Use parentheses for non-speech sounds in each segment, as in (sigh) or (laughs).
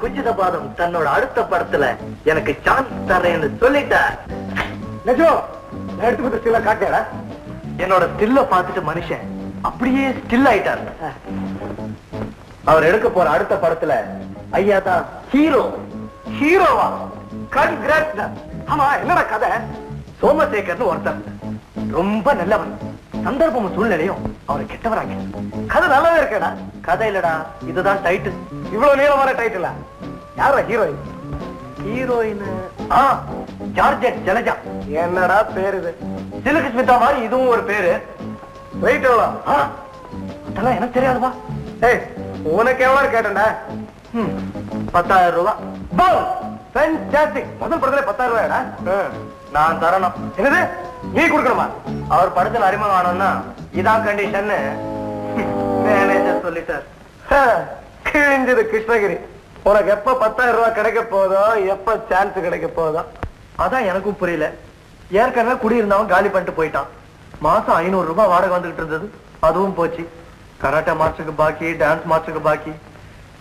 Pictures Kunjithapatham தன்னோட அடுத்த படத்துல எனக்கு சான்ஸ் தரேன்னு சொல்லிட்டார். எடுத்து ஸ்டில்ல காட்டியாடா என்னோட ஸ்டில்ல பார்த்துட்டு மனுஷன் அப்படியே ஸ்டில் ஆயிட்டார். அவர் எடுக்க போற அடுத்த படத்துல ஐயா தான் ஹீரோ ஹீரோவா கன்கிராட்ஸ் ஆமா என்னடா கதை? சோமசேகர்னு ஒருத்தர் ரொம்ப நல்லவன். சந்தர்ப்பமும் சூழ்நிலையும் அவரை கெட்டவராங்க கதை நல்லாவே இருக்கடா. கதை இல்லடா. இதுதான் டைட்டில் இவ்வளவு நீளமான டைட்டிலா யாரா ஹீரோயின் ஹீரோயின் ஜார்ஜெட் ஜலஜா என்னடா பேரு இது? சிலுக்கு ஸ்மிதா மாதிரி இதுவும் ஒரு பேரு. வெயிட் அதெல்லாம் எனக்கு தெரியாதுப்பா. ஏய் உனக்கு எவ்வளவு கேட்டேன்டா? பத்தாயிரம் ரூபாய் ஃபேன்டாஸ்டிக் முதல் படத்துல பத்தாயிரம் ரூபாயடா? நான் தரணும். என்னது? நீ கொடுக்கணுமா? அவர் படத்துல அறிமுகம் ஆனோம்னா இதான் கண்டிஷன் மேனேஜர் (laughs) சொல்லிட்டார். கிழிஞ்சது கிருஷ்ணகிரி. உனக்கு எப்ப பத்தாயிரம் ரூபாய் கிடைக்க போதோ எப்ப சான்ஸ் கிடைக்க போதோ அதான் எனக்கும் புரியல. ஏற்கனவே குடியிருந்தவன் காலி பண்ணிட்டு போயிட்டான். மாசம் ஐநூறு ரூபாய் வாடகை வந்துகிட்டு இருந்தது. அதுவும் போச்சு. கராட்டே மாஸ்டருக்கு பாக்கி டான்ஸ் மாஸ்டருக்கு பாக்கி.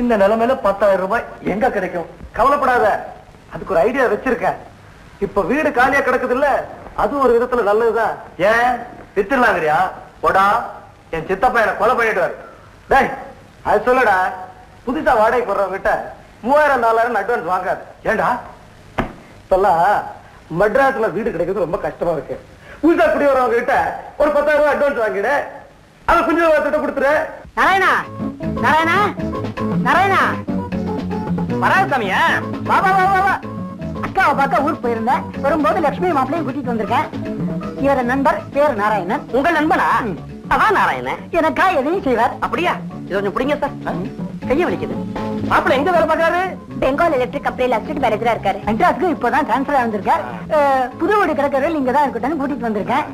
இந்த நிலைமையில பத்தாயிரம் ரூபாய் எங்க கிடைக்கும்? கவலைப்படாத. அதுக்கு ஒரு ஐடியா வச்சிருக்கேன். இப்ப வீடு காலியா கிடக்குது இல்ல அது ஒரு விதத்துல நல்லதுதான் ஏன்? வித்துடலாங்கிறியா போடா. என் சித்தப்பா என்ன கொலை பண்ணிடுவாரு டேய் அது சொல்லடா. புதுசா வாடகை போடுறவங்க மூவாயிரம் நாலாயிரம் அட்வான்ஸ் வாங்காது. ஏண்டா? இப்பெல்லாம் மெட்ராஸ்ல வீடு கிடைக்கிறது ரொம்ப கஷ்டமா இருக்கு. புதுசா குடி வரவங்க கிட்ட ஒரு பத்தாயிரம் ரூபாய் அட்வான்ஸ் வாங்கிடு. அதை கொஞ்சம் வார்த்தை கொடுத்துரு நாராயணா நாராயணா நாராயணா. வராது சாமியா. வா வா வா வா வா. அக்காவை பார்க்க ஊருக்கு போயிருந்தேன். வரும்போது லட்சுமி மாப்பிளையும் கூட்டிட்டு வந்திருக்கேன். இவர நண்பர் பேர் நாராயணன். உங்க நண்பனா? அதான் நாராயணன். எனக்கா எதையும் செய்வார். அப்படியா? இது கொஞ்சம் பிடிங்க சார். கைய வலிக்குது. மாப்பிள்ள எங்க வேலை பார்க்கறாரு? பெங்கால் எலக்ட்ரிக் கம்பெனில அசிஸ்டன்ட் மேனேஜரா இருக்காரு. மெட்ராஸ்க்கு இப்பதான் டிரான்ஸ்பர் ஆயிருந்திருக்கார் புது வீடு கிடக்கிறவர்கள் இங்க தான் இருக்கட்டும் கூட்டிட்டு வந்திருக்கேன்.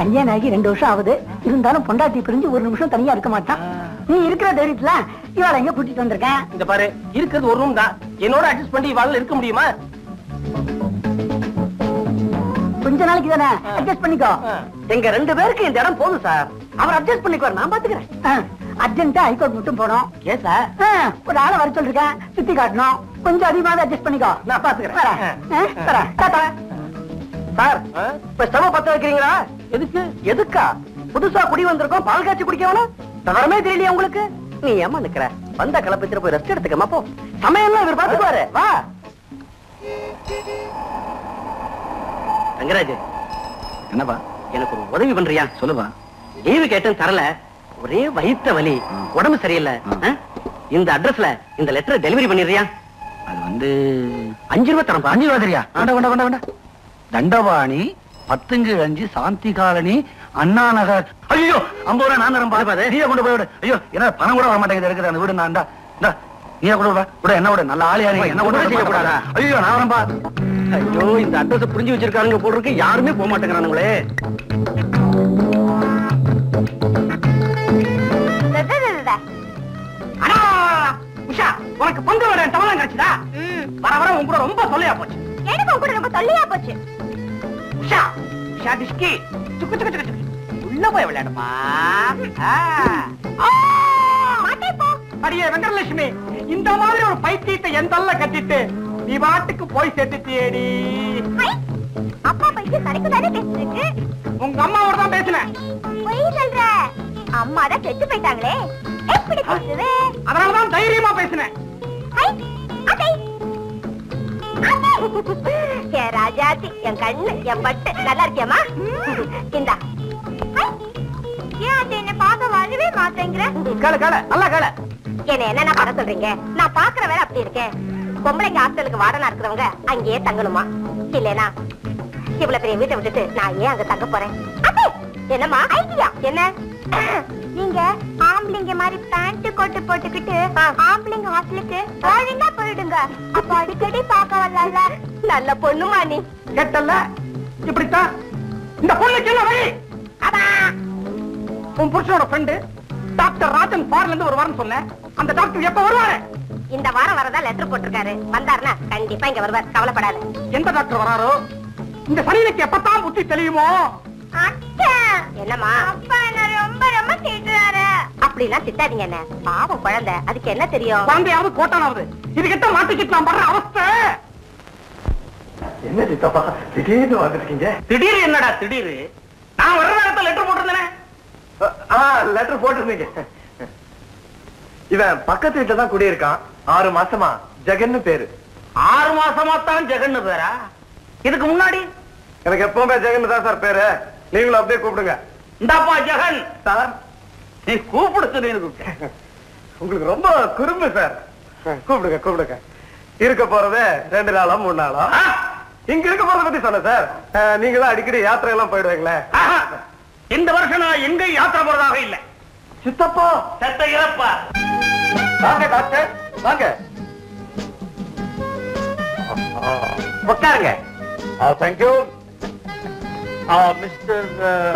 கல்யாணம் ஆகி ரெண்டு வருஷம் ஆகுது. இருந்தாலும் பொண்டாட்டி பிரிஞ்சு ஒரு நிமிஷம் தனியா இருக்க மாட்டான். நீ இருக்கிற தைரியத்துல இவாளை எங்க கூட்டிட்டு வந்திருக்கேன். இந்த பாரு இருக்கிறது ஒரு ரூம் தான். என்னோட அட்ஜஸ்ட் பண்ணி இவாள் இருக்க முடியுமா? கொஞ்ச நாளைக்கு தானே? அட்ஜஸ்ட் பண்ணிக்கோ. எங்க ரெண்டு பேருக்கு இந்த இடம் போதும் சார். அவர் அட்ஜஸ்ட் பண்ணிக்குவார் நான் பாத்துக்கிறேன். அர்ஜென்ட்டா ஹைகோர்ட் மட்டும் போனோம். ஆ, ஒரு ஆளை வர சொல்லிருக்கேன். சுத்தி காட்டணும். கொஞ்சம் அதிகமாக அட்ஜஸ்ட் பண்ணிக்கோ. நான் பாத்துக்கிறேன். சார் இப்ப ஸ்டவ் பத்த வைக்கிறீங்களா? எதுக்கு? எதுக்கா? புதுசா குடி வந்திருக்கோம் பால் காய்ச்சி குடிக்கணும் தவறமே தெரியலையா உங்களுக்கு? நீ ஏமா நிக்கிற? வந்த கலப்பத்திர போய் ரெஸ்ட் எடுத்துக்கமா போ. சமையல்லாம் இவர் பாத்துக்குவாரு. வா. ரங்கராஜ் என்னப்பா? எனக்கு ஒரு உதவி பண்றியா? சொல்லுவா லீவு கேட்டேன் தரல. ஒரே வயித்த வலி. உடம்பு சரியில்லை? இந்த அட்ரஸ்ல இந்த லெட்டர் டெலிவரி பண்ணிடுறியா? அது வந்து அஞ்சு ரூபா தரேன் அஞ்சு ரூபா தெரியா? வேண்டாம் வேண்டாம் வேண்டாம் வேண்டாம் தண்டபாணி பத்துங்கு அஞ்சு சாந்தி காலனி அண்ணா நகர். ஐயோ ஐம்பது ரூபா நான் தரேன் பாரு நீயே கொண்டு போய் விடு. ஐயோ என்ன பணம் கூட வர மாட்டேங்குது இருக்குது அந்த வீடு நான். இந்தா நீயே கூட விட. என்ன விட? நல்ல ஆளியா நீ என்ன கூட செய்யக்கூடாதா ஐயோ நான் வரேன்பா ஐயோ இந்த அட்ரஸ் புரிஞ்சு வச்சிருக்காங்க போடுறதுக்கு யாருமே போக மாட்டேங்கிறானுங்களே உனக்கு பங்கு வர தவணம் கிடைச்சுதா? வர வர உன் கூட ரொம்ப தொல்லையா போச்சு. எனக்கு உன் கூட ரொம்ப தொல்லையா போச்சு. உஷா உஷா டிஸ்கி சுக்கு சுக்கு சுக்கு உள்ள போய் விளையாடுமா? அடியே வெங்கடலட்சுமி இந்த மாதிரி ஒரு பைத்தியத்தை தள்ள கட்டிட்டு நீ பாட்டுக்கு போய் சேர்த்துட்டியேடி. அப்பா பைக்கு கடைக்கு தானே பேசிருக்கு உங்க அம்மாவோட தான் பேசினேன். பொய் சொல்ற. அம்மா தான் செத்து போயிட்டாங்களே. எப்படி பேசுவே அதனாலதான் தைரியமா பேசினேன். என் ராஜாத்தி என் கண்ணு என் பட்டு நல்லா இருக்கியம்மா? இந்தா. ஏன் அது என்ன பார்க்க வரவே மாட்டேங்கிற? கேளு கேளு நல்லா கேளு. என்ன என்னென்ன பண்ண சொல்றீங்க? நான் பாக்குற வேலை அப்படி இருக்கேன் பொம்பளைங்க ஹாஸ்டலுக்கு வாடனா இருக்கிறவங்க அங்கேயே தங்கணுமா? இல்லனா இவ்வளவு பெரிய வீட்டை விட்டுட்டு நான் ஏன் அங்க தங்க போறேன்? அடே, என்னம்மா? ஐடியா. என்ன? நீங்க ஆம்பளைங்க மாதிரி பேண்ட் கோட்டு போட்டுக்கிட்டு ஆம்பளைங்க ஹாஸ்டலுக்கு ஒழுங்கா போயிடுங்க. அப்ப அடிக்கடி பார்க்க வரல நல்ல பொண்ணுமா நீ கேட்டல்ல? இப்படித்தான். இந்த பொண்ணுக்கு என்ன வழி? உன் புருஷனோட ஃப்ரெண்டு டாக்டர் ராஜன் ஃபாரின்ல இருந்து ஒரு வாரம் சொன்னேன். அந்த டாக்டர் எப்ப வருவாரு? இந்த வாரம் வரதா லெட்டர் போட்டிருக்காரு. வந்தாருன்னா கண்டிப்பா இங்க வருவார். கவலைப்படாத. எந்த டாக்டர் வராரோ? இந்த சனியனுக்கு எப்பதான் புத்தி தெரியுமோ என்னம்மா? அப்பா என்ன ரொம்ப ரொம்ப திட்டுறாரு. அப்படிலாம் திட்டாதீங்க என்ன பாவம் குழந்தை. அதுக்கு என்ன தெரியும்? குழந்தையாவது கோட்டானாவது. இது கிட்ட மாட்டிக்கிட்டு நான் படுற அவஸ்தை. என்ன சித்தப்பா? திடீர்னு வந்துருக்கீங்க. திடீர் என்னடா திடீர்? நான் நேரத்துல லெட்டர் போட்டிருந்தேனே. ஆ லெட்டர் போட்டிருந்தீங்க. இவன் பக்கத்து வீட்டுல தான் குடியிருக்கான். ஆறு மாசமா ஜெகன்னு பேரு. ஆறு மாசமா தான் ஜெகன்னு பேரா? இதுக்கு முன்னாடி? எனக்கு எப்பவுமே ஜெகன் தான் சார் பேரு. நீங்களும் அப்படியே கூப்பிடுங்க. இந்தாப்பா ஜெகன். சார்? நீ கூப்பிடுச்சு எனக்கு உங்களுக்கு ரொம்ப குறும்பு சார். கூப்பிடுங்க கூப்பிடுங்க. இருக்க போறது ரெண்டு நாளா மூணு நாளா? இங்க இருக்க போறத பத்தி சொன்னேன் சார். நீங்க தான் அடிக்கடி யாத்திரை எல்லாம் போயிடுவீங்களே. இந்த வருஷம் நான் எங்க யாத்திரை போறதாக இல்ல. சித்தப்பா. செத்த இறப்பா. வாங்க டாக்டர். வாங்க. உட்காருங்க. Thank you mister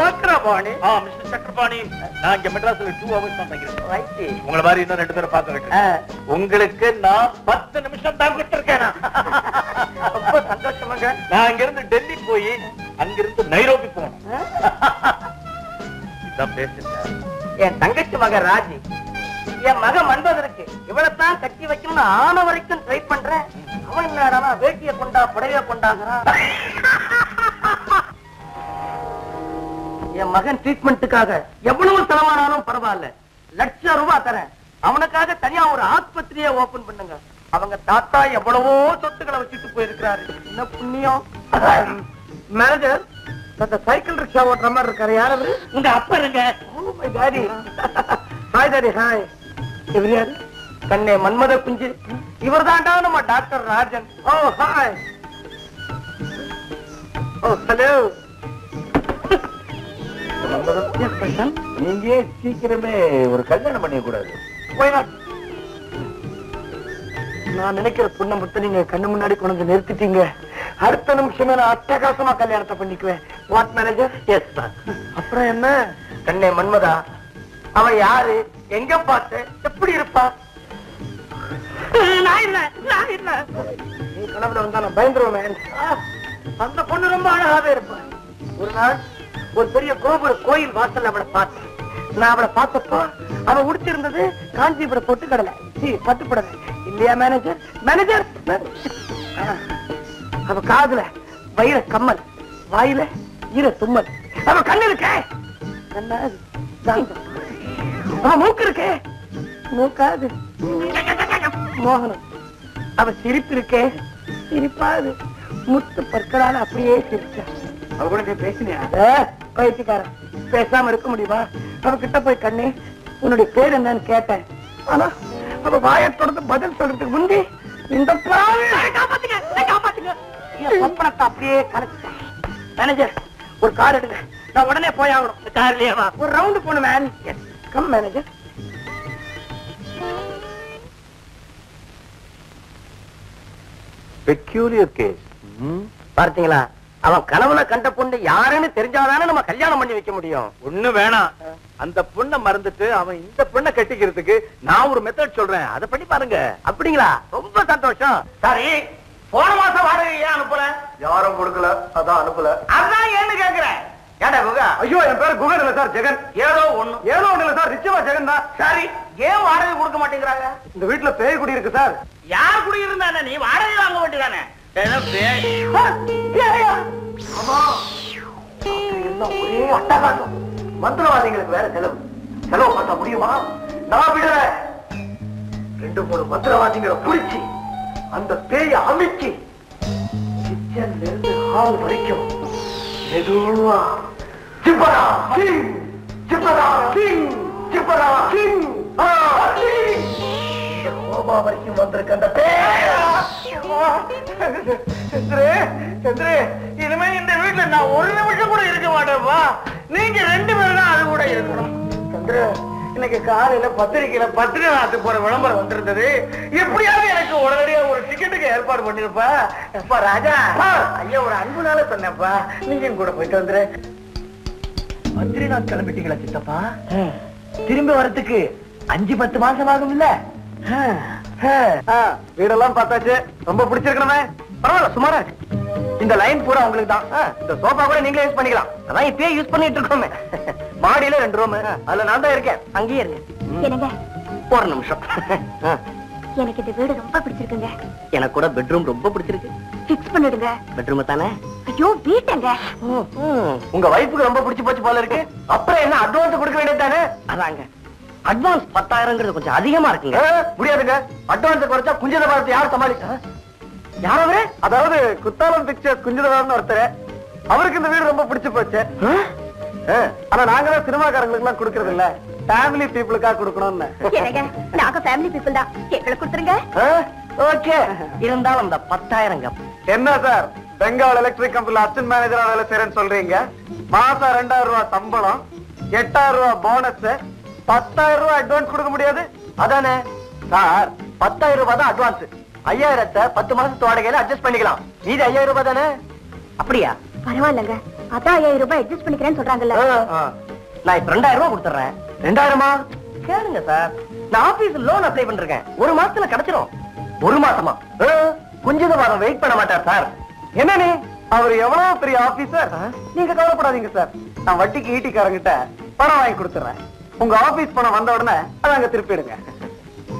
Chakrapani. Mister Chakrapani. நான் இங்க மெட்ராஸ்ல டூ ஹவர்ஸ் தான் தங்கிறேன் உங்களை மாதிரி இன்னும் ரெண்டு பேரும் பார்க்க உங்களுக்கு நான் பத்து நிமிஷம் தான் கொடுத்திருக்கேன்? ரொம்ப சந்தோஷமாங்க. நான் இங்க இருந்து டெல்லி போய் அங்கிருந்து நைரோபி போனேன் இதான் பேசுறேன். என் தங்கச்சி மக ராஜி. என் மக மன்பதற்கு இவளைத்தான் கட்டி வைக்கணும்னு ஆன வரைக்கும் ட்ரை பண்றேன். அவன் என்னடா வேட்டிய கொண்டா புடவைய கொண்டாங்கிறான்? என் மகன் ட்ரீட்மெண்ட்டுக்காக எவ்வளவு செலவானாலும் பரவாயில்ல. லட்சம் ரூபாய் தரேன். அவனுக்காக தனியா ஒரு ஆஸ்பத்திரியே ஓபன் பண்ணுங்க. அவங்க தாத்தா எவ்வளவோ சொத்துக்களை வச்சுட்டு போயிருக்கிறாரு. என்ன புண்ணியம்? மேனேஜர் அந்த சைக்கிள் ரிக்ஷா ஓட்டுற மாதிரி இருக்காரு. யார் அவரு? உங்க அப்பா இருங்க. ஹாய் டாடி ஹாய் இவர் யாரு? கண்ணே மன்மத குஞ்சு. இவர் தாண்டா நம்ம doctor Rajan. Oh hi oh hello நீங்க சீக்கிரமே ஒரு கல்யாணம் பண்ணிக்க கூடாது நான் நினைக்கிற பொண்ணை மட்டும் நீங்க கண்ணு முன்னாடி கொண்டு வந்து நிறுத்திட்டீங்க. அடுத்த நிமிஷமே நான் அட்டகாசமா கல்யாணத்தை பண்ணிக்குவேன். வாட் மேனேஜர் எஸ் அப்புறம் என்ன? கண்ணே மன்மதா அவ யாரு? எங்க பார்த்து? எப்படி இருப்பா? நீ கனவுல வந்தா நான் பயந்துருவேன். அந்த பொண்ணு ரொம்ப அழகாவே இருப்பா. ஒரு நாள் ஒரு பெரிய கோபுர கோயில் வாசல் அவளை பார்த்தேன் நான் அவளை பார்த்தப்போ அவ உடுத்திருந்தது காஞ்சிபுரம் பொட்டு கடலை சீ பட்டு புடவை இல்லையா மேனேஜர் மேனேஜர் அவ காதுல வயிற கம்மல் வாயில ஈர தும்மல். அவ கண்ணு இருக்கே. கண்ணாது அவ மூக்கு இருக்கே. மூக்காது. மோகனம். அவ சிரிப்பு இருக்கே. சிரிப்பாது. முத்து பற்களால் அப்படியே சிரிச்சா. அவ கூட பேசினியா? பயிற்சிக்காரன். பேசாம இருக்க முடியுமா? அவ கிட்ட போய் கண்ணே உன்னுடைய பேர் என்னன்னு கேட்டேன். ஆனா அவ வாயை தொடர்ந்து பதில் சொல்றதுக்கு முந்தி இந்த அப்படியே மேனேஜர் ஒரு கார் எடுங்க. நான் உடனே போய் ஆகணும். கார்லயே வா. ஒரு ரவுண்டு போகணும் man come manager peculiar case பார்த்தீங்களா? அவன் கனவுல கண்ட பொண்ணு யாருன்னு தெரிஞ்சாதானே நம்ம கல்யாணம் பண்ணி வைக்க முடியும். ஒண்ணு வேணாம். அந்த பொண்ணை மறந்துட்டு அவன் இந்த பொண்ணை கட்டிக்கிறதுக்கு நான் ஒரு மெத்தட் சொல்றேன். அதை பண்ணி பாருங்க. அப்படிங்களா? ரொம்ப சந்தோஷம். சரி. போன மாசம் வாடகை ஏன் அனுப்பல? யாரும் கொடுக்கல. அதான் அனுப்பல. அதான் ஏன்னு கேக்குறேன். ஏடா குகா? ஐயோ என் பேர் குகன் இல்ல சார் ஜெகன். ஏதோ ஒண்ணு. ஏதோ ஒண்ணு இல்ல சார் நிச்சயமா ஜெகன் தான். சரி. ஏன் வாடகை கொடுக்க மாட்டேங்கிறாங்க? இந்த வீட்டுல பேய் குடி இருக்கு சார். யார் குடியிருந்தானே? நீ வாடகை வாங்க வேண்டியதானே? ஒரே அட்டகாசம் மந்திரவாதிகளுக்கு வேற செலவு செலவு பண்ண முடியுமா நான் விடுற ரெண்டு மூணு மந்திரவாதிகளை புடிச்சு அந்த பேய அமைச்சு கிச்சன்ல இருந்து ஹால் வரைக்கும் மெதுவா சிப்பரா சிங் சிப்பரா சிங் சிப்பரா சிங் இந்த கோபா வரைக்கும் வந்திருக்க அந்த பேயா சந்திரே சந்திரே இனிமே இந்த வீட்டுல நான் ஒரு நிமிஷம் கூட இருக்க மாட்டேன்ப்பா நீங்க ரெண்டு பேரும் தான் அது கூட இருக்கணும். சந்திர இன்னைக்கு காலையில பத்திரிக்கையில பத்திரிநாத்து போற விளம்பரம் வந்திருந்தது. எப்படியாவது எனக்கு உடனடியா ஒரு டிக்கெட்டுக்கு ஏற்பாடு பண்ணிருப்பா. அப்பா ராஜா? ஐயா ஒரு அன்புனால சொன்னப்பா நீங்க கூட போயிட்டு வந்துரு. பத்ரிநாத் கிளம்பிட்டீங்களா சித்தப்பா? திரும்பி வரதுக்கு அஞ்சு பத்து மாசம் ஆகும் இல்ல வீடெல்லாம் பார்த்தாச்சு. ரொம்ப பிடிச்சிருக்கணுமே பரவாயில்ல சுமாரா. இந்த லைன் பூரா உங்களுக்கு தான். இந்த சோஃபா கூட நீங்களே யூஸ் பண்ணிக்கலாம். அதான் இப்பயே யூஸ் பண்ணிட்டு இருக்கோமே. மாடியில ரெண்டு ரூம் அதுல நான் தான் இருக்கேன். அங்கேயே இருங்க. ஒரு நிமிஷம். எனக்கு இந்த வீடு ரொம்ப பிடிச்சிருக்குங்க. எனக்கு கூட பெட்ரூம் ரொம்ப பிடிச்சிருக்கு. பிக்ஸ் பண்ணிடுங்க. பெட்ரூம் தானே? ஐயோ வீட்டங்க. உங்க வைஃபுக்கு ரொம்ப பிடிச்சு போச்சு போல இருக்கு. அப்புறம் என்ன அட்வான்ஸ் கொடுக்க வேண்டியது தானே? அதாங்க. அட்வான்ஸ் பத்தாயிரங்கிறது கொஞ்சம் அதிகமா இருக்குங்க. முடியாதுங்க. அட்வான்ஸ் குறைச்சா குஞ்சித பாரத்தை யார் சமாளிக்க யார் அவரு அதாவது குத்தாலம் பிக்சர்ஸ் குஞ்சிதவாரன் ஒருத்தர். அவருக்கு இந்த வீடு ரொம்ப பிடிச்சு போச்சு. ஆனா நாங்க தான் சினிமாக்காரங்களுக்கு எல்லாம் கொடுக்கறது இல்ல ஃபேமிலி பீப்புளுக்காக கொடுக்கணும்னு நாங்க ஃபேமிலி பீப்புள் தான். எங்களை கொடுத்துருங்க. ஓகே. இருந்தாலும் இந்த பத்தாயிரங்க. என்ன சார்? பெங்கால் எலக்ட்ரிக் கம்பெனில அசிஸ்டன்ட் மேனேஜரா வேலை செய்யறேன்னு சொல்றீங்க. மாசம் ரெண்டாயிரம் ரூபாய் சம்பளம் எட்டாயிரம் ரூபாய் போனஸ் பத்தாயிரம் ரூபாய் அட்வான்ஸ் கொடுக்க முடியாது. அதானே? சார் பத்தாயிரம் ரூபாய் தான் அட்வான்ஸ் ஐயாயிரத்தை பத்து மாசத்து வாடகையில அட்ஜஸ்ட் பண்ணிக்கலாம். மீதி ஐயாயிரம் ரூபாய் தானே? அப்படியா? பரவாயில்லங்க. அதான் ஐயாயிரம் ரூபாய் அட்ஜஸ்ட் பண்ணிக்கிறேன்னு சொல்றாங்கல்ல. நான் இப்ப ரெண்டாயிரம் ரூபாய் கொடுத்துறேன் ரெண்டாயிரமா? கேளுங்க சார். நான் ஆபீஸ் லோன் அப்ளை பண்ணிருக்கேன் ஒரு மாசத்துல கிடைச்சிரும். ஒரு மாசமா? கொஞ்சம் வாரம் வெயிட் பண்ண மாட்டார் சார். என்ன நீ? அவர் எவ்வளவு பெரிய ஆபீசர் நீங்க கவலைப்படாதீங்க சார். நான் வட்டிக்கு ஈட்டிக்காரங்கிட்ட பணம் வாங்கி கொடுத்துறேன் உங்க ஆபீஸ் பணம் வந்த உடனே அதை அங்க திருப்பிடுங்க.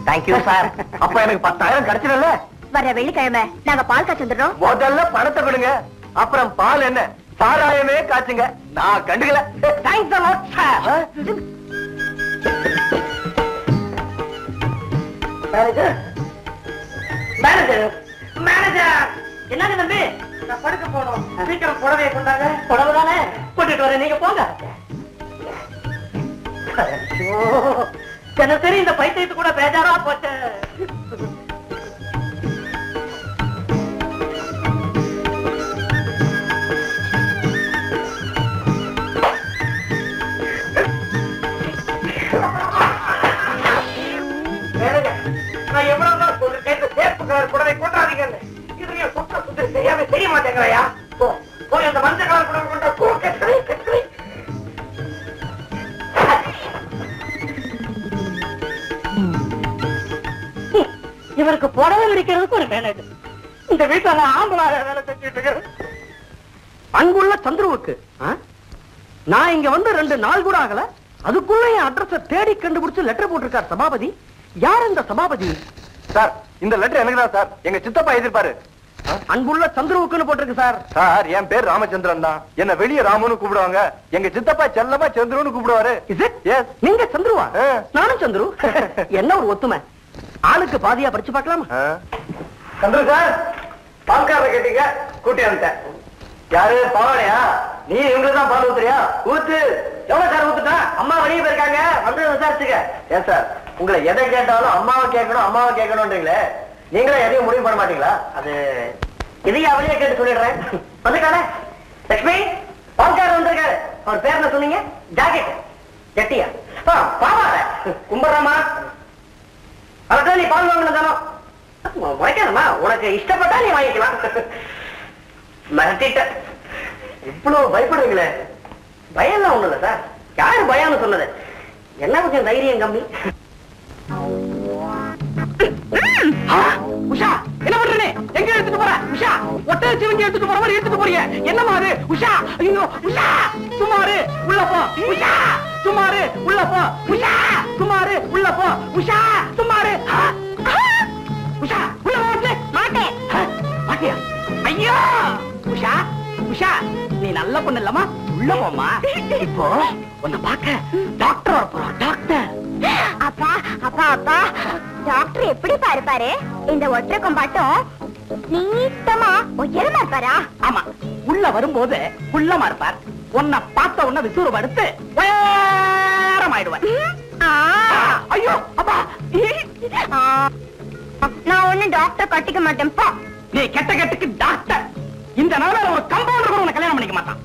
தேங்க்யூ சார் அப்ப எனக்கு பத்தாயிரம் கிடைச்சிடல வர வெள்ளிக்கிழமை நாங்க பால் காய்ச்சி வந்துடுறோம். முதல்ல பணத்தை கொடுங்க. அப்புறம் பால் என்ன? சாராயமே காய்ச்சுங்க. நான் கண்டுக்கல. மேனேஜர் மேனேஜர் மேனேஜர் என்னங்க தம்பி? நான் படுக்க போகணும். சீக்கிரம் புடவையை கொண்டாங்க. புடவை தானே? கூட்டிட்டு வரேன். நீங்க போங்க. தினசரி இந்த பைத்தியத்து கூட பேஜாரா போச்ச நான் எவ்வளவு நாள் சொல்லிருக்கேன், இந்த சேப்பு கலர் புடவை கொண்டாதீங்கன்னு. இதுலயும் சுத்த சுத்தி செய்யாம செய்ய மாட்டேங்கிறாயா? போய் அந்த மஞ்சள் கலர் புடவை கொண்டா, இவருக்கு புடவை விரிக்கிறதுக்கு ஒரு மேனேஜர் இந்த வீட்டுல நான் ஆம்பளாக வேலை செஞ்சுட்டு இருக்கேன். அங்குள்ள சந்துருவுக்கு? நான் இங்க வந்து ரெண்டு நாள் கூட ஆகல. அதுக்குள்ள என் அட்ரஸ் தேடி கண்டுபிடிச்சு லெட்டர் போட்டிருக்கார் சபாபதி. யார் இந்த சபாபதி? சார் இந்த லெட்டர் எனக்கு தான் சார். எங்க சித்தப்பா எதிர்ப்பாரு அன்புள்ள சந்துருவுக்குன்னு போட்டிருக்கு சார். சார் என் பேர் ராமச்சந்திரன் தான். என்ன வெளிய ராமுன்னு கூப்பிடுவாங்க. எங்க சித்தப்பா செல்லமா சந்திரன்னு கூப்பிடுவாரு. இஸ் இட் எஸ் நீங்க சந்துருவா. நானும் சந்துரு. (laughs) என்ன ஒரு ஒத்துமை? ஆளுக்கு பாதியா படிச்சு பார்க்கலாமா? சந்திர சார் பால்காரரை கேட்டீங்க கூட்டி வந்துட்டேன் யாரு? பாவாடையா நீ இவங்களுக்கு தான் பால் ஊத்துறியா? ஊத்து. எவ்வளவு சார் ஊத்துட்டா? அம்மா வெளியே போயிருக்காங்க. வந்து விசாரிச்சுக்க. ஏன் சார் உங்களை எதை கேட்டாலும் அம்மாவை கேட்கணும் அம்மாவை கேட்கணும்ன்றீங்களே நீங்களே எதையும் முடிவு பண்ண மாட்டீங்களா? அது இதையும் அவளையே கேட்டு சொல்லிடுறேன். வந்துட்டானே லட்சுமி பால்காரர் வந்திருக்காரு. அவர் பேர் என்ன சொன்னீங்க? ஜாக்கெட். ஜட்டியா ஆ, பாவாடை. கும்பிடுறமா அதான் நீ பால் வாங்கணும் தானோ முறைக்கணுமா உனக்கு இஷ்டப்பட்டா நீ வாங்கிக்கலாம். மிரட்டிட்ட. இவ்வளவு பயப்படுவீங்களே. பயம்லாம் ஒண்ணு இல்ல சார். யாரு பயம்னு சொன்னது? என்ன கொஞ்சம் தைரியம் கம்மி. உஷா என்ன பண்றே எங்க எடுத்துட்டு போற? உஷா ஒட்டை சிவங்க எடுத்துட்டு போற மாதிரி எடுத்துட்டு போறீங்க. என்னமா அது? உஷா ஐயோ உஷா சுமாரு உள்ள போ. உஷா! சுமாரு உள்ள போ. உஷா! சுமாரு உள்ள போ. உஷா! சுமாரு உஷா உள்ள போட்டு மாட்டேன் மாட்டியா? ஐயோ! உஷா உஷா நீ நல்ல பொண்ணு இல்லமா உள்ள போமா இப்போ உன்னை பார்க்க டாக்டர் வரப்போறா டாக்டர் அப்பா அப்பா அப்பா. டாக்டர் எப்படி பாருப்பாரு இந்த ஒற்றை கொம்பாட்டம் நீட்டமா உயரமா இருப்பாரா? ஆமா. உள்ள வரும்போது குள்ளமா இருப்பார். உன்னை பார்த்த உடனே விசூரம் எடுத்து உயரமாயிடுவார் ஆ, ஐயோ அப்பா. நான் ஒண்ணு டாக்டர் கட்டிக்க மாட்டேன்ப்பா நீ கெட்ட கெட்டுக்கு டாக்டர் இந்த நிலைமையில ஒரு கம்பவுண்டர் கூட உன்னை கல்யாணம் பண்ணிக்க மாட்டான்.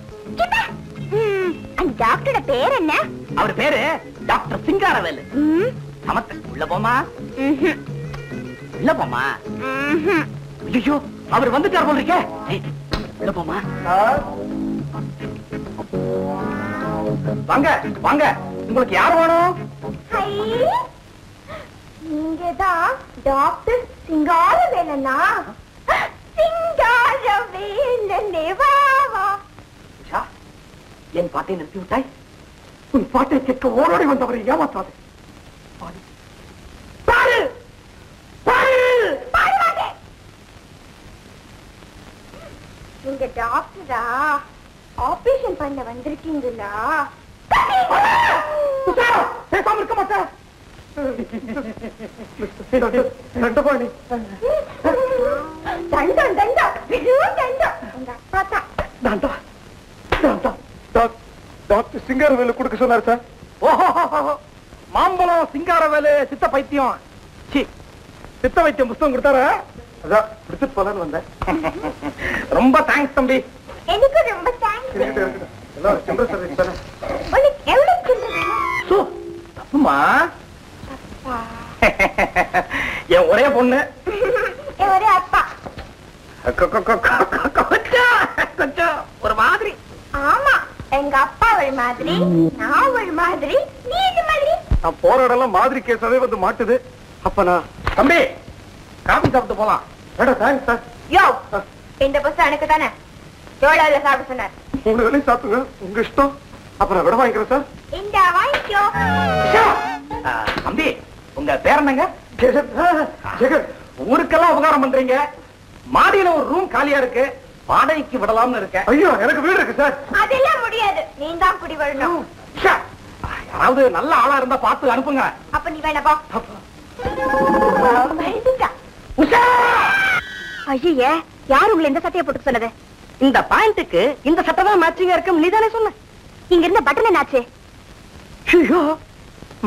அந்த டாக்டரோட பேர் என்ன? அவர் பேரு டாக்டர் சிங்காரவேலு. சமத்து உள்ள போமா உள்ள போமா. ஐயோ அவர் வந்துட்டார் போல இருக்கே. உள்ள போமா வாங்க வாங்க. உங்களுக்கு யார் வேணும்? ஐ, நீங்கதான் டாக்டர் சிங்கார வேலனா? சிங்கார வேலனே வா உஷா, என் பாட்டை நிறுத்தி விட்டாய். உன் பாட்டை கேட்க ஓடோடி வந்தவரை ஏமாற்றாது. பாட. நீங்க டாக்டரா? ஆபரேஷன் பண்ண வந்திருக்கீங்களா? பேசாம இருக்க மாட்டேன். டாக்டர் சிங்காரவேலு கொடுக்க சொன்னார் சார். மாம்பழம் சிங்காரவேலு சித்த பைத்தியம். சி. சித்த வைத்தியம் புஸ்தகம் கொடுத்தாரு? அதான் எடுத்துட்டு போலான்னு வந்தேன். ரொம்ப தேங்க்ஸ் தம்பி. எனக்கு ரொம்ப. என் ஒரே பொண்ணு. ஒரு அப்பா. கொஞ்சம், ஒரு மாதிரி. ஆமா எங்க அப்பா ஒரு மாதிரி நான் ஒரு மாதிரி நீ இந்த மாதிரி. நான் போற இடம்லாம் மாதிரி கேஸாவே வந்து மாட்டுது. அப்ப நான் தம்பி காபி சாப்பிட்டு போலாம். மேடம் தேங்க்ஸ் சார் யோ இந்த புஸ்தகம் எனக்கு தானே எவ்வளவுல சாப்பிட சொன்னார். மூணு வேலையும் சாப்பிடுங்க. உங்க இஷ்டம். அப்ப நான் விட வாங்கிக்கிறேன் சார். இந்த வாங்கிக்கோ. ஆ, தம்பி உங்க பேர் என்னங்க? ஜெகன். ஊருக்கெல்லாம் உபகாரம் பண்றீங்க? மாடியில ஒரு ரூம் காலியா இருக்கு. வாடகைக்கு விடலாம்னு இருக்கேன். ஐயோ எனக்கு வீடு இருக்கு சார். அதெல்லாம் முடியாது. நீ தான் குடி வரணும். யாராவது நல்ல ஆளா இருந்தா பார்த்து அனுப்புங்க. அப்ப நீ வேணப்பா. ஐயே யார் உங்களை இந்த சட்டையை போட்டு சொன்னது? இந்த பாயிண்ட்டுக்கு இந்த சட்டை தான் மேட்சிங்கா இருக்கும் நீ தானே சொன்ன. இங்க இருந்த பட்டன் என்னாச்சு? ஐயோ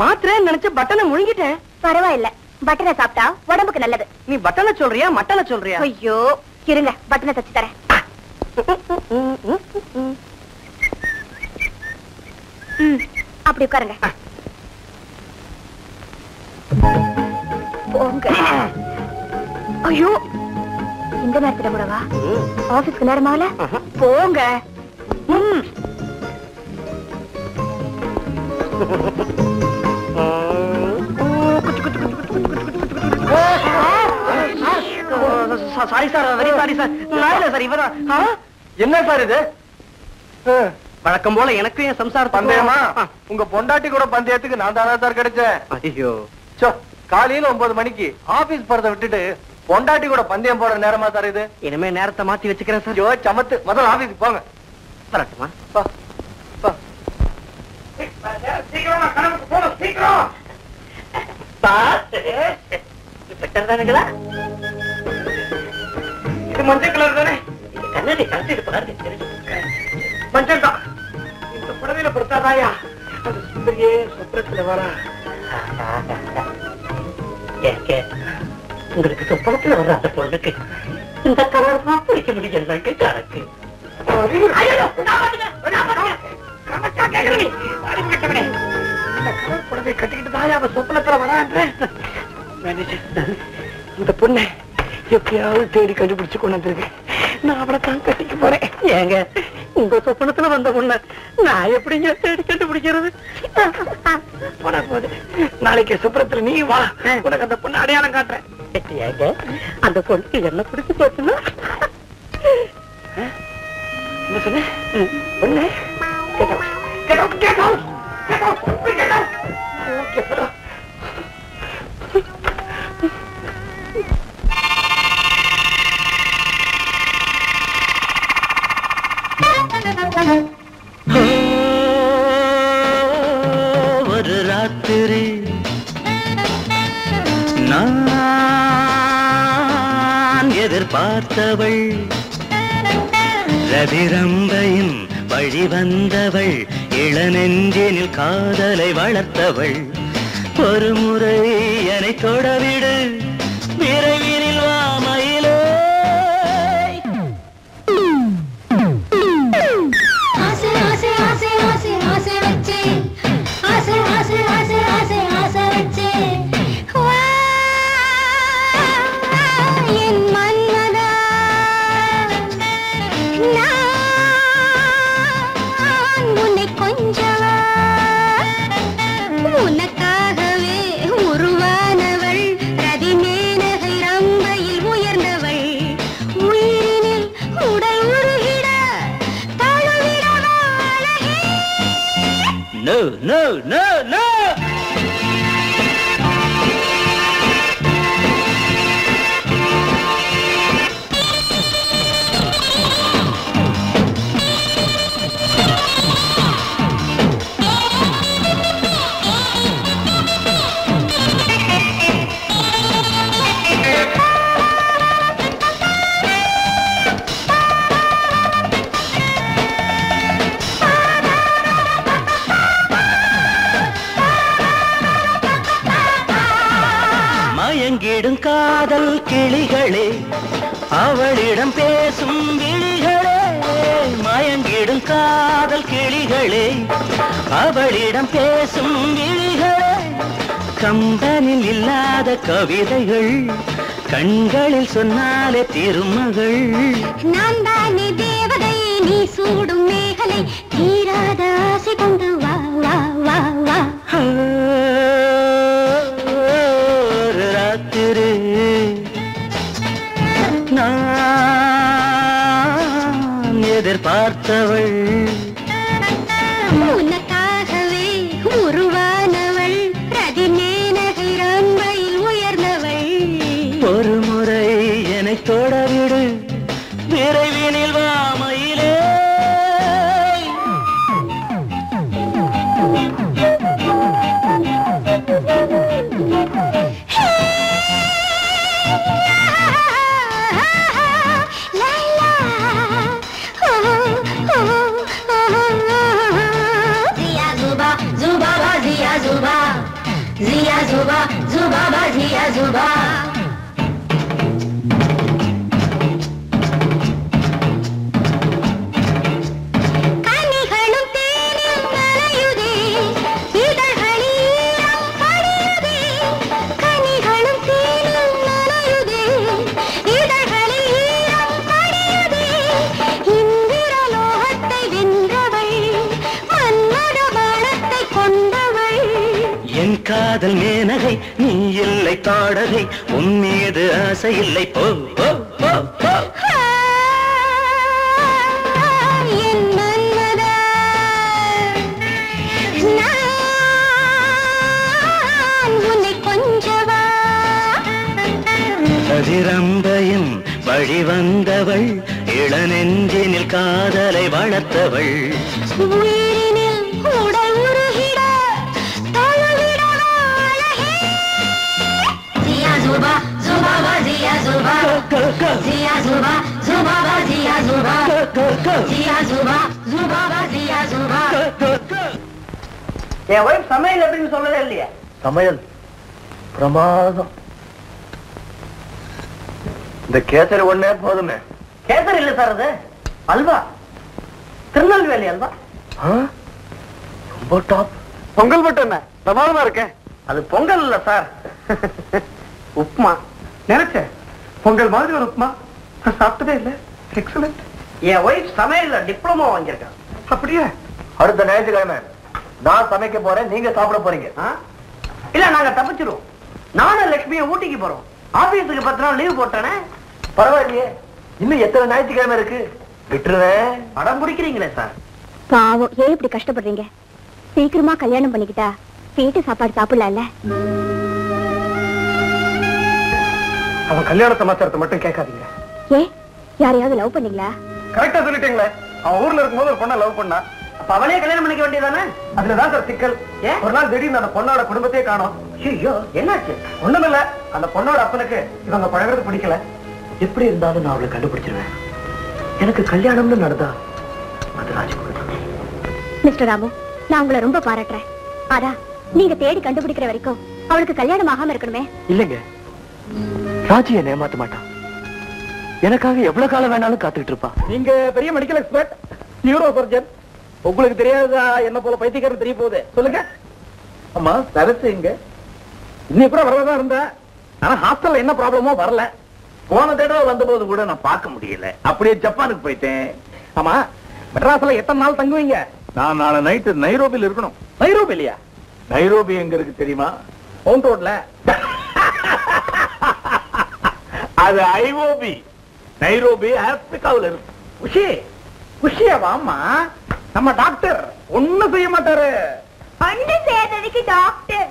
மாத்திரேன்னு நினைச்சு பட்டனை முழுங்கிட்டேன். பரவாயில்ல. பட்டனை சாப்பிட்டா உடம்புக்கு நல்லது. நீ பட்டனை சொல்றியா மட்டனை சொல்றியா? ஐயோ இருங்க பட்டனை தச்சு தரேன். அப்படி உட்காருங்க. போங்க. ஐயோ இந்த நேரத்துல கூடவா ஆபீஸ்க்கு நேரமாவல போங்க. Sorry sir very sorry sir. நான் இல்ல சார் இவரா? என்ன சார் இது? வழக்கம் போல எனக்கு என் சம்சாரம் பந்தயமா? உங்க பொண்டாட்டி கூட பந்தயத்துக்கு நான் தானே சார் கிடைச்சேன். ஐயோ. சோ காலையில ஒன்பது மணிக்கு ஆபீஸ் போறத விட்டுட்டு பொண்டாட்டி கூட பந்தயம் போற நேரமா சார் இது? இனிமே நேரத்தை மாத்தி வச்சுக்கிறேன் சார். ஐயோ சமத்து. முதல்ல ஆபீஸ்க்கு போங்க. வரட்டுமா? பா, பா. இது மஞ்சள் கலர் தானே? கண்ணாடி பாருங்க தெரிஞ்சு மஞ்சள் தான். இந்த புடவையில படுத்தாதாயா அந்த சுந்தரியே சொப்னத்துல வரா. உங்களுக்கு சொப்பனத்துல வர்ற அந்த பொண்ணுக்கு இந்த கலர் தான் பிடிக்க முடியும் கணக்கு. இந்த பொண்ணை எப்படியாவது தேடி கண்டுபிடிச்சு கொண்டு வந்திருக்கேன் நான் அவளை தான் கட்டிக்க போறேன். ஏங்க உங்க சொப்பனத்துல வந்த பொண்ண நான் எப்படிங்க தேடி கண்டுபிடிக்கிறது? போனா போது நாளைக்கு சுப்ரத்துல நீ வா. உனக்கு அந்த பொண்ணு அடையாளம் காட்டுறேன். ஏங்க அந்த பொண்ணுக்கு என்ன பிடிச்சு போச்சுன்னா? என்ன சொன்ன? பொண்ணு? Get out. பார்த்தவள். எதிர்பார்த்தவள் வழி வந்தவள். இளநெஞ்சினில் காதலை வளர்த்தவள். ஒரு முறை என்னை தொடவிடு. அவளிடம் பேசும் விழிகளே மயங்கிடும் காதல் கிளிகளே அவளிடம் பேசும் விழிகளே கம்பனில் இல்லாத கவிதைகள் கண்களில் சொன்னாலே திருமகள். நான் தானே தேவதை நீ சூடும் மேகலை தீராத ஆசை கொண்டு வா வா வா வா. எதிர்பார்த்தவள் இல்லை தாடகை உன் மீது ஆசை இல்லை. போ போ கதிரம்பையும் வழி வந்தவள் இளநெஞ்சினில் காதலை வளர்த்தவள். ஜியா ஜுபா ஜுபா பா ஜியா ஜுபா. ஜியா ஜுபா ஜுபா பா ஜியா ஜுபா. என் ஒய்ஃப் சமையல் எப்படின்னு சொல்லவே இல்லையே. சமையல். பிரமாதம். இந்த கேசரி ஒண்ணே போதுமே. கேசரி இல்ல சார் அது. அல்வா. திருநெல்வேலி அல்வா. ரொம்ப டாப் பொங்கல் மட்டும் என்ன? பிரமாதமா இருக்கேன் அது பொங்கல் இல்ல சார். (laughs) உப்மா நினைச்சேன். பொங்கல் மாதிரி ஒரு உப்மா நான் சாப்பிட்டதே இல்ல. எக்ஸலண்ட் என் ஒய்ஃப் சமையல்ல டிப்ளமோ வாங்கியிருக்கேன் அப்படியே? அடுத்த ஞாயிற்றுக்கிழமை. நான் சமைக்க போறேன் நீங்க சாப்பிட போறீங்க? இல்ல நாங்க தப்பிச்சிருவோம். நானும் லட்சுமியும் ஊட்டிக்கு போறோம். ஆபீஸுக்கு பத்து நாள் லீவ் போட்டானே. பரவாயில்லையே. இன்னும் எத்தனை ஞாயிற்றுக்கிழமை இருக்கு? விட்டுருவேன் படம் பிடிக்கிறீங்களே சார். பாவம் ஏன் இப்படி கஷ்டப்படுறீங்க? சீக்கிரமா கல்யாணம் பண்ணிக்கிட்டா வீட்டு சாப்பாடு சாப்பிடலாம்ல? அவன் கல்யாண சமாச்சாரத்தை மட்டும் கேட்காதீங்க. ஏ யாரையாவது லவ் பண்ணீங்களா? கரெக்டா சொல்லிட்டீங்களே. அவன் ஊர்ல இருக்கும்போது ஒரு பொண்ணை லவ் பண்ணா. அப்ப அவளே கல்யாணம் பண்ணிக்க வேண்டியதானே அதுலதான் சார் சிக்கல். ஏன் ஒரு நாள் திடீர்னு அந்த பொண்ணோட குடும்பத்தையே காணோம். ஐயோ என்னாச்சு? ஒண்ணுமில்ல. அந்த பொண்ணோட அப்பனுக்கு இவங்க பழகிறது பிடிக்கல. எப்படி இருந்தாலும் நான் அவளை கண்டுபிடிச்சிருவேன். எனக்கு கல்யாணம்னு நடந்தா அது ராஜ்குமார் மிஸ்டர் ராமு நான் உங்களை ரொம்ப பாராட்டுறேன். ஆனா நீங்க தேடி கண்டுபிடிக்கிற வரைக்கும் அவளுக்கு கல்யாணம் ஆகாம இருக்கணுமே. இல்லைங்க. ராஜி என்னை ஏமாத்த மாட்டான். எனக்காக எவ்வளவு காலம் வேணாலும் காத்துக்கிட்டு இருப்பா நீங்க பெரிய மெடிக்கல் எக்ஸ்பர்ட் நியூரோ சர்ஜன் உங்களுக்கு தெரியாததா என்ன போல பைத்தியக்காரன் தெரிய போகுது? சொல்லுங்க. அம்மா சரசு இங்க இன்னைக்கு கூட வரதான் இருந்தா ஆனா ஹாஸ்டல்ல என்ன ப்ராப்ளமோ வரல. போன தடவை வந்தபோது கூட நான் பார்க்க முடியல. அப்படியே ஜப்பானுக்கு போயிட்டேன். ஆமா மெட்ராஸ்ல எத்தனை நாள் தங்குவீங்க? நான் நாளை நைட்டு நைரோபியில் இருக்கணும். நைரோபிலியா? நைரோபி எங்க இருக்கு தெரியுமா? மவுண்ட் ரோட்ல அது ஐஓபி நைரோபி ஆப்பிரிக்காவில் இருக்கு. உஷி உஷியா வாமா நம்ம டாக்டர் ஒண்ணும் செய்ய மாட்டாரு. அண்ணு சேர்ந்ததுக்கு doctor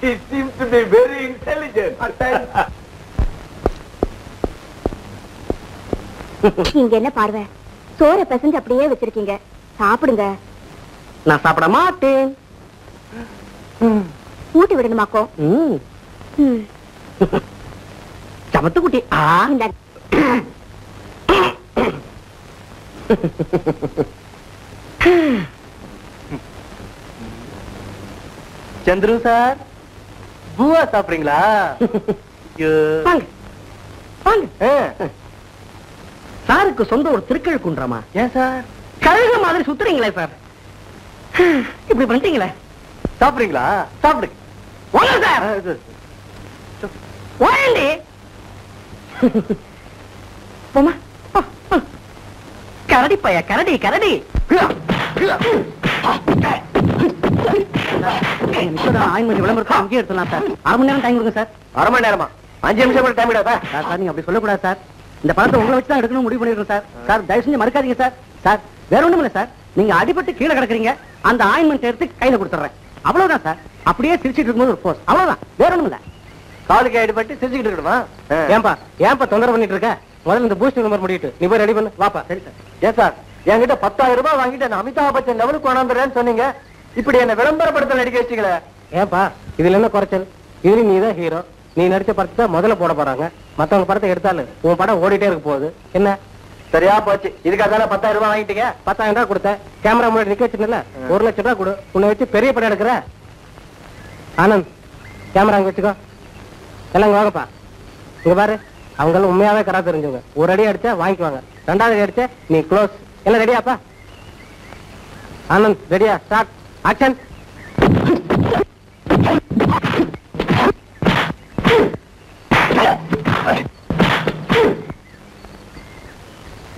She seems to be very intelligent. நீங்க என்ன பார்வை? சோற பிசைஞ்சு அப்படியே வச்சிருக்கீங்க. சாப்பிடுங்க. நான் சாப்பிட மாட்டேன். ஊட்டி விடணுமாக்கோ. சமத்து குட்டி. சந்துரு சார் பூவா சாப்பிடுறீங்களா? சாருக்கு சொந்த ஒரு திருக்கழு குன்றமா ஏன் சார்? கழுக மாதிரி சுத்துறீங்களே சார். இப்படி பண்ணிட்டீங்களே? சாப்பிடுறீங்களா? சாப்பிடுங்க போமா போ. கரடி பைய கரடி கரடி. ஆயிரம் விளம்பரத்தை அங்கேயே எடுத்துலாம் சார். அரை மணி நேரம் டைம் கொடுங்க சார். அரை மணி நேரமா? அஞ்சு நிமிஷம் கூட டைம் விடாதா சார் நீங்க அப்படி சொல்லக்கூடாது சார். இந்த பணத்தை உங்களை வச்சு தான் எடுக்கணும் முடிவு பண்ணிருக்கோம் சார். சார் தயவு செஞ்சு மறக்காதீங்க சார். சார் வேற ஒண்ணும் இல்ல சார். நீங்க அடிபட்டு கீழே கிடக்குறீங்க அந்த ஆயின்மெண்ட் எடுத்து கையில கொடுத்துறேன் அவ்வளவுதான் சார். அப்படியே சிரிச்சிட்டு இருக்கும்போது ஒரு போஸ் அவ்வளவுதான். வேற ஒண்ணும் இல்ல காலுக்கு அடிபட்டு செஞ்சுக்கிட்டு இருக்கணுமா. ஏன்பா ஏன்பா தொந்தரவு பண்ணிட்டு இருக்க? முதல்ல இந்த பூஸ்ட் நம்பர் முடிட்டு நீ போய் ரெடி பண்ணு. வாப்பா. சரி சார். ஏன் சார் என்கிட்ட பத்தாயிரம் ரூபாய் வாங்கிட்டு நான் அமிதாப் பச்சன் லெவலுக்கு கொண்டாந்துறேன்னு சொன்னீங்க. இப்படி என்ன விளம்பரப்படுத்த நடிக்க வச்சுக்கல. ஏன்பா இதுல என்ன குறைச்சல்? இதுல நீ தான் ஹீரோ நீ நடிச்ச படத்தை முதல்ல போட போறாங்க. மத்தவங்க படத்தை எடுத்தாலும் உன் படம் ஓடிட்டே இருக்க போகுது. என்ன? சரியா போச்சு. இதுக்காக தானே பத்தாயிரம் ரூபாய் வாங்கிட்டீங்க? பத்தாயிரம் ரூபாய் கொடுத்தேன். கேமரா முன்னாடி நிக்க வச்சுருந்தல ஒரு லட்சம் ரூபாய் கொடு. உன்னை வச்சு பெரிய படம் எடுக்கிற? ஆனந்த் கேமரா அங்கே வச்சுக்கோ. எல்லாம் இங்க வாங்கப்பா. இங்க பாரு அவங்களும் உண்மையாவே கரா தெரிஞ்சவங்க. ஒரு அடி அடித்தா வாங்கிக்குவாங்க. ரெண்டாவது அடி அடிச்சா நீ க்ளோஸ் எல்லாம் ரெடியாப்பா ஆனந்த் ரெடியா ஸ்டார்ட் ஆக்ஷன்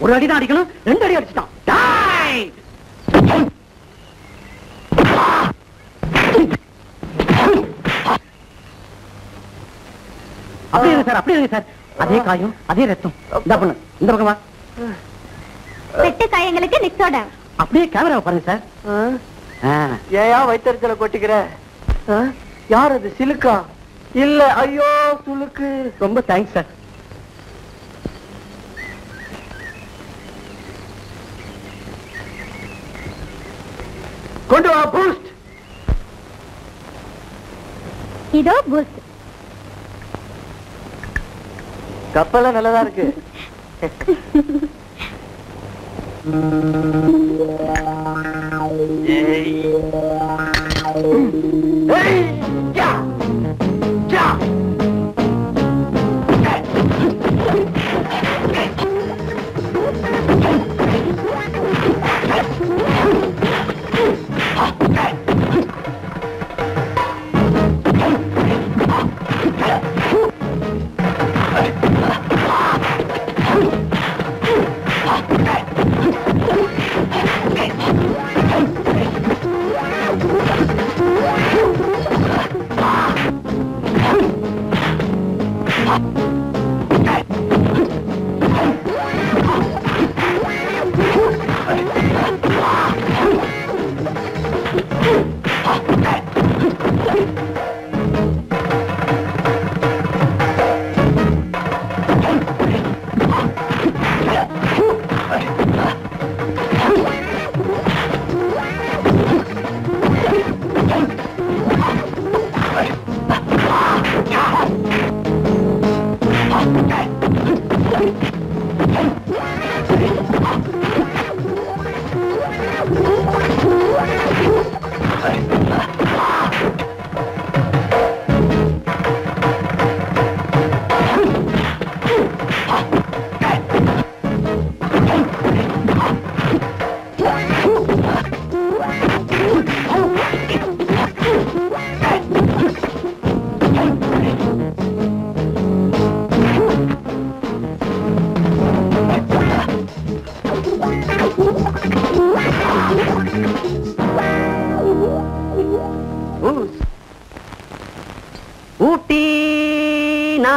ஒரு அடி தான் அடிக்கணும் ரெண்டு அடி அடிச்சிட்டான். அப்படியே சார் அப்படியே சார். அதே காயம் அதே ரத்தம். இந்த பண்ணு இந்த பக்கமா வெட்டு காயங்களுக்கு நிக்ஸோட அப்படியே கேமரா பாருங்க சார். ஏயா வைத்தறிச்சல கொட்டிக்கிற? யார் அது சிலுக்கா? இல்ல ஐயோ சுளுக்கு ரொம்ப தேங்க்ஸ் சார். கொண்டு வா பூஸ்ட் இதோ பூஸ்ட் கப்பெல்லாம் நல்லதா இருக்கு Yeah.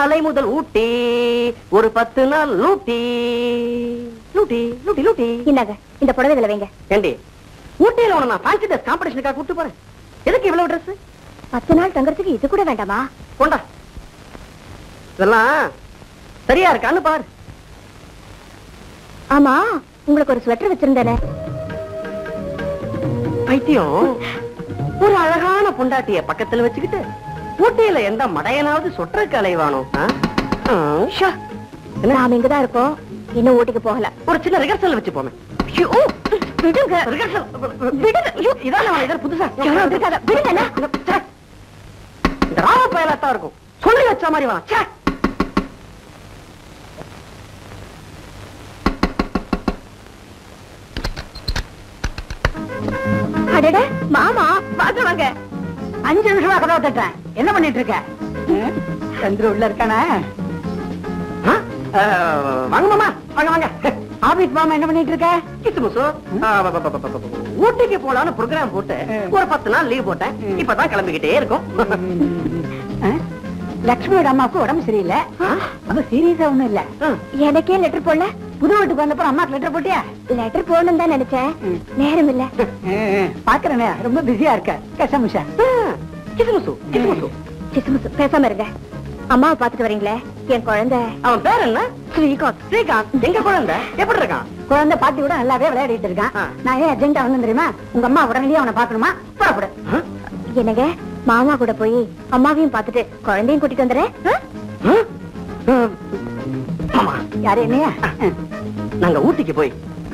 நாளை முதல் ஊட்டி ஒரு பத்து நாள் லூட்டி. லூட்டி லூட்டி லூட்டி. இந்தாங்க இந்த புடவை இதுல வைங்க. ஏண்டி? ஊட்டியில உன நான் ஃபேன்சி ட்ரெஸ் காம்படிஷனுக்காக கூட்டு போறேன். எதுக்கு இவ்வளவு ட்ரெஸ் பத்து நாள் தங்கறதுக்கு இது கூட வேண்டாமா? கொண்டா. இதெல்லாம் சரியா இருக்கான்னு பாரு. ஆமா உங்களுக்கு ஒரு ஸ்வெட்டர் வச்சிருந்தேனே. பைத்தியம். ஒரு அழகான பொண்டாட்டிய பக்கத்துல வச்சுக்கிட்டு ஊட்டியில எந்த மடையனாவது? ஆ, ஷா. நாம இங்கதான் இருக்கோம். இன்னும் ஊட்டிக்கு போகல. ஒரு சின்ன ரிகர்சல் வச்சு போமே. விடுங்க. ரிகர்சல் விடுங்க. இதான் புதுசா? ராம பயலாத்தான் இருக்கும். சொல்லி வச்ச மாதிரி வா. மாமா வாங்க வாங்க. அஞ்சு நிமிஷமா கதவை தட்டேன் என்ன பண்ணிட்டு இருக்க சந்திர உள்ள இருக்கானே? வாங்க மாமா வாங்க வாங்க. ஆபீஸ் மாமா என்ன பண்ணிட்டு இருக்க கித்து முசு ஊட்டிக்கு போலான்னு ப்ரோக்ராம் போட்டு ஒரு பத்து நாள் லீவ் போட்டேன். இப்பதான் கிளம்பிக்கிட்டே இருக்கும். லட்சுமியோட அம்மாவுக்கு உடம்பு சரியில்லை. அவ சீரியஸா ஒண்ணும் இல்ல. எனக்கே லெட்டர் போடல. புது வீட்டுக்கு வந்தப்பறம் அம்மாக்கு லெட்டர் போட்டியா? லெட்டர் போடணும் தான் நினைச்சேன். நேரம் இல்ல (laughs) பாக்குறேனே ரொம்ப பிஸியா இருக்க. கசமுஷா கித்து முசு கித்து முசு சிசுமுசு பேசாம இருங்க. அம்மாவை பாத்துட்டு வரீங்களே என் குழந்தை. அவன் பேர் என்ன? ஸ்ரீகாந்த். ஸ்ரீகாந்த். எங்க குழந்தை? எப்படி இருக்கான் குழந்தை பாட்டி கூட நல்லாவே விளையாடிட்டு இருக்கான். நான் ஏன் அர்ஜென்டா வந்து தெரியுமா? உங்க அம்மா உடனடியே அவனை பாக்கணுமா புறப்படு என்னங்க? மாமா கூட போய் அம்மாவையும் பாத்துட்டு குழந்தையும் கூட்டிட்டு வந்துடுறேன்? யாரு என்னையா? நாங்க ஊட்டிக்கு போய்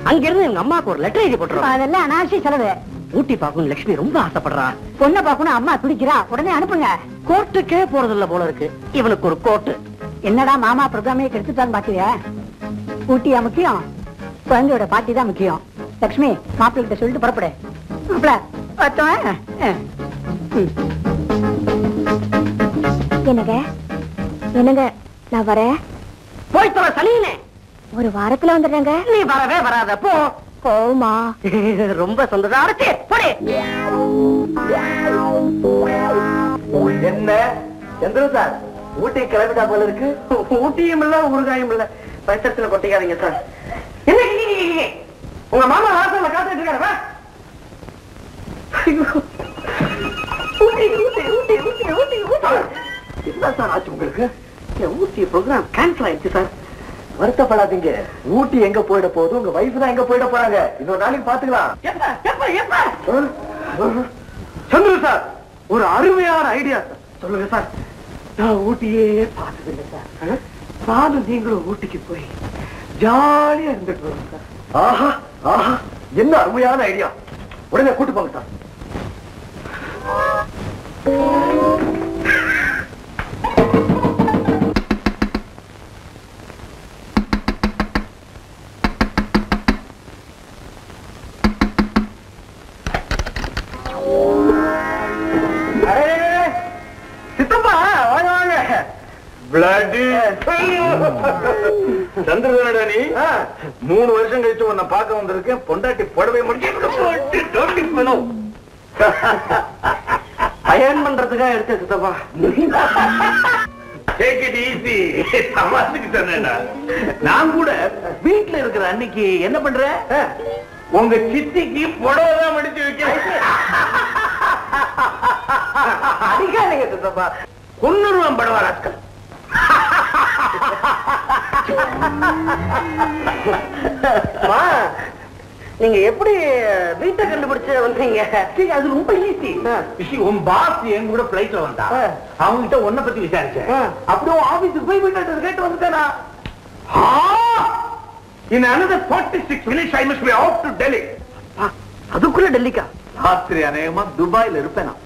அங்க இருந்து எங்க அம்மாக்கு ஒரு லெட்டர் எழுதி போட்டுறோம். அதெல்லாம் அனாவசிய செலவு. ஊட்டி பார்க்கணும் லட்சுமி ரொம்ப ஆசைப்படுறா. பொண்ணை அம்மா துடிக்கிறா. உடனே அனுப்புங்க. கோர்ட்டுக்கே போறதில்ல போல இருக்கு. இவனுக்கு ஒரு கோர்ட்டு. என்னடா மாமா ப்ரோக்ராமே கெடுத்துட்டான்னு பாக்குறியா ஊட்டியா முக்கியம்? குழந்தையோட பாட்டி தான் முக்கியம். லக்ஷ்மி மாப்பிள்ளை கிட்ட சொல்லிட்டு புறப்படு. மாப்பிள்ள என்னங்க? என்னங்க? நான் வரேன். போய் தொலை சனியனே ஒரு வாரத்துல வந்துடுறேங்க. நீ வரவே வராத போ. போமா. (laughs) ரொம்ப சந்தோஷம் அரைச்சி போடி. என்ன? சந்திரன் சார் ஊட்டி கிளம்பிட்டா போல இருக்கு. ஊட்டியும் இல்ல ஊறுகாயும் இல்ல. பச்சத்துல கொட்டிக்காதீங்க சார். என்ன? உங்க மாமா வாசல்ல காத்துட்டு இருக்காரு. ஊட்டி, ஊட்டி, ஊட்டி, ஊட்டி, ஊட்டி, ஊட்டி. என்ன சார் ஆச்சு உங்களுக்கு? ஊட்டி ப்ரோக்ராம் கேன்சல் ஆயிடுச்சு சார் வருத்தப்படாதீங்க. ஊட்டி எங்க போயிட போகுது உங்க வயசு தான் எங்க போயிட போறாங்க. இன்னொரு நாளைக்கு பாத்துக்கலாம். சந்திர சார் ஒரு அருமையான ஐடியா சார் சொல்லுங்க சார் நான் ஊட்டியே பார்த்ததில்லை சார்? நானும் நீங்களும் ஊட்டிக்கு போய் ஜாலியா இருந்துட்டு வரோம் சார் ஆஹா ஆஹா. என்ன அருமையான ஐடியா உடனே கூட்டு போங்க சார் சந்திரதனடா நீ? மூணு வருஷம் கழிச்சு உன்னை பார்க்க வந்திருக்கேன். பொண்டாட்டி புடவை முடிச்சு அயன் பண்றதுக்காக எடுத்தேன் சித்தப்பா. தமாசுக்கு சொன்னேன்டா. நான் கூட வீட்டுல இருக்கிற அன்னைக்கு என்ன பண்ற? உங்க சித்திக்கு புடவை தான் மடிச்சு வைக்கிறேன் அடிக்காதீங்க சித்தப்பா. கொன்னுருவான் படவா அம்மா, நீங்க எப்படி வீட்டை கண்டுபிடிச்சு வந்தீங்க? சரி, அது ரொம்ப ஈஸி உன் பாஸ் என் கூட பிளைட்ல வந்தா. அவங்க கிட்ட உன்னை பத்தி விசாரிச்சேன். ஆ. அப்படியே ஆபீஸுக்கு போய் வீட்டு கேட்டு வந்துட்டேனா? In another 46 minutes, I must be off to Delhi. அதுக்குள்ள டெல்லிக்கா? ராத்திரி அநேகமா துபாயில இருப்பேன்? நான்.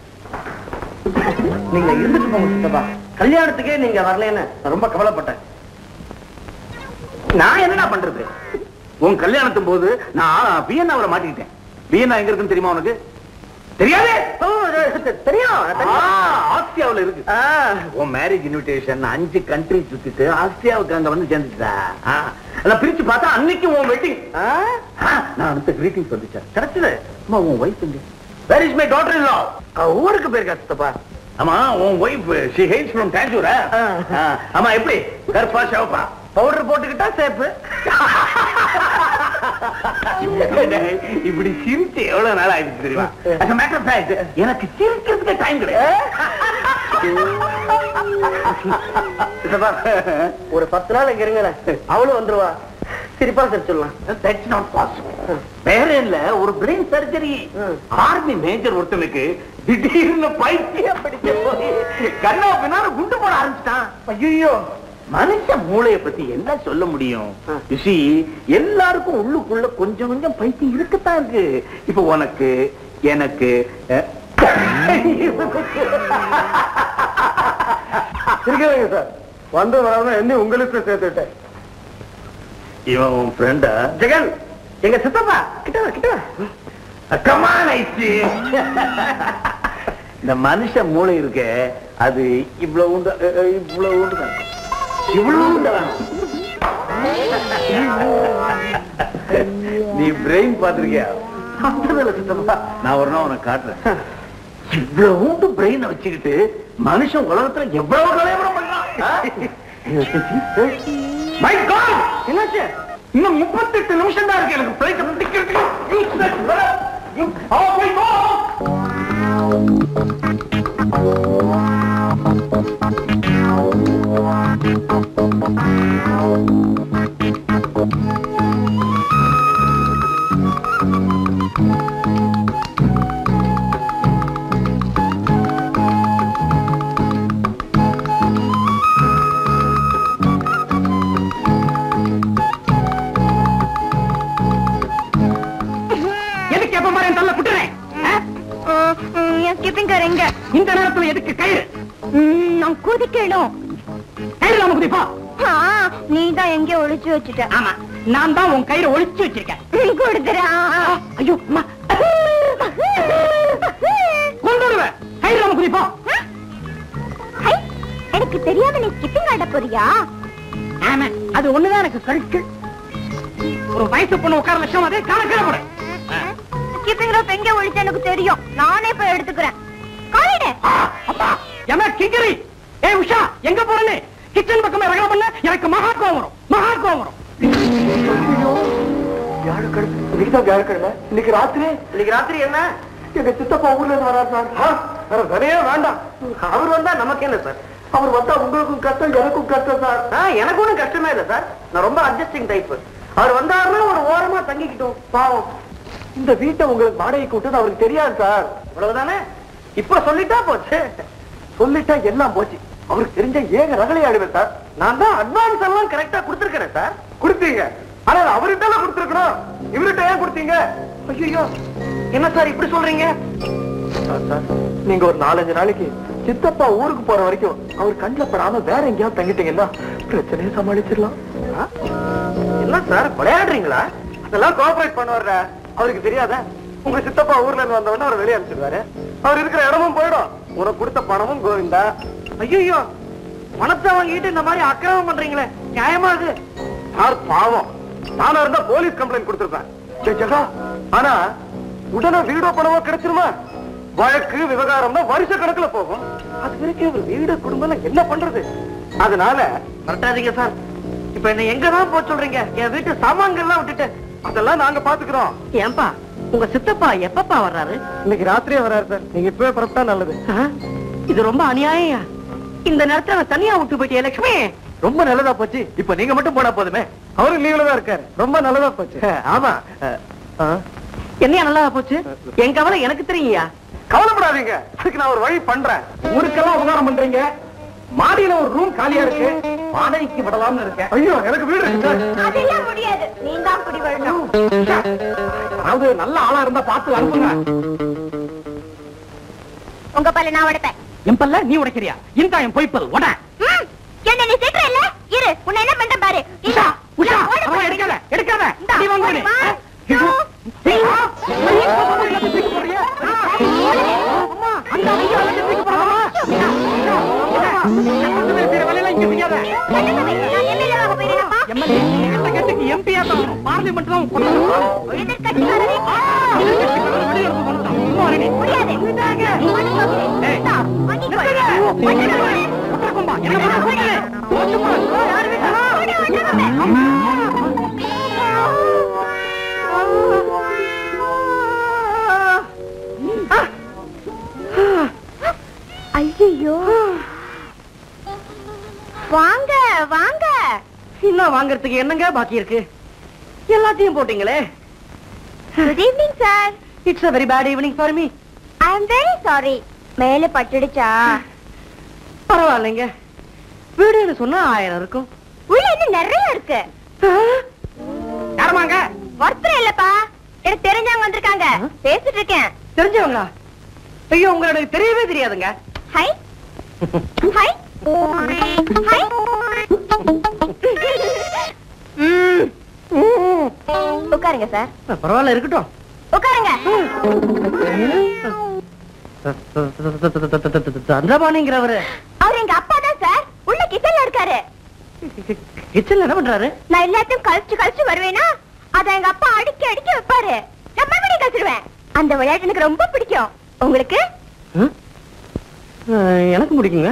நீங்க இருந்துட்டு போங்க சித்தப்பா. கல்யாணத்துக்கே நீங்க வரலன்னு ரொம்ப கவலைப்பட்டேன். நான் என்னடா பண்றது? உன் கல்யாணத்தும் போது நான் வியன்னாவில மாட்டிக்கிட்டேன். வியன்னா எங்க இருக்குன்னு தெரியுமா உனக்கு? தெரியாதே? தெரியும். ஆ, தெரியும். ஆஸ்திரியாவுல இருக்கு. உன் மேரேஜ் இன்விடேஷன் அஞ்சு கண்ட்ரி சுத்திட்டு ஆஸ்திரியாவுக்கு அங்க வந்து சேர்ந்துச்சா நான் பிரிச்சு பார்த்தா அன்னைக்கு உன் வெட்டிங் நான் அடுத்த கிரீட்டிங்ஸ் வந்துச்சேன் கிடைச்சது. உன் ஒய்ஃப் எங்க? Where is my daughter in law அவ ஊருக்கு போயிருக்கா சித்தப்பா. ஆமா உன் wife she hails from Tanjore. ஆமா எப்படி? கருப்பா சிவப்பா? பவுடர் போட்டுக்கிட்டா சேப்பு. இப்படி சிரிச்சு எவ்வளவு நாள் ஆயிடுச்சு தெரியுமா? Matter of fact, எனக்கு சிரிக்கிறதுக்கு டைம் கிடையாது. (laughs) ஒரு பத்து நாள் இங்க இருங்க அவளும் வந்துருவா. சிரிப்பா That's not possible. வேற இல்ல ஒரு பிரெயின் சர்ஜரி. ஆர்மி மேஜர் ஒருத்தனுக்கு திடீர்னு பைத்தியம் பிடிச்ச போய் கண்ணா பின்னால குண்டு போட ஆரம்பிச்சிட்டான். ஐயோ மனுஷ மூளைய பத்தி என்ன சொல்ல முடியும்? See, எல்லாருக்கும் உள்ளுக்குள்ள கொஞ்சம் கொஞ்சம் பைத்தியம் இருக்கத்தான் இருக்கு. இப்ப உனக்கு எனக்கு சார் வந்து வராம என்ன உங்களுக்கு சேர்த்துட்டேன் இவன் உன் ஃப்ரெண்டா ஜெகன் எங்க சித்தப்பா கிட்ட கிட்ட. கமான் ஐசி இந்த மனுஷ மூளை இருக்க அது இவ்வளவு உண்டு இவ்வளவு உண்டு இவ்வளவு உண்டு. நீ பிரெயின் பாத்திருக்கியா சித்தப்பா. நான் ஒரு நாள் உனக்கு காட்டுறேன். இவ்வளவு உண்டு பிரெயினை வச்சுக்கிட்டு மனுஷன் உலகத்துல எவ்வளவு கலைவரம் பண்றான்? மை காட் என்னாச்சு? இன்னும் முப்பத்தெட்டு நிமிஷம் தான் இருக்கு. எனக்கு flight ticket you of my god Thank you. Car எங்க இந்த நேரத்துல எதுக்கு கயிறு? நான் குதிக்கணும் கயிறு இல்லாம குதிப்பா நீ தான் எங்க ஒளிச்சு வச்சுட்ட? ஆமா நான் தான் உன் கயிறை ஒளிச்சு வச்சிருக்கேன். கொடுத்துறா ஐயோ கொண்டு வருவேன் கயிறு இல்லாம குதிப்பா எனக்கு தெரியாம நீ ஸ்கிப்பிங் ஆட போறியா? ஆமா அது ஒண்ணுதான் எனக்கு கழுக்கு ஒரு வயசு பொண்ணு உட்கார லட்சம் அதே கீழே போடு. ஸ்கிப்பிங் ரோப் எங்க ஒளிச்சு எனக்கு தெரியும். நானே போய் எடுத்துக்கிறேன். என்ன கிங்கரி ஏய் உஷா எங்க போறேன்னு? கிச்சன் பக்கமே ரகல பண்ண எனக்கு மகா கோவம் வரும். மகா கோவம் வரும். வியாழக்கிழமை. இன்னைக்கு தான் வியாழக்கிழமை. இன்னைக்கு ராத்திரி. இன்னைக்கு ராத்திரி என்ன? எங்க சித்தப்பா ஊர்ல இருந்து வரார் சார். வேற வேண்டாம். அவர் வந்தா நமக்கு என்ன சார்? அவர் வந்தா உங்களுக்கும் கஷ்டம் எனக்கும் கஷ்டம் சார். ஆ, எனக்கு ஒண்ணும் கஷ்டமே இல்ல சார். நான் ரொம்ப அட்ஜஸ்டிங் டைப் அவர் வந்தாருன்னா ஒரு ஓரமா தங்கிக்கிட்டோம். பாவம். இந்த வீட்டை உங்களுக்கு வாடகைக்கு விட்டது அவருக்கு தெரியாது சார். அவ்வளவுதானே இப்ப சொல்லிட்டா போச்சு. சொல்லிட்டா எல்லாம் போச்சு. அவருக்கு தெரிஞ்ச ஏக ரகலை ஆடுவேன் சார். நான் தான் அட்வான்ஸ் எல்லாம் கரெக்டா கொடுத்துருக்கேன் சார். கொடுத்தீங்க. ஆனா அவர்கிட்ட தான் கொடுத்துருக்கணும். இவர்கிட்ட ஏன் கொடுத்தீங்க? ஐயோ என்ன சார் இப்படி சொல்றீங்க? நீங்க ஒரு நாலஞ்சு நாளைக்கு சித்தப்பா ஊருக்கு போற வரைக்கும் அவர் கண்ணில் படாம வேற எங்கேயாவது தங்கிட்டீங்கன்னா பிரச்சனையை சமாளிச்சிடலாம். என்ன சார் விளையாடுறீங்களா அதெல்லாம் கோஆபரேட் பண்ணுவாரு அவருக்கு தெரியாத? உங்க சித்தப்பா ஊர்ல இருந்து வந்தவொடனே அவர் வெளியே அனுப்பிச்சிருவாரு அவர் இருக்கிற இடமும் போயிடும். உனக்கு கொடுத்த பணமும் கோவிந்தா. ஐயோ பணத்தை வாங்கிட்டு இந்த மாதிரி அக்கிரமம் பண்றீங்களே. நியாயமா அது? சார் பாவம். நானா இருந்தா போலீஸ் கம்ப்ளைண்ட் கொடுத்திருப்பேன். ஆனா உடனே வீடோ பணமோ கிடைச்சிருமா? வழக்கு விவகாரம் தான் வருஷ கணக்குல போகும். அது வரைக்கும் இவர் வீடு குடும்பம் என்ன பண்றது? அதனால மறட்டாதீங்க சார். இப்ப என்ன எங்க தான் போக சொல்றீங்க? என் வீட்டு சாமான்கள்லாம் விட்டுட்டு அதெல்லாம் நாங்க பாத்துக்கிறோம். ஏன்பா உங்க சித்தப்பா எப்பப்பா வர்றாரு? இன்னைக்கு ராத்திரியே வராரு சார். நீங்க இப்பவே புறப்பட்டா நல்லது? இது ரொம்ப அநியாயம் இந்த நேரத்துல நான் தனியா விட்டு போயிட்டே லட்சுமி ரொம்ப நல்லதா போச்சு. இப்ப நீங்க மட்டும் போனா போதுமே. அவரு லீவ்ல தான் இருக்காரு. ரொம்ப நல்லதா போச்சு. ஆமா. என்னையா நல்லா போச்சு? என் கவலை எனக்கு தெரியுயா கவலைப்படாதீங்க. அதுக்கு நான் ஒரு வழி பண்றேன். ஊருக்கெல்லாம் உபகாரம் பண்றீங்க. மாடியில ஒரு ரூம் காலியா இருக்கு வாடகைக்கு விடலாம்னு இருக்கேன் ஐயோ எனக்கு வீடு. அதெல்லாம் முடியாது நீ தான் குடி வரணும் அதாவது நல்ல ஆளா இருந்தா பார்த்து அனுப்புங்க உங்க பல்ல நான் உடைப்பேன் என் பல்ல நீ உடைக்கிறியா இந்த என் பொய்ப்பல் உட ம், என்ன நீ சேர்க்கிற இல்ல இரு உன்னை என்ன பண்ற பாரு உஷா உஷா அவன். எடுக்காத எடுக்காத இந்தா, நீ வாங்க ஓடி வா. ஐயோ. ஐயோ. ஐயோ. தூக்கி போடுறியா? அம்மா, அந்த ஐயா வந்து தூக்கி போடலாமா? அந்த பார்லிமெண்ட் தான் ஐயோ வாங்க வாங்க. இன்னும் வாங்குறதுக்கு என்னங்க பாக்கி இருக்கு? எல்லாத்தையும் போட்டீங்களே. Good evening sir it's a very bad evening for me I am very sorry மேல பட்டுடுச்சா? பரவாயில்லைங்க. வீடுன்னு சொன்னா ஆயிரம் இருக்கும். உள்ள இன்னும் நிறைய இருக்கு. யாரமாங்க ஒருத்தர் இல்லப்பா. எனக்கு தெரிஞ்சவங்க வந்திருக்காங்க. பேசிட்டு இருக்கேன். தெரிஞ்சவங்களா? ஐயோ உங்களுக்கு தெரியவே தெரியாதுங்க. Hi hi. உட்காருங்க சார். பரவாயில்ல இருக்கட்டும். உட்காருங்க. சந்திரபாணிங்கிறவரு அவர் எங்க அப்பா தான் சார். உள்ள கிச்சன்ல இருக்காரு. கிச்சன்ல என்ன பண்றாரு? நான் எல்லாத்தையும் கழிச்சு கழிச்சு வருவேனா? அத எங்க அப்பா அடிக்க அடிக்க வைப்பாரு. நான் மறுபடியும் கழிச்சிருவேன். அந்த விளையாட்டு எனக்கு ரொம்ப பிடிக்கும். உங்களுக்கு? எனக்கு பிடிக்குங்க.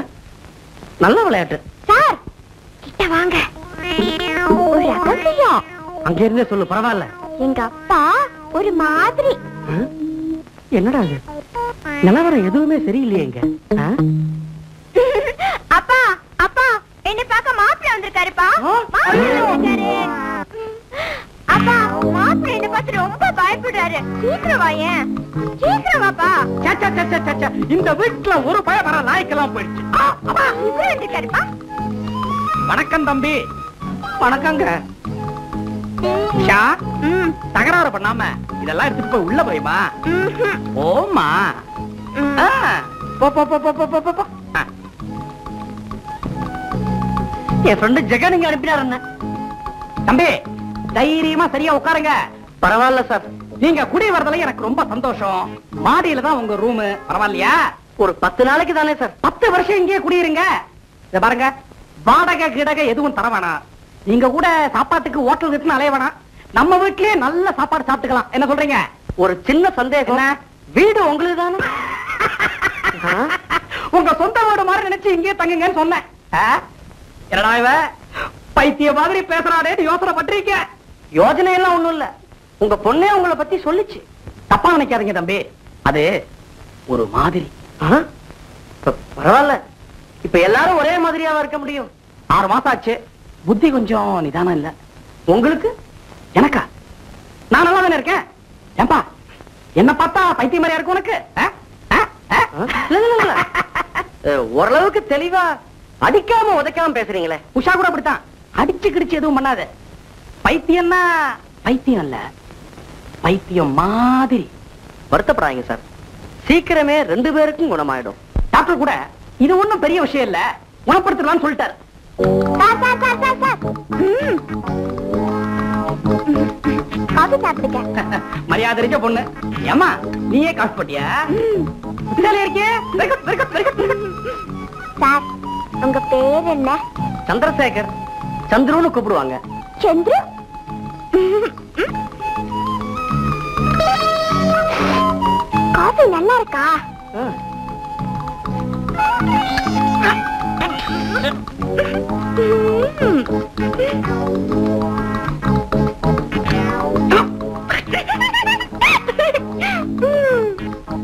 நல்ல விளையாட்டு. சார் கிட்ட வாங்க. ஒரு ரகசியம் அங்க இருந்தே சொல்லு பரவாயில்ல. எங்க அப்பா ஒரு மாதிரி? என்னடா இது? நிலவரம் எதுவுமே சரியில்லையே இங்க. ஆ? அப்பா அப்பா என்ன பார்க்க மாப்பிள்ள வந்திருக்காருப்பா. ஆ? மாப்பிள்ளை வந்திருக்காரு. அப்பா மாப்பிள்ளை என்ன பார்த்து ரொம்ப பயப்படுறாரு. சீக்கிரம் வாயேன் சீக்கிரம் வாப்பா சே, சே, சே, சே, சே, சே. இந்த வீட்டுல ஒரு பய வர நாய்க்கெல்லாம் போயிடுச்சு. அப்பா இவரு வணக்கம் தம்பி. வணக்கங்க. தகராறு பண்ணாம இதெல்லாம் எடுத்துட்டு போய் உள்ள போய்மா. ஓமா. என் ஃப்ரெண்டு ஜெகன் இங்க அனுப்பினார் தம்பி தைரியமா சரியா உட்காருங்க. பரவாயில்ல சார் நீங்க குடி வரதுல எனக்கு ரொம்ப சந்தோஷம். மாடியில தான் உங்க ரூம் பரவாயில்லையா? ஒரு பத்து நாளைக்கு தானே சார் பத்து வருஷம் இங்கேயே குடியிருங்க. இத பாருங்க. வாடகை கிடகை எதுவும் தர வேணாம். நீங்க கூட சாப்பாட்டுக்கு ஹோட்டல் வீட்டுல அலைய வேணாம். நம்ம வீட்லயே நல்ல சாப்பாடு சாப்பிட்டுக்கலாம். என்ன சொல்றீங்க? ஒரு சின்ன சந்தேகம். வீடு உங்களுக்கு தானே? உங்க சொந்த வீடு மாதிரி நினைச்சு இங்கே தங்குங்கன்னு சொன்னேன்? என்னடா இவ? பைத்திய மாதிரி பேசுறாடேன்னு யோசனை பண்றீங்க. யோஜனை எல்லாம் ஒண்ணும் இல்ல. உங்க பொண்ணே உங்களை பத்தி சொல்லுச்சு. தப்பா நினைக்காதீங்க தம்பி. அது ஒரு மாதிரி. பரவாயில்ல. இப்ப எல்லாரும் ஒரே மாதிரியாவா இருக்க முடியும். ஆறு மாசம் ஆச்சு. புத்தி கொஞ்சம் நிதானம் இல்ல. உங்களுக்கு? எனக்கா? நான் நல்லா தானே இருக்கேன். ஏன்பா? என்ன பார்த்தா பைத்தியம் மாதிரியா இருக்கு உனக்கு? ஓரளவுக்கு தெளிவா அடிக்காம உதைக்காம பேசுறீங்களே. உஷா கூட அப்படித்தான். அடிச்சு கிடிச்சு எதுவும் பண்ணாத. பைத்தியம்னா பைத்தியம் இல்ல. பைத்தியம் மாதிரி. வருத்தப்படாதீங்க சார் சீக்கிரமே ரெண்டு பேருக்கும் குணமாயிடும். டாக்டர் கூட இது ஒண்ணும் பெரிய விஷயம் இல்ல. குணப்படுத்தலாம்னு சொல்லிட்டாரு. Sir sir sir sir sir. ம். காஃபி சாப்பிட்டுக்க மரியாதை இருக்க? பொண்ணு ஏமா நீயே காசு போட்டியா உங்க பேர் என்ன? சந்திரசேகர். சந்துருன்னு கூப்பிடுவாங்க. சந்திரு? காஃபி நல்லா இருக்கா?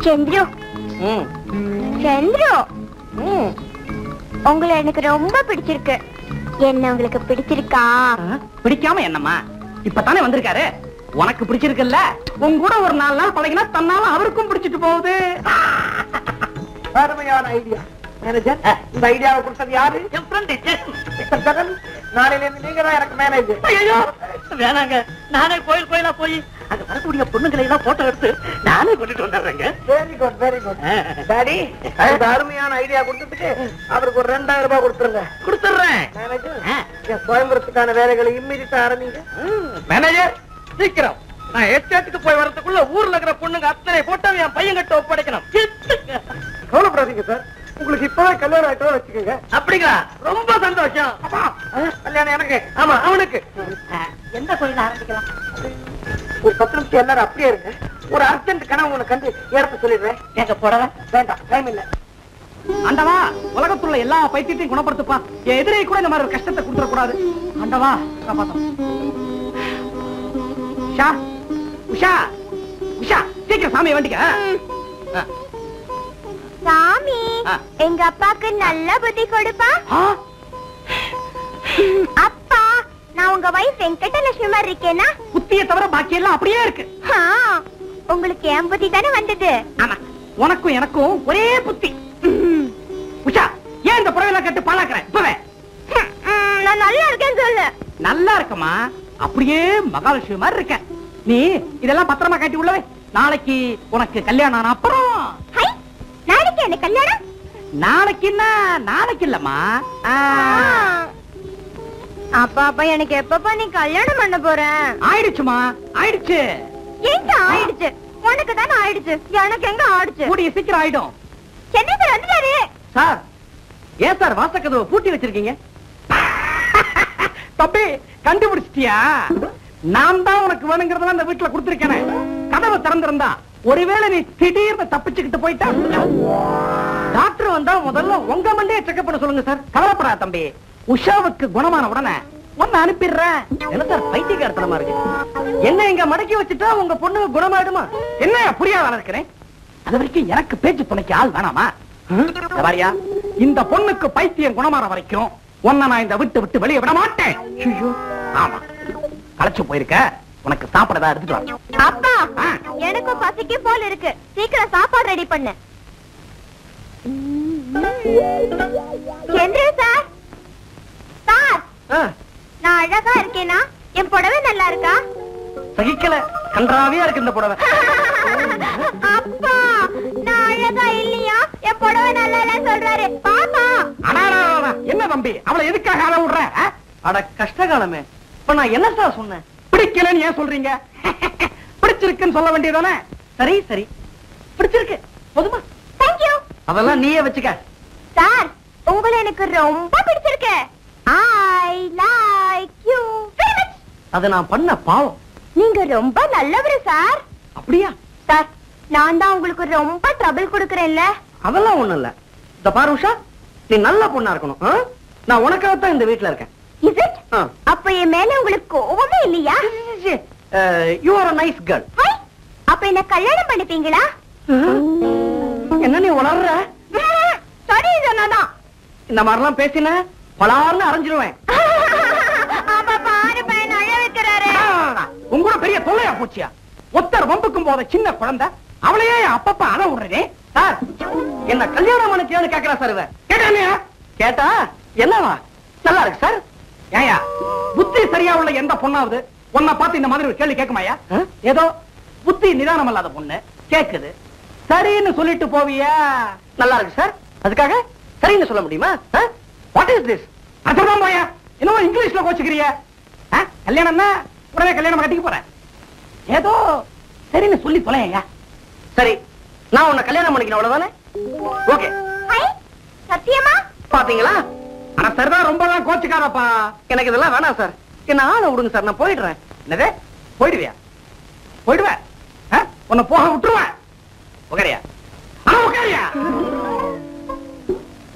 சந்திரு. சந்திரு. உங்களை எனக்கு ரொம்ப பிடிச்சிருக்கு. என்ன உங்களுக்கு பிடிச்சிருக்கா? பிடிக்காம என்னம்மா? இப்பதானே வந்திருக்காரு. உனக்கு பிடிச்சிருக்குல்ல? உன் கூட ஒரு நாலு நாள் பழகினா தன்னால அவருக்கும் பிடிச்சிட்டு போகுது. அருமையான ஐடியா மேனேஜர் இந்த ஐடியாவை கொடுத்தது யாரு? என் மிஸ்டர் ஜெகன் நாளையில இருந்து நீங்க தான் எனக்கு மேனேஜர் ஐயோ வேணாங்க. நானே கோயில் கோயிலா போய் அங்க வரக்கூடிய பொண்ணுங்களை எல்லாம் போட்டோ எடுத்து நானே கொண்டுட்டு வந்துடுறேங்க. Very good very good daddy இந்த அருமையான ஐடியா கொடுத்ததுக்கு அவருக்கு ஒரு ரெண்டாயிரம் ரூபாய் கொடுத்துருங்க. கொடுத்துடுறேன். மேனேஜர் என் சுயம்பரத்துக்கான வேலைகளை இம்மிடிட்டா ஆரம்பிங்க. மேனேஜர் சீக்கிரம். நான் எஸ்டேட்டுக்கு போய் வரதுக்குள்ள ஊர்ல இருக்கிற பொண்ணுங்க அத்தனை போட்டோ என் பையன் கிட்ட ஒப்படைக்கணும். கவலைப்படாதீங்க சார் உங்களுக்கு இப்பவே கல்யாணம் ஆயிட்டா வச்சுக்கோங்க. அப்படிங்களா? ரொம்ப சந்தோஷம். கல்யாணம் எனக்கு. ஆமா அவனுக்கு. எந்த கோயில் ஆரம்பிக்கலாம்? ஒரு பத்து நிமிஷம் எல்லாரும் அப்படியே இருங்க. ஒரு அர்ஜென்ட் கனவு உனக்கு கண்டு இடத்த சொல்லிடுறேன். எங்க போடல வேண்டாம் டைம் இல்ல. ஆண்டவா உலகத்துல எல்லா பைத்தியத்தையும் குணப்படுத்துப்பா என் எதிரே கூட இந்த மாதிரி ஒரு கஷ்டத்தை கொடுத்துட கூடாது ஆண்டவா காப்பாத்தம் உஷா உஷா உஷா சீக்கிரம் சாமியை வேண்டிக்க. சாமி. எங்க அப்பாக்கு நல்ல புத்தி கொடுப்பா. அப்பா நான் உங்க வைஃப் வெங்கடலட்சுமி மாதிரி இருக்கேனா? புத்தியை தவிர பாக்கி எல்லாம் அப்படியே இருக்கு. உங்களுக்கு என் புத்தி தானே வந்தது? ஆமா. உனக்கும் எனக்கும் ஒரே புத்தி. உஷா ஏன் இந்த புடவைலாம் கட்டு பாலாக்குறேன் இப்பவே நான் நல்லா இருக்கேன்னு சொல்லு. நல்லா இருக்கமா அப்படியே மகாலட்சுமி மாதிரி இருக்க நீ இதெல்லாம் பத்திரமா கட்டி உள்ளவே நாளைக்கு உனக்கு கல்யாணம் ஆன அப்புறம். நாளைக்கு எனக்கு கல்யாணம்? நாளைக்கு என்ன நாளைக்கு இல்லம்மா. அப்பா அப்பா எனக்கு எப்பப்பா நீ கல்யாணம் பண்ண போற? ஆயிடுச்சுமா ஆயிடுச்சு. எங்க ஆயிடுச்சு? உனக்கு தானே ஆயிடுச்சு? எனக்கு எங்க ஆயிடுச்சு? கூடிய சீக்கிரம் ஆயிடும். சென்னை சார் வந்துட்டாரு. சார் ஏன் சார் வாசக்கதவை பூட்டி வச்சிருக்கீங்க? (laughs) தம்பி கண்டுபிடிச்சிட்டியா? நான் தான் உனக்கு வேணுங்கிறதெல்லாம் இந்த வீட்டுல கொடுத்திருக்கேனே. கதவை திறந்திருந்தா. ஒருவேளை நீ திடீர்னு தப்பிச்சுக்கிட்டு போயிட்டா டாக்டர் வந்தா முதல்ல உங்க மண்டே செக்அப் பண்ண சொல்லுங்க சார். கவலைப்படா தம்பி. உஷாவுக்கு குணமான உடனே ஒன்னு அனுப்பிடுறேன். என்ன சார் பைத்தியக்காரத்தனமா இருக்கு? என்ன இங்க மடக்கி வச்சுட்டா உங்க பொண்ணு குணமாயிடுமா? என்ன புரியாத இருக்கிறேன் அது வரைக்கும் எனக்கு பேச்சு துணைக்கு ஆள் வேணாமா? இந்த பாரியா இந்த பொண்ணுக்கு பைத்தியம் குணமாற வரைக்கும் உன்னை நான் இந்த விட்டு விட்டு வெளியே விட மாட்டேன். ஐயோ ஆமா. களைச்சு போயிருக்க. உனக்கு சாப்பிட ஏதாவது எடுத்துட்டு வா. அப்பா. எனக்கும் பசிக்கு போல இருக்கு. சீக்கிரம் சாப்பாடு ரெடி பண்ணு. சந்திர சார். சார் நான் அழகா இருக்கேனா? என் புடவை நல்லா இருக்கா? சகிக்கல. கன்றாவியா இருக்கு இந்த புடவை. அப்பா நான் அழகா இல்ல சொல்றாரு. பாப்பா என்ன தம்பி? அவளை எதுக்காக அழ விடுற ஆ? அட கஷ்டகாலமே. இப்ப நான் என்ன சார் சொன்னேன்? பிடிக்கலன்னு ஏன் சொல்றீங்க? (laughs) பிடிச்சிருக்குன்னு சொல்ல வேண்டியதானே சரி சரி. பிடிச்சிருக்கு. போதுமா? தேங்க்யூ அதெல்லாம் நீயே வச்சுக்க. சார் உங்களை எனக்கு ரொம்ப பிடிச்சிருக்கு. I like you very much அதை நான் பண்ண பாவம். நீங்க ரொம்ப நல்லவரு சார். அப்படியா? சார் நான் தான் உங்களுக்கு ரொம்ப ட்ரபிள் கொடுக்கறேன்ல. அதெல்லாம் ஒண்ணும் இல்ல. இந்த பாரு உஷா நீ நல்ல பொண்ணா இருக்கணும்? நான் உனக்காகத்தான் இந்த வீட்டுல இருக்கேன். இஸ் அப்ப என் மேல உங்களுக்கு கோவமே இல்லையா? யூ ஆர் நைஸ் கேர்ள் அப்ப என்ன கல்யாணம் பண்ணிப்பீங்களா? என்ன நீ உணர்ற சரி சொன்னதான் இந்த மாதிரிலாம் பேசின பலார்னு அரைஞ்சிருவேன். அப்ப பாரு பையன் அழ வைக்கிறாரு. உங்க கூட பெரிய தொல்லையா போச்சியா? ஒத்தர் வம்புக்கும் போத சின்ன குழந்தை அவளையே அப்பப்ப அழ விடுறதே சார் என்ன கல்யாணம் பண்ணிச்சியான்னு கேக்குறா சார் இவ. கேட்டானியா கேட்டா? என்னவா? நல்லா இருக்கு சார். ஏயா புத்தி சரியா உள்ள எந்த பொண்ணாவது உன்னை பார்த்து இந்த மாதிரி ஒரு கேள்வி கேட்குமாயா? ஏதோ புத்தி நிதானம் இல்லாத பொண்ணு கேக்குது. சரின்னு சொல்லிட்டு போவியா? நல்லா இருக்கு சார். அதுக்காக சரின்னு சொல்ல முடியுமா? வாட் இஸ் திஸ் அதான் போயா. என்னவோ இங்கிலீஷ்ல கோச்சுக்கிறிய கல்யாணம்னா உடனே கல்யாணம் கட்டிக்க போறேன். ஏதோ சரின்னு சொல்லி தொலையா சரி நான் உன்னை கல்யாணம் பண்ணிக்கிறேன் அவ்வளவுதானே? ஓகே சத்தியமா பாத்தீங்களா? ஆனா சரிதான் ரொம்ப எல்லாம் கோச்சுக்காரப்பா எனக்கு இதெல்லாம் வேணாம் சார் என்ன ஆளை விடுங்க சார் நான் போயிடுறேன். என்னதே? போயிடுவியா? போயிடுவேன் உன்னை போக விட்டுருவேன். உக்காரியா? ஆ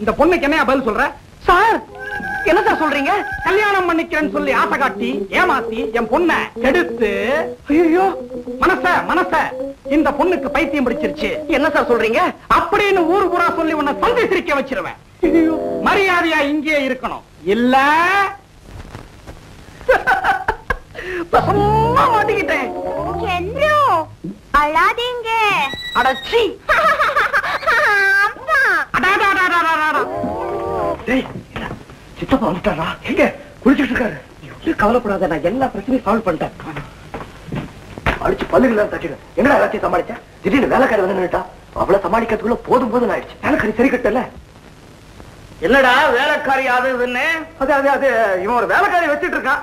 இந்த பொண்ணுக்கு என்னையா பதில் சொல்ற? சார் என்ன சார் சொல்றீங்க? கல்யாணம் பண்ணிக்கிறேன்னு சொல்லி ஆசை காட்டி ஏமாத்தி என் பொண்ண கெடுத்து ஐயோ மனச மனச. இந்த பொண்ணுக்கு பைத்தியம் பிடிச்சிருச்சு. என்ன சார் சொல்றீங்க? அப்படின்னு ஊரு பூரா சொல்லி உன்னை சந்தை சிரிக்க வச்சிருவேன். மரியாதையா இங்கே இருக்கணும். இல்ல. வசமா மாட்டிக்கிட்டேன். அழாதீங்க. அடச்சி (laughs) இல்ல, சித்தப்பா வந்துட்டாரா? எங்க? குளிச்சிட்டு இருக்காரு ஒண்ணும் கவலைப்படாத நான் எல்லா பிரச்சனையும் சால்வ் பண்ணிட்டேன். அடிச்சு பல்லுகள் தட்டிடு எங்கடா எல்லாத்தையும் சமாளிச்சேன் திடீர்னு வேலைக்காரி வந்து நின்னுட்டா? அவளை சமாளிக்கிறதுக்குள்ள போதும் போதும் ஆயிடுச்சு. வேலைக்காரி சரி கட்டல. என்னடா வேலைக்காரி ஆகுதுன்னு? அது அது அது இவன் ஒரு வேலைக்காரி வச்சிட்டு இருக்கான்.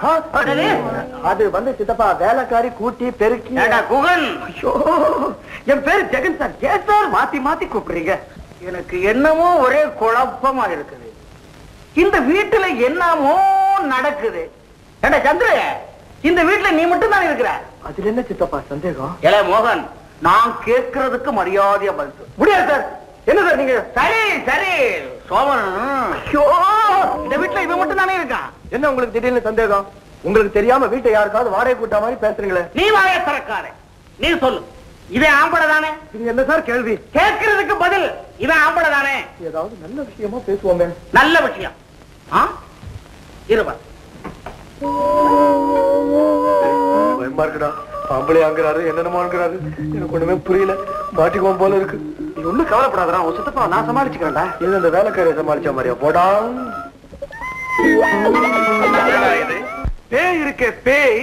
அது வந்து சித்தப்பா வேலைக்காரி கூட்டி பெருக்கி குகன்! ஐயோ என் பேரு ஜெகன் சார். ஏன் சார் மாத்தி மாத்தி கூப்பிடுறீங்க. எனக்கு என்னமோ ஒரே குழப்பமா இருக்குது. இந்த வீட்டுல என்னமோ நடக்குது. ஏடா சந்திர இந்த வீட்டுல நீ மட்டும் தான் இருக்கிற? அதுல என்ன சித்தப்பா சந்தேகம்? ஏல மோகன் நான் கேட்கறதுக்கு மரியாதையா பதில். முடியாது சார். என்ன சார் நீங்க? சரி சரி. சோமன் இந்த வீட்டுல இவன் மட்டும் தானே இருக்கான். என்ன உங்களுக்கு திடீர்னு சந்தேகம்? உங்களுக்கு தெரியாம வீட்டை யாருக்காவது வாடகை கூட்ட மாதிரி பேசுறீங்களே. நீ வாய திறக்காத. நீ சொல்லு. இவன் ஆம்பளை தானே? இது என்ன சார் கேள்வி? கேட்கறதுக்கு பதில் இவன் ஆம்பளை தானே? ஏதாவது நல்ல விஷயமா பேசுவோமே. நல்ல விஷயம். ஆ? இருவா. பயமா இருக்குடா. ஆம்பளை ஆங்குறாரு என்னென்னமாங்கிறாரு எனக்கு ஒண்ணுமே புரியல. மாட்டிக்குவோம் போல இருக்கு. நீ ஒண்ணும் கவலைப்படாதடா உன் சித்தப்பா நான் சமாளிச்சுக்கிறேன்டா. இது இந்த வேலைக்காரியை சமாளிச்ச மாதிரியா? போடா. பேய் இருக்கே பேய்.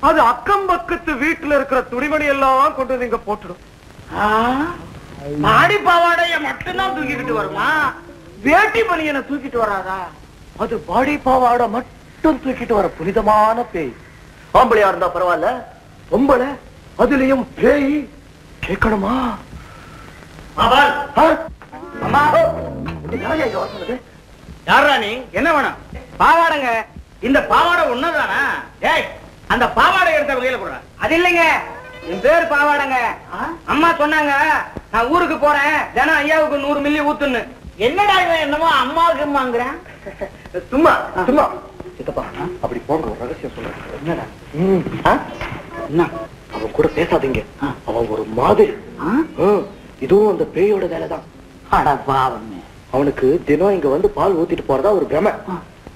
அது அக்கம் பக்கத்து வீட்டுல இருக்கிற துணிமணி எல்லாம் கொண்டு வந்து இங்க போட்டுடும். மாடி பாவாடைய மட்டும்தான் தூக்கிக்கிட்டு வருமா? வேட்டி பனியனை தூக்கிட்டு வராதா? அது பாடி பாவாடை மட்டும் தூக்கிட்டு வர புனிதமான பேய். ஆம்பளையா இருந்தா பரவாயில்ல பொம்பளை அதுலயும் பேய். கேட்கணுமா? யாரா நீ? என்ன வேணும்? பாவாடைங்க. இந்த பாவாடை ஒண்ணுதானா ஏய் அந்த பாவாடை எடுத்த வகையில போடுற. அது இல்லைங்க. என் பேர் பாவாடைங்க. அம்மா சொன்னாங்க நான் ஊருக்கு போறேன். தினம் ஐயாவுக்கு நூறு மில்லி ஊத்துன்னு. என்னடா இவன் என்னமோ அம்மாவுக்கு அம்மாங்கிறேன் சும்மா சும்மா. சித்தப்பா அப்படி போங்க ஒரு ரகசியம் சொல்றேன். என்னடா? என்ன? அவன் கூட பேசாதீங்க. அவன் ஒரு மாதிரி. இதுவும் அந்த பேயோட வேலைதான். அட பாவமே. அவனுக்கு தினம் இங்க வந்து பால் ஊத்திட்டு போறதா ஒரு பிரமை.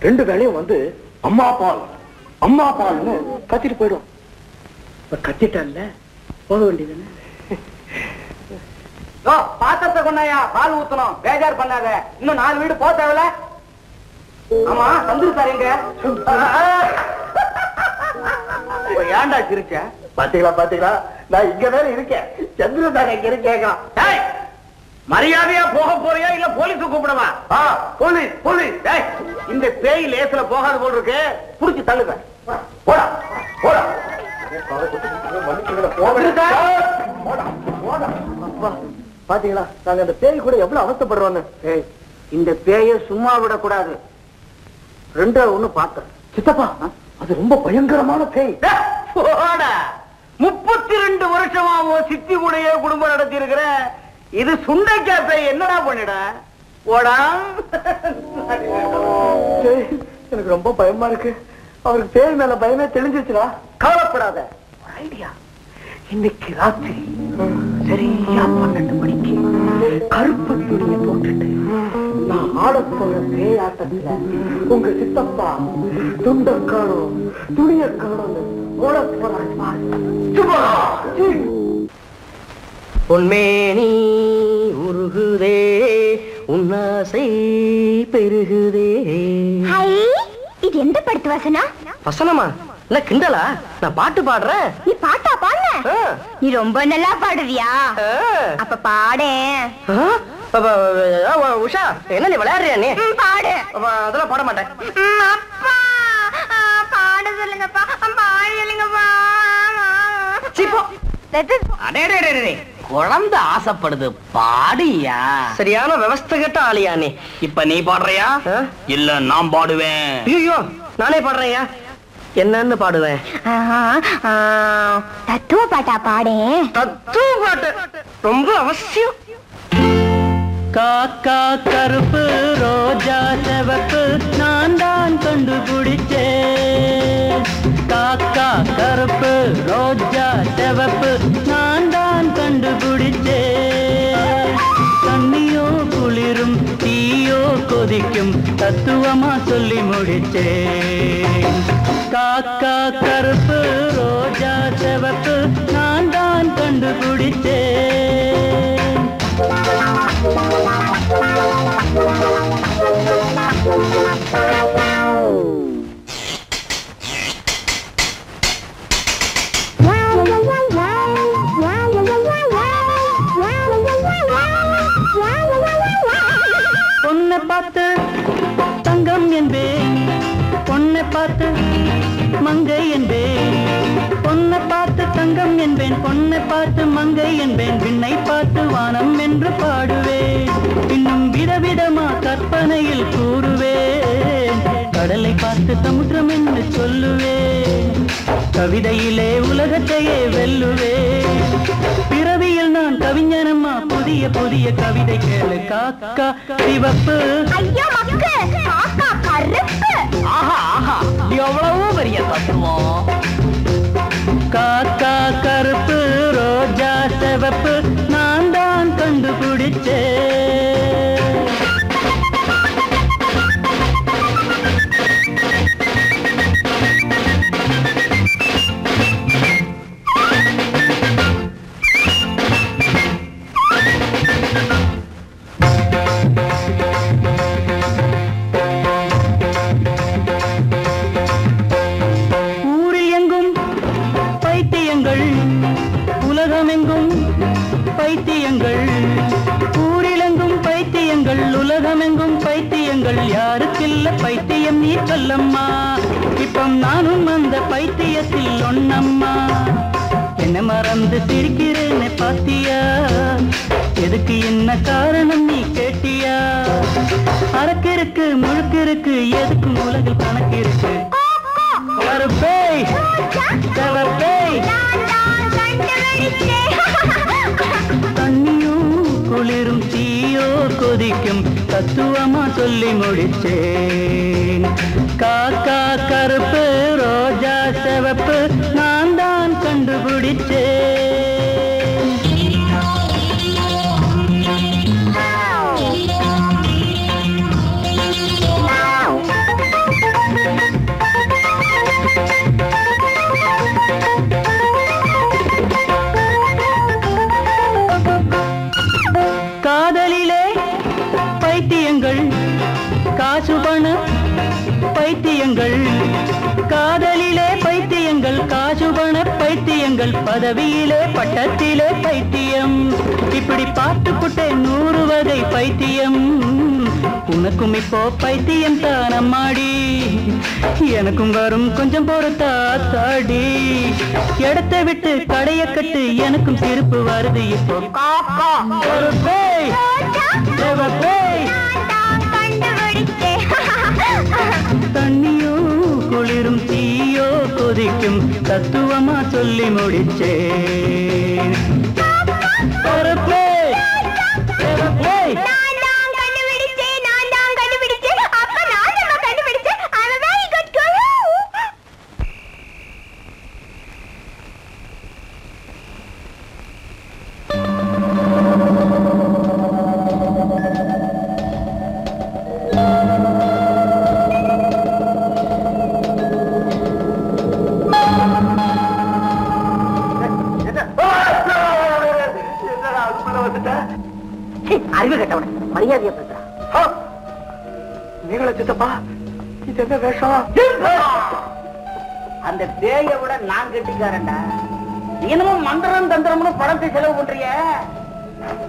ரெண்டு வேளையும் வந்து அம்மா பால் அம்மா பால்னு கத்திட்டு போயிடும். இப்ப கத்திட்டல்ல போக வேண்டியதுன்னு ஓ (laughs) பாத்திரத்தை கொண்டாயா? பால் ஊத்தணும். பேஜார் பண்ணாத. இன்னும் நாலு வீடு போக தேவையில்ல? ஆமா சந்துரு சார் எங்க ஏன்டா சிரிச்ச பாத்தீங்களா பாத்தீங்களா? நான் இங்க வேற இருக்கேன். தான் இங்க இருக்கேன் ஏய், மரியாதையா போக போறியா? இல்ல போலீஸ் கூப்பிடவா? Police police. இந்த பேய் லேஸ்ல போகாது போல் இருக்கு. புடிச்சு தள்ளுங்க. போடா போடா. அப்பா, பாத்தீங்களா? நாங்க அந்த பேய் கூட எவ்வளவு அவஸ்தைப்படுறோன்னு இந்த பேய சும்மா விடக்கூடாது. ரெண்டு ஒண்ணு பார்த்தேன். சித்தப்பா அது ரொம்ப பயங்கரமான பேய். முப்பத்தி ரெண்டு வருஷமா உன் சித்தி கூடயே குடும்பம் நடத்தி இருக்கிற இது சுண்டைக்காய் பேய். என்னடா பண்ணிட? ஏய், எனக்கு ரொம்ப பயமா இருக்கு. அவருக்கு பேய் மேல பயமே தெளிஞ்சிச்சுடா கவலைப்படாத. ஐடியா. இன்னைக்கு ராத்திரி. சரியா பன்னெண்டு மணிக்கு கருப்பு துணிய போட்டுட்டு நான் ஆடப் போற பேய் ஆட்டத்துல உங்க சித்தப்பா துண்ட காணும் துணிய காணும். பொன்மேனி உருகுதே உன்னாசை பெருகுதே. ஹை இது எந்த படுத்து வாசனா வசனமா? இல்ல கிண்டலா? நான் பாட்டு பாடுறேன். நீ பாட்டா பாடுன. நீ ரொம்ப நல்லா பாடுவியா. அப்ப அப்ப, உஷா என்ன நீ விளையாடுறியா நீ? பாடு. அதெல்லாம் பாட மாட்டேன். அப்பா பாட சொல்லுங்கப்பா. பாட சொல்லுங்கப்பா. குழந்தை ஆசைப்படுது பாடியா? சரியான விவஸ்தை கெட்ட ஆளியா நீ? இப்ப நீ பாடுறியா? இல்ல நான் பாடுவேன். ஐயோ நானே பாடுறேன்யா. என்னன்னு பாடுவேன். தத்துவ பாட்டா பாடேன் தத்துவ பாட்டு. ரொம்ப அவசியம். காக்கா கருப்பு ரோஜா செவப்பு நான் தான் கண்டுபிடிச்சேன். காக்கா கருப்பு ரோஜா செவப்பு நான் தான் கொதிக்கும் தத்துவமா சொல்லி முடித்தேன். காக்கா கருப்பு ரோஜா செவப்பு நான் தான் கண்டுபிடிச்சேன் பொண்ணை பார்த்து தங்கம் என்பேன் பொண்ணை பார்த்து மங்கை என்பேன் பொண்ணை பார்த்து தங்கம் என்பேன் பொண்ணை பார்த்து மங்கை என்பேன். விண்ணை பார்த்து வானம் என்று பாடுவேன் இன்னும் விதவிதமா கற்பனையில் கூறுவேன் கடலை பார்த்து சமுத்திரம் என்று சொல்லுவேன் கவிதையிலே உலகத்தையே வெல்லுவேன் பிறவியில் நான் கவிஞனம்மா புதிய புதிய கவிதை கேளு. காக்கா சிவப்பு. ஐயோ மக்கு. காக்கா கருப்பு. ஆஹா ஆஹா. எவ்வளவு பெரிய தத்துவம். காக்கா கருப்பு ரோஜா சிவப்பு. நான் தான் கண்டுபிடிச்சேன். பைத்தியம் நீ சொல்லம்மா. இப்பம் நானும் அந்த பைத்தியத்தில் ஒன்னம்மா என்ன மறந்து சிரிக்கிறேன்னு பாத்தியா? எதுக்கு என்ன காரணம் நீ கேட்டியா? அரக்கிருக்கு முழுக்கிருக்கு எதுக்கு உலகில் கணக்கு இருக்கு கருப்பேய் செவப்பேய் தண்ணியும் குளிரும் தீயோ கொதிக்கும் சொல்லி முடிச்சேன் பைத்தியங்கள் பதவியிலே பட்டத்திலே பைத்தியம். இப்படி பார்த்துப்புட்டே நூறு வகை பைத்தியம். உனக்கும் இப்போ பைத்தியம் தானம்மாடி எனக்கும் வரும் கொஞ்சம் பொறுத்தா தாடி. இடத்தை விட்டு கடைய கட்டு எனக்கும் திருப்பு வருது இப்போ. ചോദിക്കും തത്വമാ ചൊല്ലി മുടിച്ചേ தந்திரம்னு பணத்தை செலவு பண்றிய?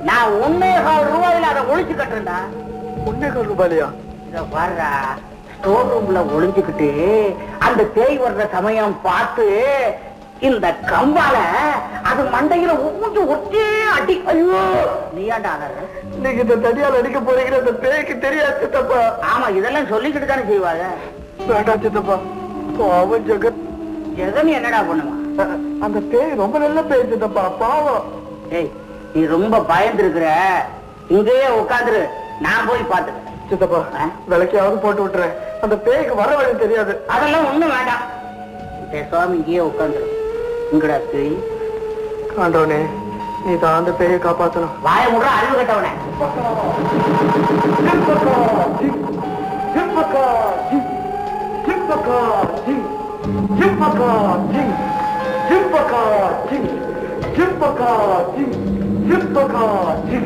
நான் ஒன்னே கால் ரூபாயில அதை ஒழிச்சு கட்டுறேன்டா. ஒன்னேகால் ரூபாயிலையா? இத பாருடா ஸ்டோர் ரூம்ல ஒளிஞ்சுக்கிட்டு அந்த பேய் வர்ற சமயம் பார்த்து இந்த கம்பால அது மண்டையில ஊஞ்சு ஒட்டே அடி. ஐயோ நீயாண்டா நீங்க இந்த தடியால் அடிக்க போறீங்க அந்த பேய்க்கு தெரியாது சித்தப்பா. ஆமா இதெல்லாம் சொல்லிக்கிட்டு தானே செய்வாங்க. வேண்டாம் சித்தப்பா பாவம் ஜெகன் ஜெகன் என்னடா பண்ணுவான்? அந்த பேய் ரொம்ப நல்ல பேய் சித்தப்பா பாவம் ஏய் நீ ரொம்ப பயந்துருக்கிற இங்கேயே உட்காந்துரு நான் போய் பாத்துக்கிறேன் சித்தப்பா விளக்கையாவது போட்டு விட்டுறேன் அந்த பேய்க்கு வர வழி தெரியாது அதெல்லாம் ஒண்ணும் வேண்டாம் பேசாம இங்கேயே உட்காந்துரு இங்கடா பேய் ஆண்டவனே நீ தான் அந்த பேயை காப்பாத்தணும் வாய முடுற அறிவு கட்டவனே ஜிம்பக்கா ஜிம் ஜிம்பக்கா 順破か陣順破か陣順パカー順ン。か陣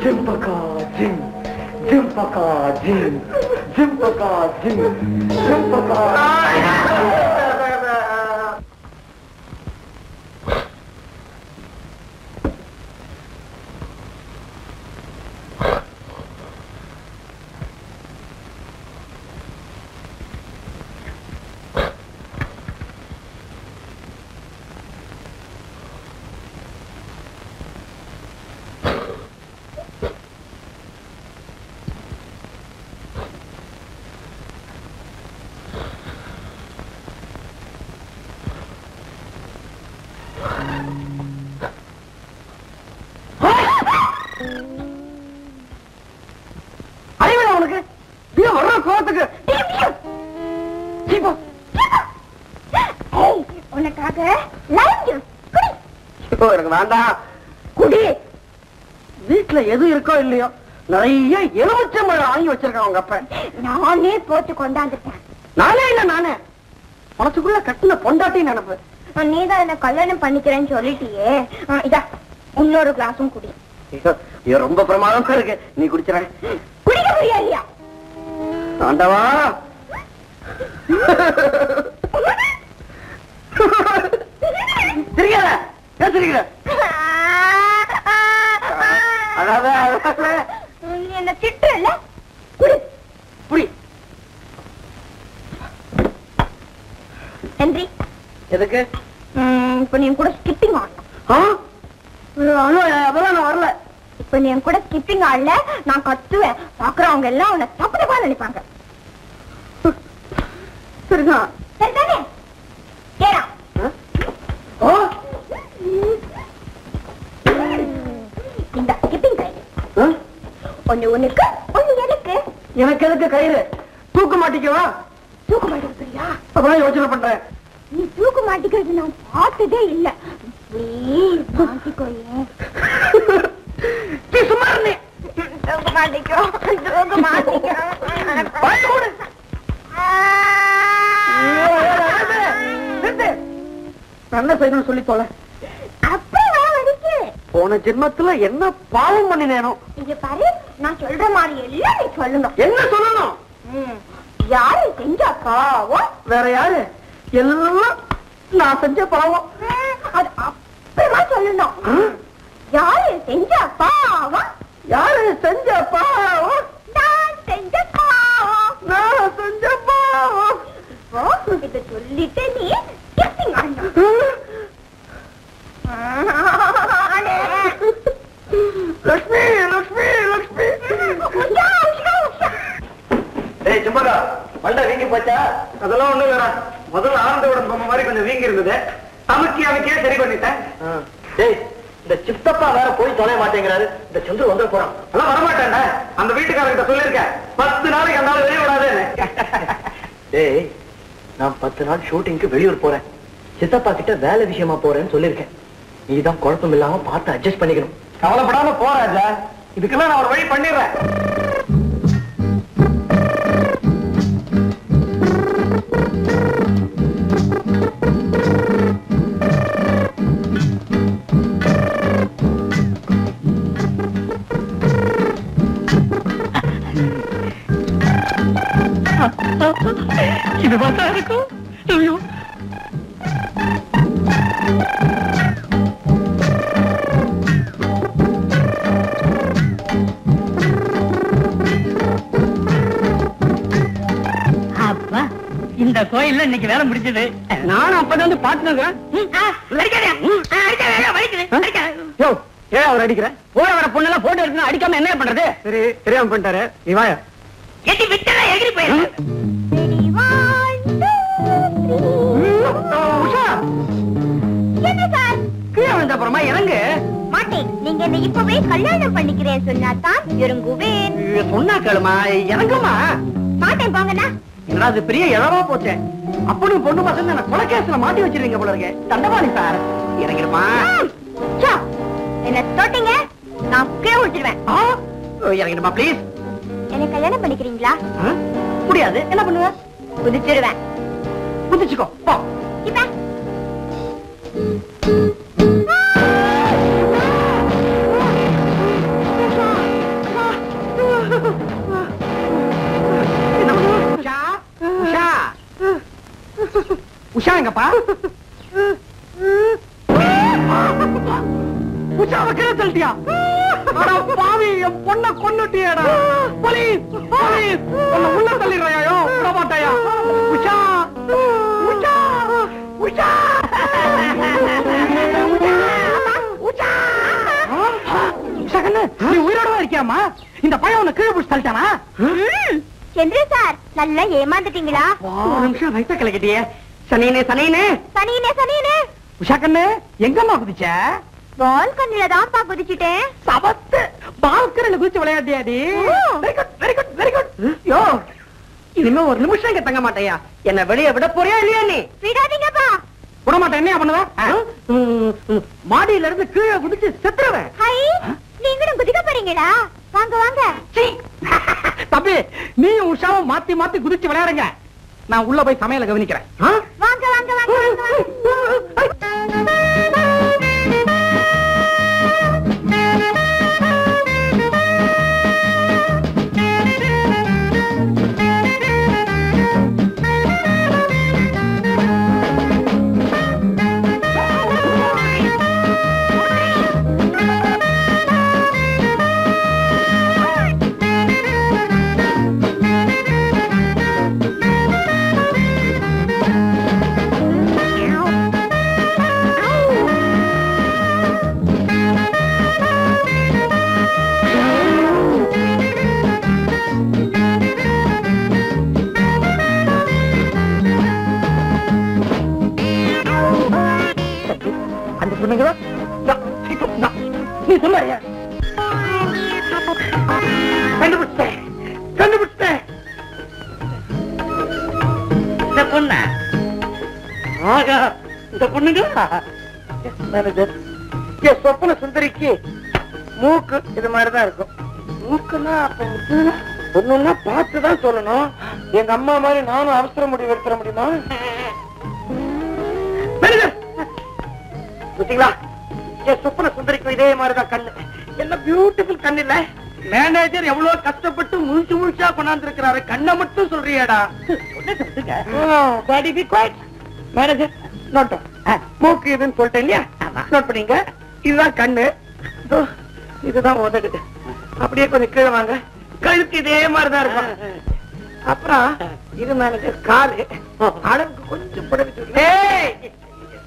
順破か陣順破か陣順破か陣ジンか陣順破か陣順破か陣順破か陣順破か陣順破か陣順破か陣順破か陣順破か陣順破か陣順破か陣順破か陣順破か陣順破か陣順破 இல்லையோ? நிறைய எலுமிச்சம்பழம் வாங்கி வச்சிருக்கான் உங்க அப்ப நானே போட்டு கொண்டாந்துட்டேன். நானே இல்ல நானே? மனசுக்குள்ள கட்டின பொண்டாட்டி நினைப்பு. நீதான் என்ன கல்யாணம் பண்ணிக்கிறேன்னு சொல்லிட்டியே. இதா இன்னொரு கிளாஸும் குடி. ஐயோ, ரொம்ப பிரமாதமா இருக்கு. நீ குடிச்சிட குடிக்க முடியலையா ஆண்டவா! சிரிக்காத. ஏன் சிரிக்கிற அதாவது அதாவது, நீ என்ன திட்டுறல குடி. புடி. நன்றி. எதுக்கு? இப்ப நீ கூட ஸ்கிப்பிங் ஆடணும் வரல. இப்ப நீ என் கூட ஸ்கிப்பிங் ஆடல நான் கத்துவேன். பாக்குறவங்க எல்லாம் உன்னை தப்பா நினைப்பாங்க. சரிதான். சரிதானே? ஒண்ணு உனக்கு ஒண்ணு எனக்கு. எனக்கு எதுக்கு கயிறு? தூக்க மாட்டிக்கவா தூக்கு மாட்டிக்கிறியா? அப்பதான் யோசனை பண்றேன். நீ தூக்கு மாட்டிக்கிறது நான் பார்த்ததே இல்ல. சும்மா இருந்தே. தூக்கு மாட்டிக்கோ தூக்கு மாட்டிக்கோ. என்ன செய்யணும்னு சொல்லி வலிக்கு போன ஜென்மத்துல என்ன பாவம் பண்ணினேனோ. இங்க பாரு. நான் சொல்ற மாதிரி எல்லாம் நீ சொல்லணும். என்ன சொல்லணும். யாரு செஞ்சா பாவம் வேற யாரு? எல்லாம் நான் செஞ்ச பாவம். அது அப்புறமா சொல்லணும். யாரு செஞ்சா பாவம் யாரு செஞ்ச பாவம்? நான் செஞ்ச பாவம். நான் செஞ்ச பாவம். இத சொல்லிட்டு நீ kissing ஆடணும். லக்ஷ்மி லக்ஷ்மி லக்ஷ்மி. ஏய் சும்மாக்கா மண்டை வீங்கி போச்சா? அதெல்லாம் ஒண்ணும் இல்லடா. முதல்ல ஆனந்தோட பொம்மை மாதிரி கொஞ்சம் வீங்கி இருந்தது. அமுக்கி அமுக்கியே சரி பண்ணிட்டேன். ஏய் இந்த சித்தப்பா வேற போய் தொலைய மாட்டேங்கிறாரு. இந்த சந்திர வந்துட போறான். எல்லாம் வரமாட்டேன்டா. அந்த வீட்டுக்காரர்கிட்ட சொல்லியிருக்கேன். பத்து நாளைக்கு அந்த வெளியே விடாதேன்னு. ஏய் நான் பத்து நாள் ஷூட்டிங்க்கு வெளியூர் போறேன். சித்தப்பா கிட்ட வேலை விஷயமா போறேன்னு சொல்லியிருக்கேன். நீதான் குழப்பம் இல்லாம பார்த்து அட்ஜஸ்ட் பண்ணிக்கணும். கவலைப்படாம போறாஜா இதுக்கெல்லாம் நான் ஒரு வழி பண்ணிடுறேன். இது பார்த்தா இருக்கும்? ஐயோ. இந்த கோயில்ல இன்னைக்கு வேலை முடிஞ்சது. நானும் அப்பதான் வந்து பாத்துக்கிறேன் ஏன் அவர் அடிக்கிற? போற வர பொண்ணெல்லாம் போட்டோ எடுக்கணும் அடிக்காம என்ன பண்றது? சரி தெரியாம பண்ணிட்டாரு நீ வாயா. எட்டி விட்டெல்லாம் எகிரி போயிரு. அப்புறமா இறங்கு. மாட்டேன். நீங்க என்ன இப்பவே கல்யாணம் பண்ணிக்கிறேன் சொன்னா தான் இறங்குவேன். சொன்னா கேளுமா இறங்குமா. மாட்டேன் போங்கண்ணா. என்னடா அது பெரிய இழவா போச்சே? அப்பனும் பொண்ணு பசங்க என்ன கொலைக்கேசுல மாட்டி வச்சிருக்கீங்க போல இருக்கு. தண்டவாணி சார் இறங்கிருமா என்ன தொட்டீங்க நான் கீழே விட்டுருவேன் இறங்கிடுமா ப்ளீஸ் என்ன கல்யாணம் பண்ணிக்கிறீங்களா? முடியாது. என்ன பண்ணுவ? குதிச்சிருவேன். குதிச்சுக்கோ போ. இப்ப. உஷா எங்கப்பா உஷாவை கீழே தள்ளிட்டியா? பாவி என் பொண்ண கொன்னுட்டியடா. Police police. உன்னை உள்ள தள்ளிடுறாயோ விட மாட்டாயா உஷா உஷா உஷா. நீ உயிரோட இருக்கியாமா இந்த பையன் உன்னை கீழே பிடிச்சு தள்ளிட்டானா? சந்திர சார் நல்லா ஏமாந்துட்டீங்களா? ஒரு நிமிஷம் வயித்த கலக்கிட்டியே. சனினே சனினே சனியனே சனியனே. உஷா கண்ணு எங்கம்மா குதிச்ச? பால் கண்ணுல தான்ப்பா குதிச்சுட்டேன். சபத்து பால்கரில் குதிச்சு விளையாட்டியாடி. Very good very good very good யோ இனிமே ஒரு நிமிஷம் இங்க தங்க மாட்டேயா? என்ன வெளிய விட போறியா இல்லையா நீ? விடாதீங்கப்பா. விட மாட்டேன் என்ன பண்ணுவ மாடியில இருந்து கீழே குதிச்சு செத்துருவேன். ஹை நீங்களும் குதிக்க போறீங்களா? வாங்க வாங்க. (laughs) தம்பி நீயும் உஷாவும் மாத்தி மாத்தி குதிச்சு விளையாடுங்க. நான் உள்ள போய் சமையல கவனிக்கிறேன். ஆகா இந்த பொண்ணுங்க? மேனேஜர் என் சொப்பன சுந்தரிக்கு மூக்கு இது மாதிரிதான் இருக்கும். மூக்குன்னா அப்ப ஒண்ணுன்னா பார்த்துதான் சொல்லணும். எங்க அம்மா மாதிரி நானும் அவசர முடிவு எடுத்துட முடியுமா? மேனேஜர்! பாத்தீங்களா என் சொப்பன சுந்தரிக்கும் இதே மாதிரிதான் கண்ணு. என்ன பியூட்டிஃபுல் கண்ணு இல்ல. மேனேஜர் எவ்வளவு கஷ்டப்பட்டு முழிச்சு முழிச்சு கொண்டாந்து இருக்கிறாரு கண்ணை மட்டும் சொல்றியாடா. குவைட் மேனேஜர் நோட் மூக்கு இதுன்னு சொல்லிட்டேன் இல்லையா? நோட் பண்ணீங்க. இதுதான் கண்ணு. இதோ, இதுதான் உதடு. அப்படியே கொஞ்சம் கீழே வாங்க. கழுத்து இதே மாதிரிதான் இருக்கும். அப்புறம் இது மேனேஜர் காலு. அளவுக்கு கொஞ்சம் ஏய்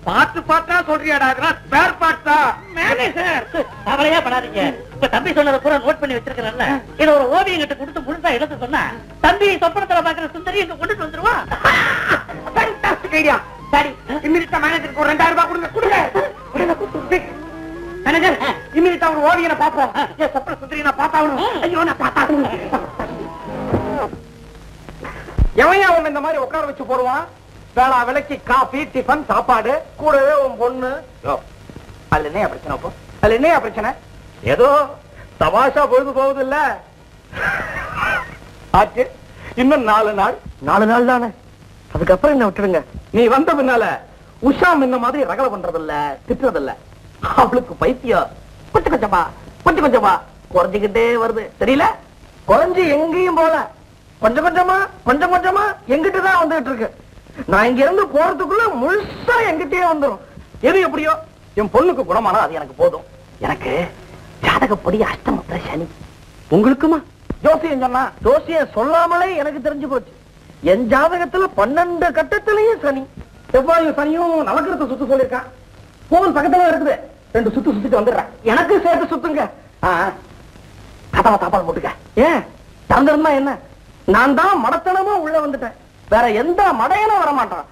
பார்த்து பார்த்தா சொல்றியாடா? ஸ்பேர் பார்ட்ஸா மேனேஜர் கவலையே படாதீங்க. இப்ப தம்பி சொன்னதை பூரா நோட் பண்ணி வச்சிருக்கிறேன்ல. இத ஒரு ஓவியம் கிட்ட கொடுத்து முழுசா எழுத சொன்னா தம்பி சொப்பனத்துல பாக்குற சுந்தரி இங்க கொண்டுட்டு ஃபேண்டாஸ்டிக் ஐடியா சரி இம்மிடிட்டா மேனேஜருக்கு ஒரு ரெண்டாயிரம் ரூபாய் கொடுங்க கொடுங்க. மேனேஜர் இம்மிடிட்டா ஒரு ஓவியனை பாப்போம் ஏன் சப்பர சுந்தரி நான் பார்த்தாகணும். ஐயோ நான் பார்த்தாகணும். எவன் அவன் இந்த மாதிரி உட்கார வச்சு போடுவான்? வேளா விலைக்கு காபி டிஃபன் சாப்பாடு கூடவே உன் பொண்ணு. அதுல என்ன பிரச்சனை இப்போ அதுல என்ன பிரச்சனை? ஏதோ தமாஷா பொழுது போகுது இல்ல ஆச்சு. இன்னும் நாலு நாள். நாலு நாள் தானே? அதுக்கப்புறம் என்ன விட்டுடுங்க. நீ வந்த பின்னால உஷா இந்த மாதிரி ரகலை பண்றது இல்ல திட்டுறது இல்ல அவளுக்கு பைத்தியம். கொஞ்சம் கொஞ்சமா கொஞ்சம் கொஞ்சமா குறைஞ்சுக்கிட்டே வருது. தெரியல? குறைஞ்சு எங்கேயும் போல கொஞ்சம் கொஞ்சமா கொஞ்சம் கொஞ்சமா எங்கிட்ட தான் வந்துகிட்டு இருக்கு. நான் இங்க இருந்து போறதுக்குள்ள முழுசா எங்கிட்டயே வந்துரும். எது எப்படியோ? என் பொண்ணுக்கு குணமானா அது எனக்கு போதும். எனக்கு ஜாதகப்படி அஷ்டமத்துல சனி. உங்களுக்குமா? ஜோசியம் சொன்னா ஜோசியம் சொல்லாமலே எனக்கு தெரிஞ்சு போச்சு. என் ஜாதகத்துல பன்னெண்டு கட்டத்திலேயும் சனி. செவ்வாயும் சனியும் நவக்கிரத்தை சுத்து சொல்லியிருக்கான். போன் பக்கத்துல இருக்குது. ரெண்டு சுத்து சுத்திட்டு வந்துடுறேன். எனக்கு சேர்த்து சுத்துங்க. ஆ, கதவை தாப்பால் போட்டுக்க. ஏன்? தந்திரமா என்ன? நான் தான் மடத்தனமா உள்ள வந்துட்டேன். வேற எந்த மடையனும் வர மாட்டான்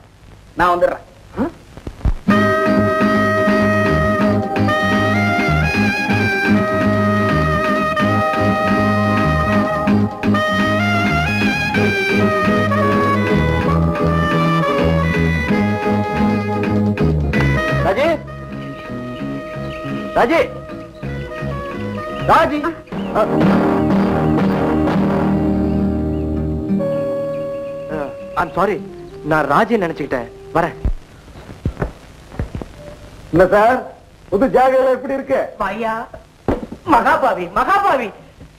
நான் வந்துடுறேன். ராஜி! ராஜி! ஐம் சாரி நான் ராஜி நினைச்சுக்கிட்டேன். வரேன். இல்ல சார்? புது ஜாகிரதை எப்படி இருக்கு? பையா மகாபாவி மகாபாவி.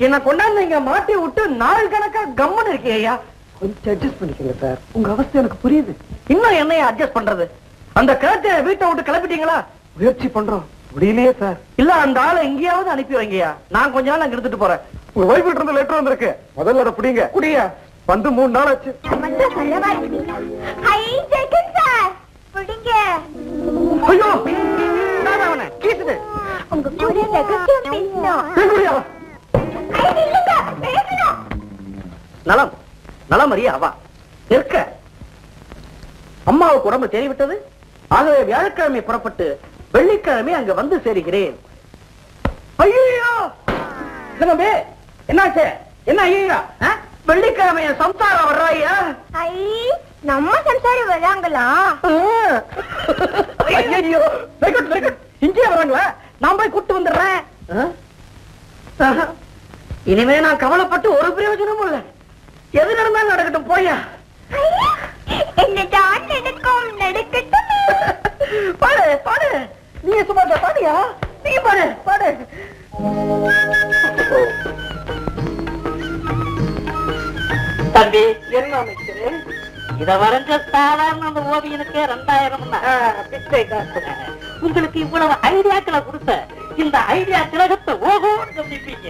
என்ன கொண்டாந்து இங்க மாட்டி விட்டு நாள் கணக்கா கம்மன் இருக்கே ஐயா. கொஞ்சம் அட்ஜஸ்ட் பண்ணிக்கங்க சார். உங்க அவஸ்தை எனக்கு புரியுது. இன்னும் என்னைய அட்ஜஸ்ட் பண்றது? அந்த கிழத்தை வீட்டை விட்டு கிளப்பிட்டீங்களா? முயற்சி பண்றோம். முடியலையே சார் இல்ல அந்த ஆளை எங்கேயாவது அனுப்பி வைங்கய்யா. நான் கொஞ்ச நாள் அங்க இருந்துட்டு போறேன். உங்க வைஃப் இருந்து லெட்டர் வந்திருக்கு. முதல்ல அதை பிடிங்க. குடியா வந்து மூணு நாள் ஆச்சு. ஐயோ! உங்க கூட பேசணும். நலம். நலம் அறிய அவா. நிற்க. அம்மாவுக்கு உடம்பு தேறிவிட்டது. ஆகவே வியாழக்கிழமை புறப்பட்டு வெள்ளிக்கிழமை அங்க வந்து சேருகிறேன். என்னாச்சு? என்ன ஐயா வெள்ளிக்கிழமை சம்சாரம் வர்றாயா? நம்ம சம்சாரி வராங்களா ஐயோ இங்கே வராங்களா நான் போய் கூட்டு வந்துடுறேன். இனிமே நான் கவலைப்பட்டு ஒரு பிரயோஜனமும் இல்ல. எது நடந்தாலும் நடக்கட்டும் போயா என்னதான் நடக்கும் நடக்கட்டும். பாடு பாடு. நீ சும்மா இங்க பாடியா நீ பாடு பாடு தம்பி என்ன அமைக்கிறேன் இத வரைஞ்ச சாதாரண அந்த ஓவியனுக்கே ரெண்டாயிரம் பிச்சை காசு. உங்களுக்கு இவ்வளவு ஐடியாக்களை கொடுத்த இந்த ஐடியா திலகத்தை ஓகோன்னு கவனிப்பீங்க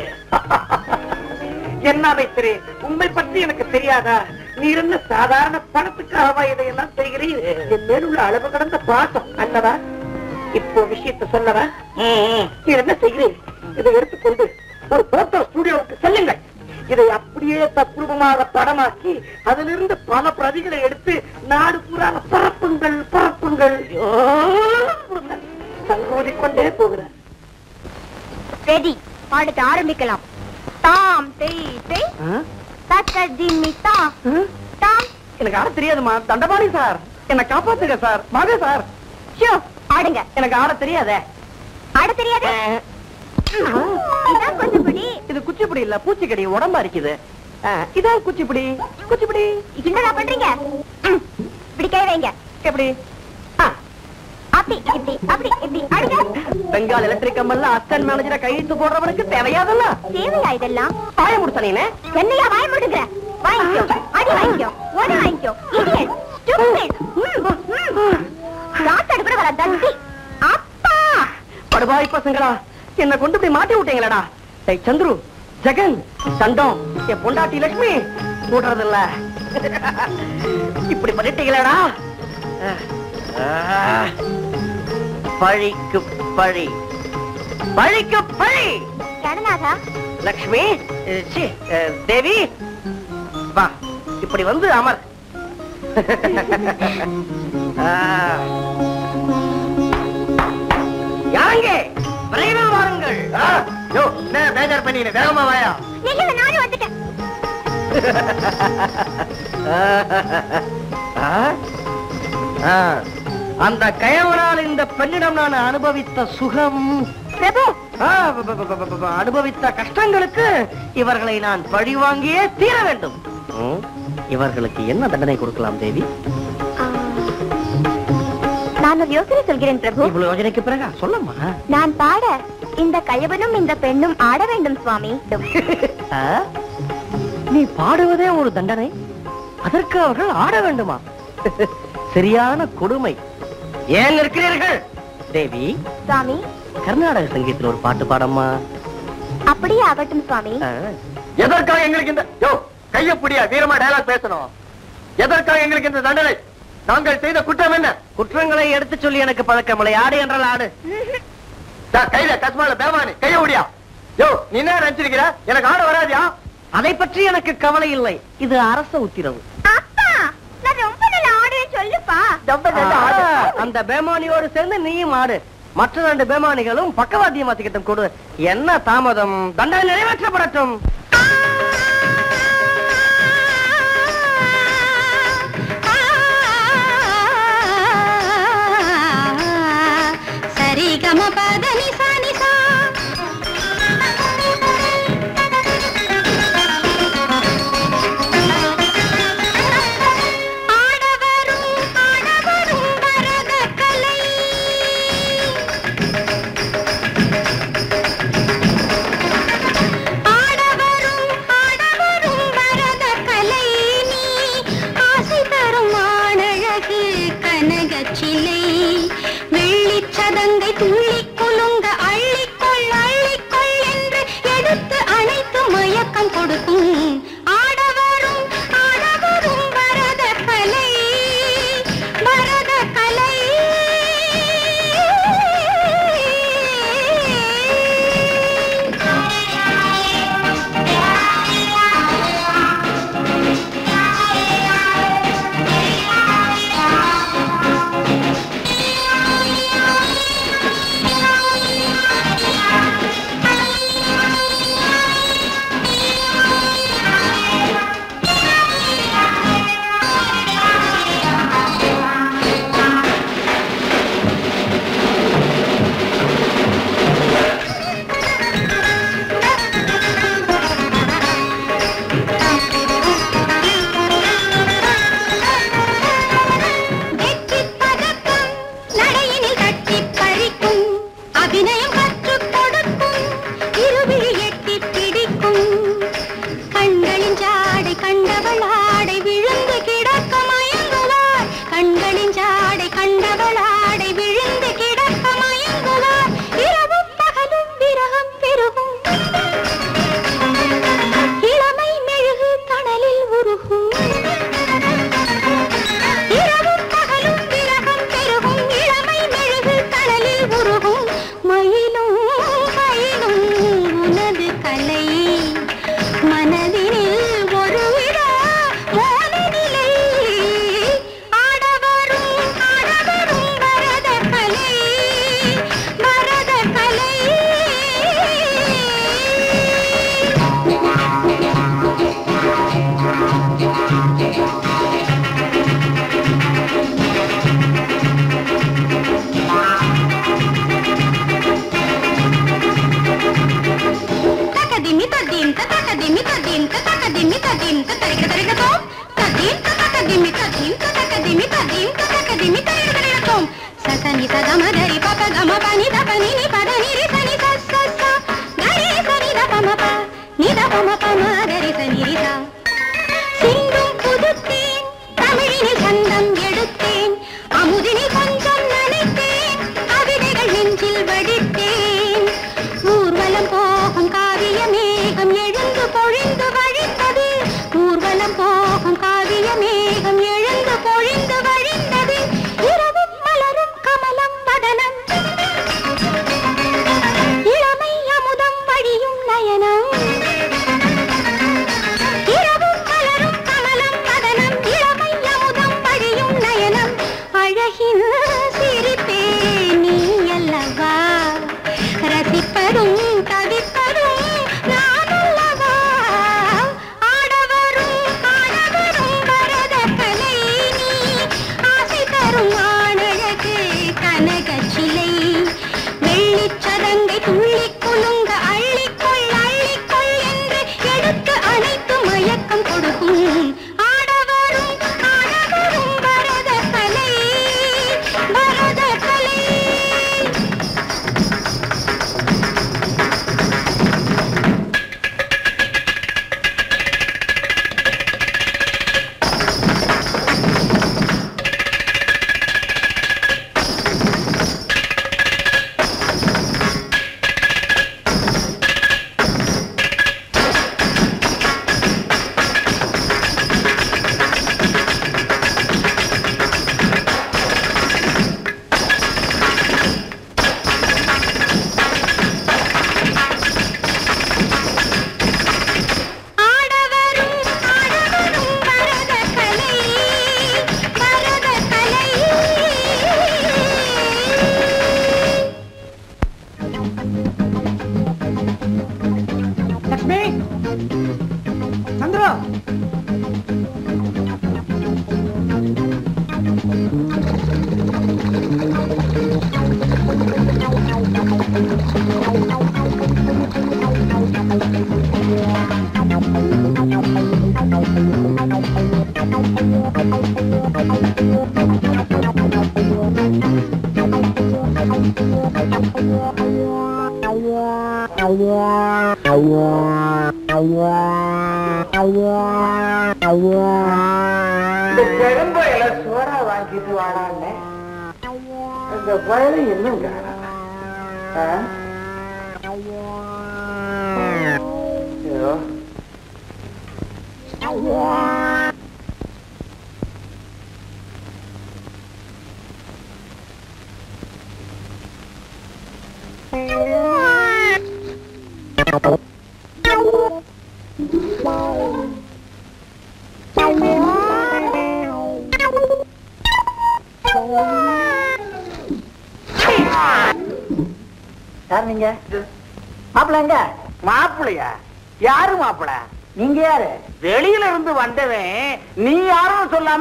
என்ன அமைச்சரே உண்மை பற்றி எனக்கு தெரியாதா? நீ இருந்த சாதாரண பணத்துக்காகவா இதையெல்லாம் செய்கிறீர் என் மேலுள்ள அளவு கடந்த பாசம் அல்லவா? இப்போ விஷயத்தை சொல்லவா என்ன செய்கிறீர்? இதை எடுத்துக்கொண்டு ஒரு போட்டோ ஸ்டுடியோவுக்கு செல்லுங்கள். இதை அப்படியே தத்ரூபமாக படமாக்கி அதிலிருந்து பல பிரதிகளை எடுத்து நாடு பூரா பரப்புங்கள் பரப்புங்கள். சங்கோதிக்கொண்டே போகிறார். ரெடி பாடத்தை ஆரம்பிக்கலாம். தாம் எனக்கு ஆட தெரியாதுமா தண்டபாணி சார். என்ன காப்பாத்துங்க சார். வாங்க சார். ஷோ ஆடுங்க. எனக்கு ஆட தெரியாதே. ஆட தெரியாது? இதான் கொஞ்சம் பிடி இது குச்சிப்புடி இல்ல பூச்சிக்கடி. உடம்பா இருக்குது. இதான் குச்சிப்புடி. குச்சிப்புடி. என்னடா பண்றீங்க? இப்படி கை வைங்க. எப்படி? அப்படி இப்படி அப்படி இப்படி. ஆடுங்க பெங்கால் எலக்ட்ரிக் கம்பெனில அசிஸ்டன்ட் மேனேஜரை கையெழுத்து போடுறவனுக்கு தேவையாதல்ல தேவையா இதெல்லாம்? பாய முடிச்சனே என்னையா வாய வாங்கிக்கோ விட்டீங்களடா. டேய் சந்துரு ஜெகன் இப்படி பண்ணிட்டீங்களடா. பழிக்கு பழி. பழிக்கு லக்ஷ்மி தேவி வா. இப்படி வந்து அமர். யாங்க விரைவில் வாருங்கள். என்ன பேஜார் பண்ணி வேகமா வாயா. நானும் வந்துட்டேன். அந்த கயவனால் இந்த பெண்ணிடம் நான் அனுபவித்த சுகம் பிரபு அனுபவித்த கஷ்டங்களுக்கு இவர்களை நான் பழி வாங்கியே தீர வேண்டும். இவர்களுக்கு என்ன தண்டனை கொடுக்கலாம் தேவி? நான் ஒரு யோசனை சொல்கிறேன் பிரபு. இவ்வளவு யோஜனைக்கு பிறகா? சொல்லம்மா. நான் பாட இந்த கயவனும் இந்த பெண்ணும் ஆட வேண்டும் சுவாமி. (laughs) ஆ? நீ பாடுவதே ஒரு தண்டனை. அதற்கு அவர்கள் ஆட வேண்டுமா? (laughs) சரியான கொடுமை. ஏன் இருக்கிறீர்கள் தேவி சுவாமி. கர்நாடக சங்கீதத்தில் ஒரு பாட்டு பாடம்மா. அப்படியே ஆகட்டும் சுவாமி. எதற்காக எங்களுக்கு இந்த யோ கையப்படியா வீரமா டயலாக் பேசணும். எதற்காக எங்களுக்கு இந்த தண்டனை? நாங்கள் செய்த குற்றம் என்ன? குற்றங்களை எடுத்து சொல்லி எனக்கு பழக்கமில்லை ஆடு என்றால் ஆடு. தா, கையில கஸ்மால பேமானி கைய முடியா யோ நீ என்ன நினைச்சிருக்கிற? எனக்கு ஆட வராதியா அதை பற்றி எனக்கு கவலை இல்லை. இது அரச உத்திரவு அப்பா நான் ரொம்ப நல்லா ஆடுவேன் சொல்லுப்பா ஆ, அந்த பேமானியோடு சேர்ந்து நீயும் ஆடு. மற்ற ரெண்டு பேமானிகளும் பக்கவாத்தியம் மாத்திக்கிட்டும் கொடு. என்ன தாமதம்? தண்டனை நிறைவேற்றப்படட்டும். சரி கம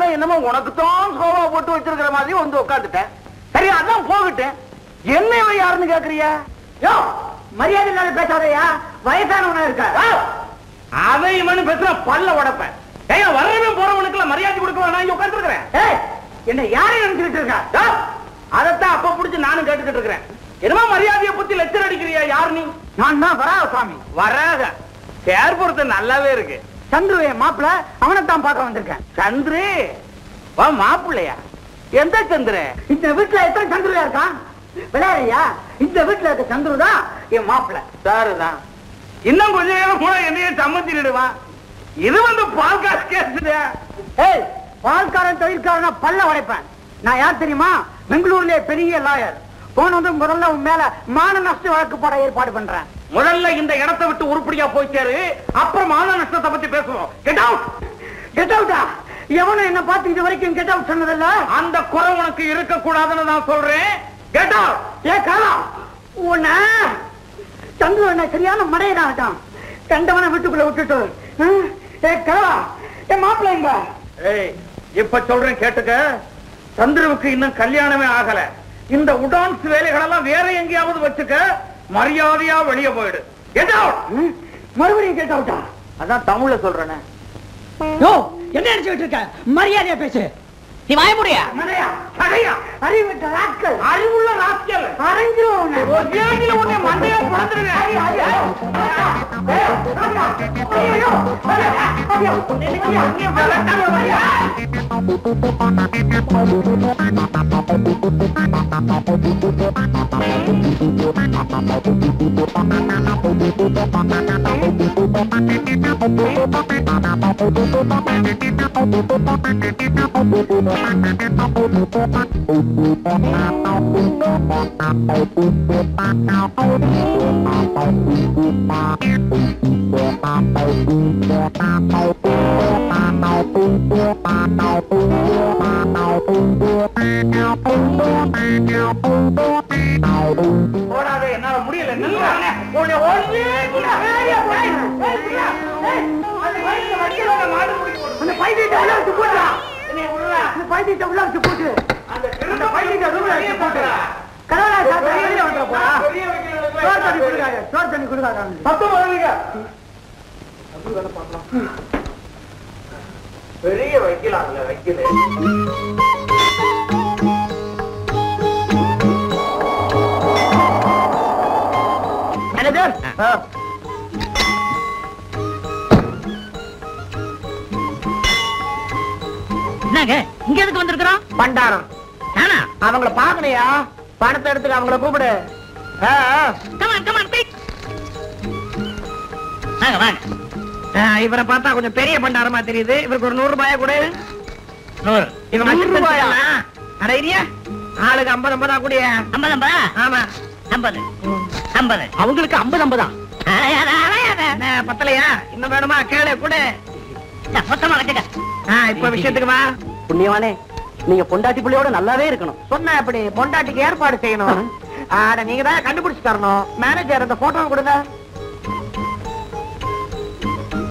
சொல்லாம என்னமோ உனக்கு தான் சோபா போட்டு வச்சிருக்கிற மாதிரி வந்து உட்காந்துட்டேன் சரி அதான் போகட்டேன் என்ன யாருன்னு கேக்குறியா? யோ மரியாதை இல்லாத பேசாதயா. வயசானவனா இருக்கா. அவன் இவனு பேசுற பல்ல உடப்பேன். ஏன் வர்றவன் போறவனுக்கு மரியாதை கொடுக்க நான் உட்கார்ந்து இருக்கிறேன் என்ன யாரை நினைச்சுக்கிட்டு இருக்கா? அதத்தான் அப்ப புடிச்சு நானும் கேட்டுக்கிட்டு இருக்கிறேன். என்னமோ மரியாதையை பத்தி லெக்சர் அடிக்கிறியா யார் நீ? நான் தான் வராக சுவாமி. வராக பேர் பொறுத்து நல்லாவே இருக்கு. சந்துரு என் மாப்பிள்ள அவனைத்தான் பார்க்க வந்திருக்கேன். சந்துரு வா மாப்பிள்ளையா. எந்த சந்திரு? இந்த வீட்டுல எத்தனை சந்துருயா இருக்கான் விளையாடுறியா? இந்த வீட்டுல இருக்க சந்துரு தான் என் மாப்பிள்ள. சாரு தான் இன்னும் கொஞ்ச நேரம் கூட என்னைய சம்மந்திடுவான் இது வந்து பால்கார கேஸ் ஏய் பால்காரன் தொழில்காரனா பல்ல உடைப்பேன். நான் யார் தெரியுமா? பெங்களூர்ல பெரிய லாயர் போன வந்து முதல்ல உன் மேல மான நஷ்ட வழக்கு போட ஏற்பாடு பண்றேன். முதல்ல இந்த இடத்தை விட்டு உருப்படியா போய் சேரு. அப்புறம் மான நஷ்டத்தை பத்தி பேசுவோம். கெட் அவுட் எவனும் என்ன பார்த்து இது வரைக்கும் கெட் அவுட் சொன்னதில்ல? அந்த குறை உனக்கு இருக்க கூடாதுன்னு நான் சொல்றேன். கெட் அவுட் ஏ காலம் உன்ன சந்திர என்ன சரியான மடையனாகட்டான். கண்டவனை வீட்டுக்குள்ள விட்டுட்டு? ஏ கலா! ஏ மாப்பிள்ள எங்க ஏய் இப்ப சொல்றேன் கேட்டுக்க. சந்திரவுக்கு இன்னும் கல்யாணமே ஆகல. இந்த உடான்ஸ் வேலைகளெல்லாம் வேற எங்கேயாவது வச்சுக்க மரியாதையா வெளியே போயிடு. கெட் அவுட் மறுபடியும் கெட் அவுட்டா அதான் தமிழ்ல சொல்றேனே. யோ! என்ன நினைச்சுக்கிட்டு இருக்க? மரியாதையா பேசு. நீ வாய முடியா சகையா அறிவிட்ட ராட்கள் அறிவுள்ள ராட்கள் ஏடியில உன்னை மண்டையா பிறந்துருங்க போடாத என்னால முடியல நில்லுடா. உன்னை ஒண்ணே கூட வேலையா போய். ஏய், புரியா? ஏய், அந்த வயித்துல வடிக்கிறவங்க மாடு பிடிக்க போடு. அந்த பைத்தியத்தை உள்ள வச்சு போடுடா. பைத்தியத்தை உள்ள வச்சு போட்டு. அந்த பைத்தியத்தை ரூம்ல வச்சு போட்டு. கதவுல சாத்தி வெளிய வந்துட போறா. சோறு தண்ணி குடுக்காத, சோறு தண்ணி குடுக்காத அவனுக்கு. பெரிய வைக்கலாம்ல வைக்கல. மேனேஜர் என்னங்க? இங்க எதுக்கு வந்திருக்கிறோம்? பண்டாரம். நானா? அவங்கள பாக்கலையா பணத்தை எடுத்துக்க அவங்கள கூப்பிடு. கமான் கமான் வாங்க வாங்க. இவரை பார்த்தா கொஞ்சம் பெரிய பண்டாரமா தெரியுது. இவருக்கு ஒரு நூறு ரூபாயா கொடு. நூறு. இவங்க நூறு ரூபாயா? ஆளுக்கு ஐம்பது ஐம்பதா கூடிய ஐம்பது ஐம்பதா? ஆமா. ஐம்பது. ஐம்பது. அவங்களுக்கு ஐம்பது ஐம்பதா? பத்தலையா? இன்னும் வேணுமா? கேளு கொடு. மொத்தமா ஆ, இப்ப விஷயத்துக்கு வா. புண்ணியவானே நீங்க பொண்டாட்டி பிள்ளையோட நல்லாவே இருக்கணும். சொன்ன அப்படி பொண்டாட்டிக்கு ஏற்பாடு செய்யணும். ஆட நீங்க தான் கண்டுபிடிச்சு தரணும். மேனேஜர் அந்த போட்டோ கொடுங்க.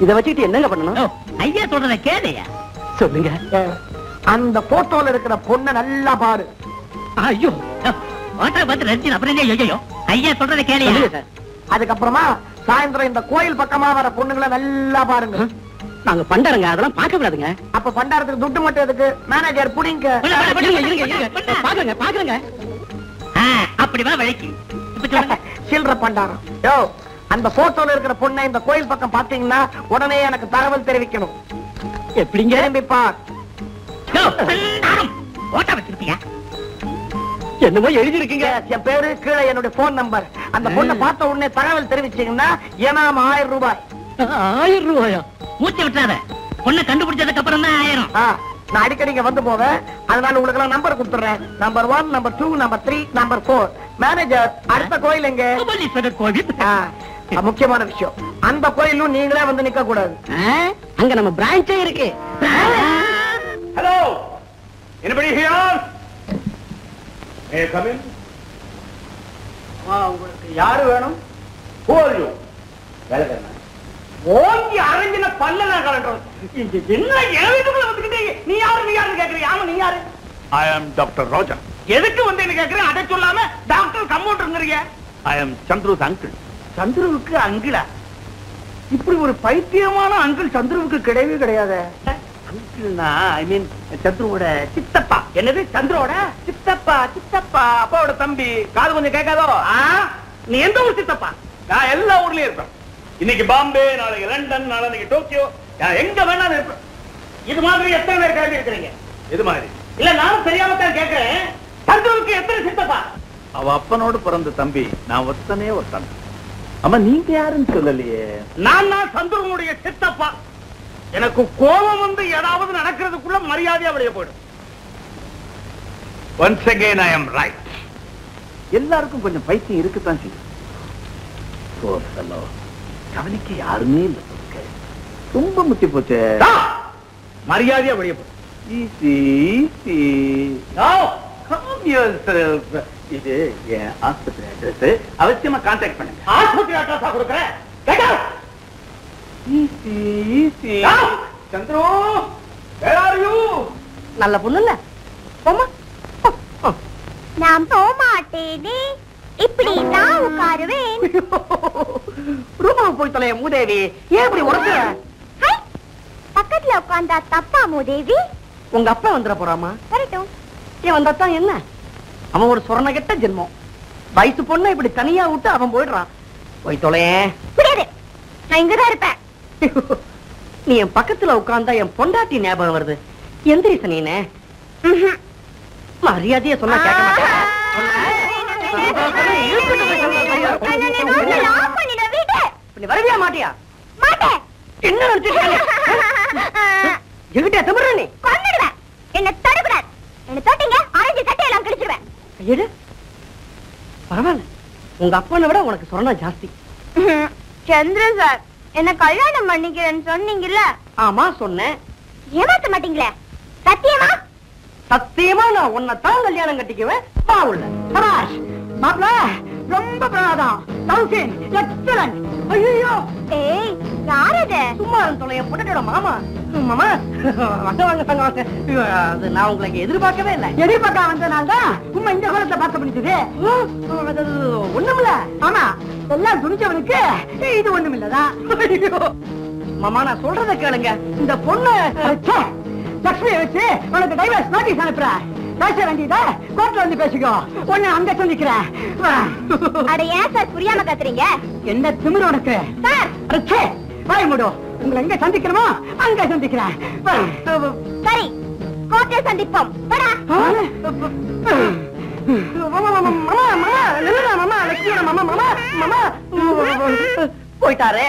இத வச்சுக்கிட்டு என்னங்க பண்ணணும்? ஐயா சொல்றத கேளையா சொல்லுங்க. அந்த போட்டோல இருக்கிற பொண்ணை நல்லா பாரு. ஐயோ ஓட்டரை பார்த்து ரசிச்சு அப்புறம் ஐயோ ஐயா சொல்றத கேளையா அதுக்கப்புறமா சாயந்தரம் இந்த கோயில் பக்கமா வர பொண்ணுங்களை நல்லா பாருங்க. நாங்க பண்றங்க அதெல்லாம் பார்க்க கூடாதுங்க அப்ப பண்டாரத்துக்கு துட்டு மட்டும் எதுக்கு? மேனேஜர் புடிங்க. பாக்குறேங்க பாக்குறேங்க. ஆ, அப்படி வா வழிக்கு. (laughs) சில்லற பண்டாரம். யோ அந்த போட்டோல இருக்கிற பொண்ணை இந்த கோயில் பக்கம் பாத்தீங்கன்னா உடனே எனக்கு தகவல் தெரிவிக்கணும். எப்படிங்க? திரும்பி பார். யோ, பண்டாரம். ஓட்ட வச்சிருப்பியா? என்னமோ எழுதி இருக்கீங்க என் பேரு கீழே என்னுடைய போன் நம்பர் அந்த பொண்ணை பார்த்த உடனே தகவல் தெரிவிச்சீங்கன்னா ஏனாம் ஆயிரம் ரூபாய். ஆயிரம் ரூபாயா? மூச்சு விட்டுறாத. பொண்ணை கண்டுபிடிச்சதுக்கு அப்புறம் தான் ஆயிரம். நான் அடிக்கடி இங்க வந்து போவேன். அதனால உங்களுக்கு எல்லாம் நம்பர் கொடுத்துறேன். Number one number two number three number four manager அடுத்த கோயில் எங்க? கோவில். முக்கியமான விஷயம். அந்த கோயிலும் நீங்களே வந்து நிக்க கூடாது அங்க நம்ம பிரான்ச்சே இருக்கு. Hello anybody here? May I come in? உங்களுக்கு யாரு வேணும்? Who are you? வேலைக்காரனா ஓங்கி அரைஞ்சின பல்லல கலண்டோம் என்ன என் வீட்டுக்குள்ள வந்துக்கிட்டே நீ யாரு நீ யாருன்னு கேக்குறீங்க ஆமா நீ யாரு? I am டாக்டர் ரோஜா எதுக்கு வந்து என்ன கேக்குறேன்? அதை சொல்லாம டாக்டர் கம்பவுண்டருங்கிறீங்க I am சந்துருஸ் அங்கிள் சந்துருவுக்கு அங்கிளா? இப்படி ஒரு பைத்தியமான அங்கிள் சந்துருவுக்கு கிடையவே கிடையாது. அங்கிள்னா ஐ மீன் சந்துருவோட சித்தப்பா. என்னது? சந்துரோட சித்தப்பா சித்தப்பா. அப்பாவோட தம்பி. காது கொஞ்சம் கேட்காதோ? நீ எந்த ஊர் சித்தப்பா? நான் எல்லா ஊர்லயும் இருப்பேன் இன்னைக்கு பாம்பே நாளைக்கு லண்டன் நாளைக்கு டோக்கியோ. எங்க வேணாலும் இருப்பேன் இது மாதிரி எத்தனை பேர் கிளம்பி இருக்கிறீங்க? இது மாதிரி. இல்ல நானும் தெரியாம தான் கேட்கிறேன் சந்துருவுக்கு எத்தனை சித்தப்பா? அவ அப்பனோடு பிறந்த தம்பி நான் ஒத்தனே ஒத்தன். அம்மா நீங்க யாருன்னு சொல்லலையே? நான் தான் சந்துருவனுடைய சித்தப்பா. எனக்கு கோபம் வந்து ஏதாவது நடக்கிறதுக்குள்ள மரியாதையா வெளியே போயிடும். Once again I am right எல்லாருக்கும் கொஞ்சம் பைத்தியம் இருக்குத்தான் செய்யும். Poor fellow. கவனிக்க யாருமே இல்ல. ரொம்ப முத்தி போச்சே. மரியாதையா வெளியே போயிடும் ஈஸி ஈஸி Calm yourself. இது என் ஆஸ்பத்திரி அட்ரஸ் அவசியமா கான்டாக்ட் பண்ணுங்க. ஆஸ்பத்திரி அட்ரஸா கொடுக்குறேன்! Easy easy! Chandru! Where are you? நல்ல பொண்ணு இல்ல போமா நான் போக மாட்டேனே இப்படி தான் உட்காருவேன். ரூபாவுக்கு போய் தொலைய மூதேவி. ஏன் இப்படி ஹை, பக்கத்துல உட்கார்ந்தா தப்பா மூதேவி? உங்க அப்பா வந்துட போறாமா? வரட்டும். ஏன் வந்தாத்தான் என்ன? அவன் ஒரு சொரண கெட்ட ஜென்மம். வயசு பொண்ணை இப்படி தனியா விட்டு அவன் போயிடுறான் போய் தொலையேன் முடியாது நான் இங்கதான் இருப்பேன். நீ என் பக்கத்துல உட்கார்ந்தா என் பொண்டாட்டி ஞாபகம் வருது. எந்திரி சனியனே ம்ஹும். மரியாதையா சொன்னா கேட்க மாட்டேன். வரவியா மாட்டியா மாட்டேன். என்ன நினைச்சிருக்காங்க எங்கிட்ட திமிர நீ கொன்னுடுவேன். என்னை தொடக்கூடாது. என்னை தொட்டீங்க, ஆரஞ்சு சட்டையெல்லாம் கிழிச்சிருவேன். எடு பரவாயில்ல உங்க அப்பனை விட உனக்கு சொரணா ஜாஸ்தி. சந்திர சார் என்ன கல்யாணம் பண்ணிக்கிறேன்னு சொன்னீங்கல்ல ஆமா சொன்னேன் ஏமாத்த மாட்டீங்களே சத்தியமா சத்தியமா நான் உன்னை தான் கல்யாணம் கட்டிக்குவேன் வா உள்ள சபாஷ் மாப்ள ரொம்ப பிரமாதம் தௌசண்ட் எக்ஸலன்ட். ஐயோ ஏய் யார் அது? சும்மா தொலைய பொட்டோட மாமா. மாமா. வாங்க வாங்க வாங்க. வாங்க அது நான் உங்களுக்கு எதிர்பார்க்கவே இல்லை. எதிர்பார்க்க வந்தனால தான் உண்மை இந்த கோலத்தை பார்க்க முடிஞ்சது. ஒண்ணுமில்ல. ஆமா எல்லாம் துணிச்சவனுக்கு இது ஒண்ணுமில்லதான் ஐயோ. மாமா நான் சொல்றத கேளுங்க. இந்த பொண்ணு லட்சுமியை வச்சு உனக்கு டைவர்ஸ் நோட்டீஸ் அனுப்புறேன். பேச வேண்டியதா கோர்ட்ல வந்து பேசிக்கோ. உன்னை அங்க சந்திக்கிறேன் வா. அட ஏன் சார் புரியாம கத்துறீங்க? என்ன திமிரு உனக்கு? சார்! வாய் மூடு. உங்களை எங்க சந்திக்கணுமோ அங்க சந்திக்கிறேன். சரி கோர்ட்டில் சந்திப்போம். போயிட்டாரே.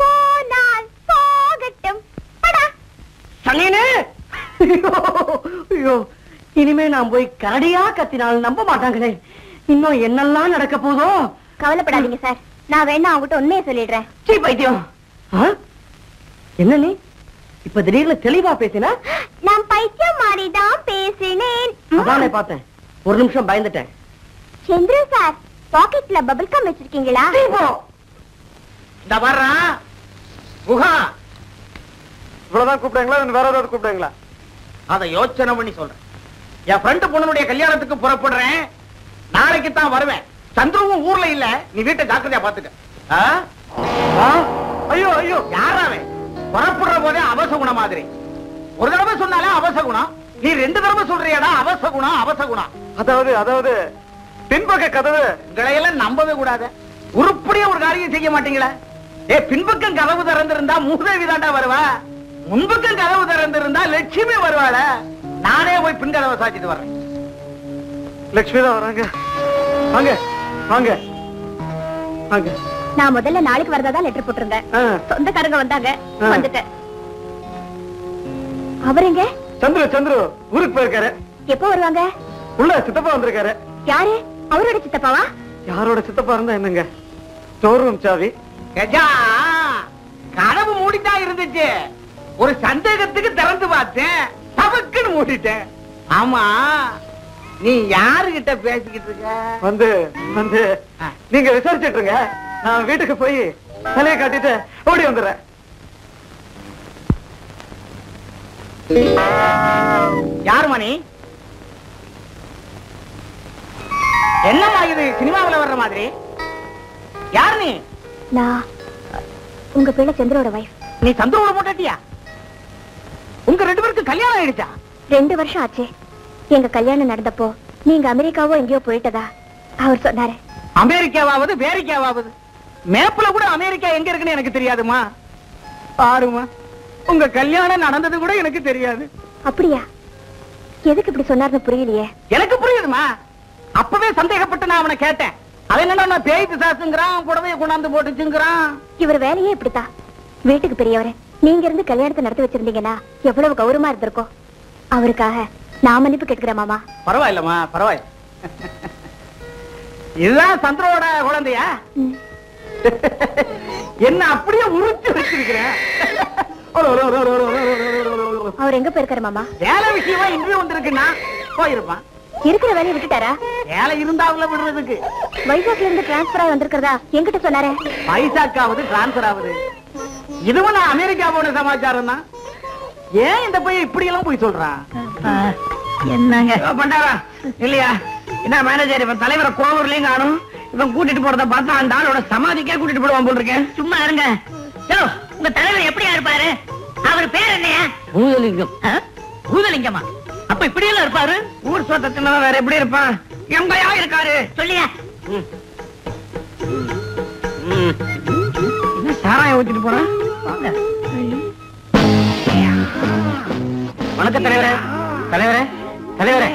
போனால் போகட்டும். சனியனே ஐயோ. இனிமே நான் போய் கரடியா கத்தினால் நம்ப மாட்டாங்களே. இன்னும் என்னெல்லாம் நடக்க போதோ? கவலைப்படாதீங்க சார். நான் வேணா அவங்ககிட்ட உண்மையை சொல்லிடுறேன். சீ பைத்தியம்? என்ன நீ? இப்ப திடீர்னு தெளிவா பேசினா? நான் பைத்தியம் மாதிரிதான் பேசினேன். அதானே பார்த்தேன். ஒரு நிமிஷம் பயந்துட்டேன். சந்திரு சார் பாக்கெட்ல பபிள் கம் வச்சிருக்கீங்களா? இந்த வர்றா குஹா இவ்வளவுதான் கூப்பிடுங்களா வேற ஏதாவது கூப்பிடுங்களா அத யோசனை பண்ணி சொல்றேன். என் ஃப்ரெண்டு பொண்ணுடைய கல்யாணத்துக்கு புறப்படுறேன். நாளைக்கு தான் வருவேன். சந்துருவும் ஊர்ல இல்ல. நீ வீட்டை ஜாக்கிரதையா பாத்துக்க? ஐயோ ஐயோ யாராவன் புறப்படுற போதே அவசகுணம் மாதிரி. ஒரு தடவை சொன்னாலே அவசகுணம். நீ ரெண்டு தடவை சொல்றியாடா அவசகுணம் அவசகுணம். அதாவது அதாவது பின்பக்க கதவு. உங்களையெல்லாம் நம்பவே கூடாது. உருப்படியா ஒரு காரியம் செய்ய மாட்டீங்களா. ஏ பின்பக்கம் கதவு திறந்திருந்தா மூதேவி தாண்டா வருவா? முன்பக்கம் கதவு திறந்திருந்தா லட்சுமி வருவாள. நானே போய் பின் கதவை சாச்சிட்டு வர்றேன். லட்சுமி தான் வராங்க வாங்க வாங்க. வாங்க. நான் முதல்ல நாளைக்கு வரதா லெட்டர் போட்டிருந்தேன். சொந்தக்காரங்க வந்தாங்க. வந்துட்டேன். அவருங்க சந்துரு சந்துரு ஊருக்கு போயிருக்காரு. எப்போ வருவாங்க? உள்ள சித்தப்பா வந்திருக்காரு. யாரு? அவரோட சித்தப்பாவா? யாரோட சித்தப்பா இருந்தா என்னங்க? ஸ்டோர் ரூம் சாவி. கஜா கதவு மூடிதான் இருந்துச்சு. ஒரு சந்தேகத்துக்கு திறந்து பார்த்தேன். தவக்குன்னு மூடிட்டேன். ஆமா. நீ யாருகிட்ட பேசிக்கிட்டு இருக்க? வந்து வந்து. நீங்க விசாரிச்சுட்டு இருங்க. நான் வீட்டுக்கு போய் தலையை காட்டிட்டு ஓடி வந்துடுறேன். யார் மணி? என்னம்மா இது? சினிமாவுல வர்ற மாதிரி? யார் நீ? நான் உங்க பிள்ளை சந்திரோட வைஃப் நீ சந்திரோட போட்டியா உங்க ரெண்டு பேருக்கு கல்யாணம் ஆயிடுச்சா? ரெண்டு வருஷம் ஆச்சு. எங்க கல்யாணம் நடந்தப்போ நீங்க அமெரிக்காவோ எங்கேயோ போயிட்டதா? அவர் சொன்னாரு. அமெரிக்காவாவது வேரிக்காவாவது மேப்ல கூட அமெரிக்கா எங்க இருக்குன்னு எனக்கு தெரியாதுமா பாருமா உங்க கல்யாணம் நடந்தது கூட எனக்கு தெரியாது. அப்படியா? எதுக்கு இப்படி சொன்னார்னு புரியலையே. எனக்கு புரியுதுமா அப்பவே சந்தேகப்பட்டு நான் அவனை கேட்டேன். அவன் என்னடா நான் பேய் பிசாசுங்கிறான் புடவைய கொண்டாந்து போட்டுச்சுங்கிறான்? இவர் வேலையே இப்படித்தான். வீட்டுக்கு பெரியவரு. நீங்க இருந்து கல்யாணத்தை நடத்தி வச்சிருந்தீங்கன்னா எவ்வளவு கௌரவமா இருந்திருக்கும். அவருக்காக நான் மன்னிப்பு கேட்கிறேன் மாமா. பரவாயில்லம்மா பரவாயில்ல. இதுதான் சந்திரோட குழந்தையா. என்ன அப்படியே உரிச்சு வச்சிருக்கிறேன். அவர் எங்க போயிருக்காரு மாமா? வேலை விஷயமா இன்டர்வியூ வந்திருக்குன்னா போயிருப்பான். இருக்கிற வேலையை விட்டுட்டாரா? வேலை இருந்தாவுல விடுறதுக்கு. வைசாக்ல இருந்து டிரான்ஸ்பர் ஆகி வந்திருக்கிறதா? என்கிட்ட சொன்னாரே. பைசாக்காவது டிரான்ஸ்பர் ஆகுது. இதுவும் நான் அமெரிக்காவோட சமாச்சாரம் தான். ஏன் இந்த பையன் இப்படி எல்லாம் போய் சொல்றான்? என்னங்க? பண்டாரா இல்லையா? என்ன மேனேஜர் இவன் தலைவரை கோவூர்லயும் காணும். இவன் கூட்டிட்டு போறத பார்த்தா அந்த ஆளோட சமாதிக்கே கூட்டிட்டு போடுவான் போல் இருக்கேன். சும்மா இருங்க. உங்க தலைவர் எப்படியா இருப்பாரு? அவர் பேர் என்னையா? பூதலிங்கம்? பூதலிங்கமா? அப்ப இப்படி எல்லாம் இருப்பாரு? ஊர் சொத்தத்தினா வேற எப்படி இருப்பான்? எங்கயா இருக்காரு? சொல்லியா? சாராயம் ஊத்திட்டு போறான். வணக்கம் தலைவரே. தலைவரே தலைவரே.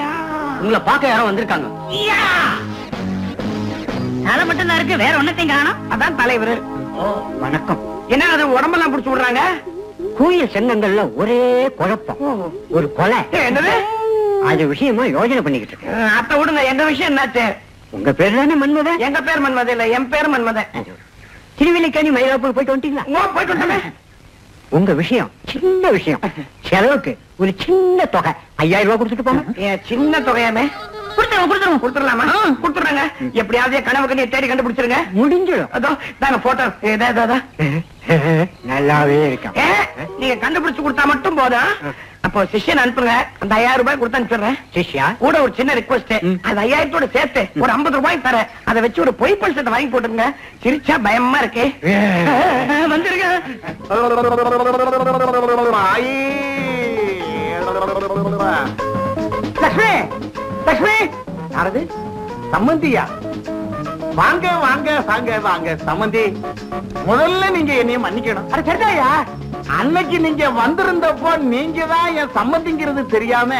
உங்களை பார்க்க யாரோ வந்திருக்காங்க! தலை மட்டும் தான் இருக்கு வேற ஒன்னத்தையும் காணும். அதான் தலைவர். வணக்கம். என்ன அது உடம்பெல்லாம் பிடிச்சு விடுறாங்க? கோயில் செங்கங்கள்ல ஒரே குழப்பம். ஒரு கொலை. என்னது? அது விஷயமா யோசனை பண்ணிக்கிட்டு இருக்கேன் அத்தை விடுங்க எங்க விஷயம் என்னாச்சு? உங்க பேர் தானே மன்மதன்? எங்க பேர் மன்மதன் இல்ல என் பேர் மன்மதன். திருவில்லிக்கணி மயிலாப்பூர் போயிட்டு வந்துட்டீங்களா. உங்க விஷயம் சின்ன விஷயம். செலவுக்கு ஒரு சின்ன தொகை. ஐயாயிரம் ரூபாய் கொடுத்துட்டு போங்க. சின்ன தொகையாமே. கொடுத்துருவோம் கொடுத்துருவோம் கொடுத்துடலாமா கொடுத்துடுறாங்க எப்படியாவது கனவுக்கு நீ தேடி கண்டுபிடிச்சிருங்க. முடிஞ்சிடும். அதோ தாங்க போட்டோ (laughs) நல்லாவே இருக்கான். நீங்க கண்டுபிடிச்சு கொடுத்தா மட்டும் போதும். அப்போ சிஷ்யன் அனுப்புங்க அந்த ஐயாயிரம் ரூபாய் கொடுத்து அனுப்பிடுறேன். சிஷ்யா? கூட ஒரு சின்ன ரிக்வஸ்ட் அது ஐயாயிரத்தோட சேர்த்து ஒரு ஐம்பது ரூபாய் தர அதை வச்சு ஒரு பொய் பல்சத்தை வாங்கி போட்டுருங்க. சிரிச்சா பயமா இருக்கு. வந்துருங்க. லக்ஷ்மி லக்ஷ்மி. யாரது? சம்மந்தியா? வாங்க வாங்க வாங்க வாங்க சம்மந்தி முதல்ல நீங்க என்னைய மன்னிக்கணும். அட சரிதாயா அன்னைக்கு நீங்க வந்திருந்தப்போ நீங்க தான் என் சம்மந்திங்கிறது தெரியாம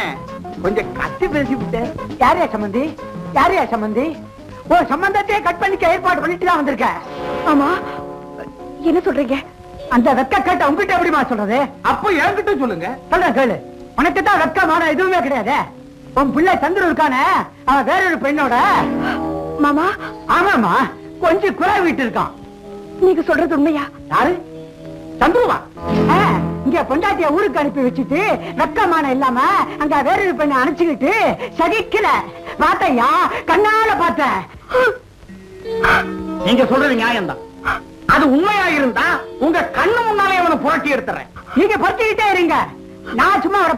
கொஞ்சம் கத்தி பேசிவிட்டேன். யாரையா சம்பந்தி யாரையா சம்பந்தி ஓ சம்பந்தத்தையே கட் பண்ணிக்க ஏற்பாடு பண்ணிட்டு தான் வந்திருக்க. ஆமா. என்ன சொல்றீங்க? அந்த வெக்க கேட்ட உங்ககிட்ட எப்படிமா சொல்றது? அப்போ என்கிட்ட சொல்லுங்க. சொல்றேன் கேளு. உனக்கு தான் வெக்கமான எதுவுமே கிடையாது. உன் பிள்ளை சந்திர இருக்கானே அவன் வேற ஒரு பெண்ணோட. மாமா? ஆமாமா கொஞ்சம் குறை விட்டு இருக்கான் நீங்க சொல்றது உண்மையா? யாரு? சந்துருவா இங்க பொண்டாட்டிய ஊருக்கு அனுப்பி வச்சுட்டு வெக்கமான இல்லாம அங்க வேற ஒரு பெண்ணை அனுப்பிச்சுக்கிட்டு சகிக்கல. பார்த்தையா கண்ணால பார்த்தேன். நீங்க சொல்றது நியாயம்தான். அது உண்மையா இருந்தா உங்க கண்ணு முன்னாலே அவனை புரட்டி எடுத்துறேன். நீங்க பறிச்சுக்கிட்டே இருங்க. நான் சும்மா வர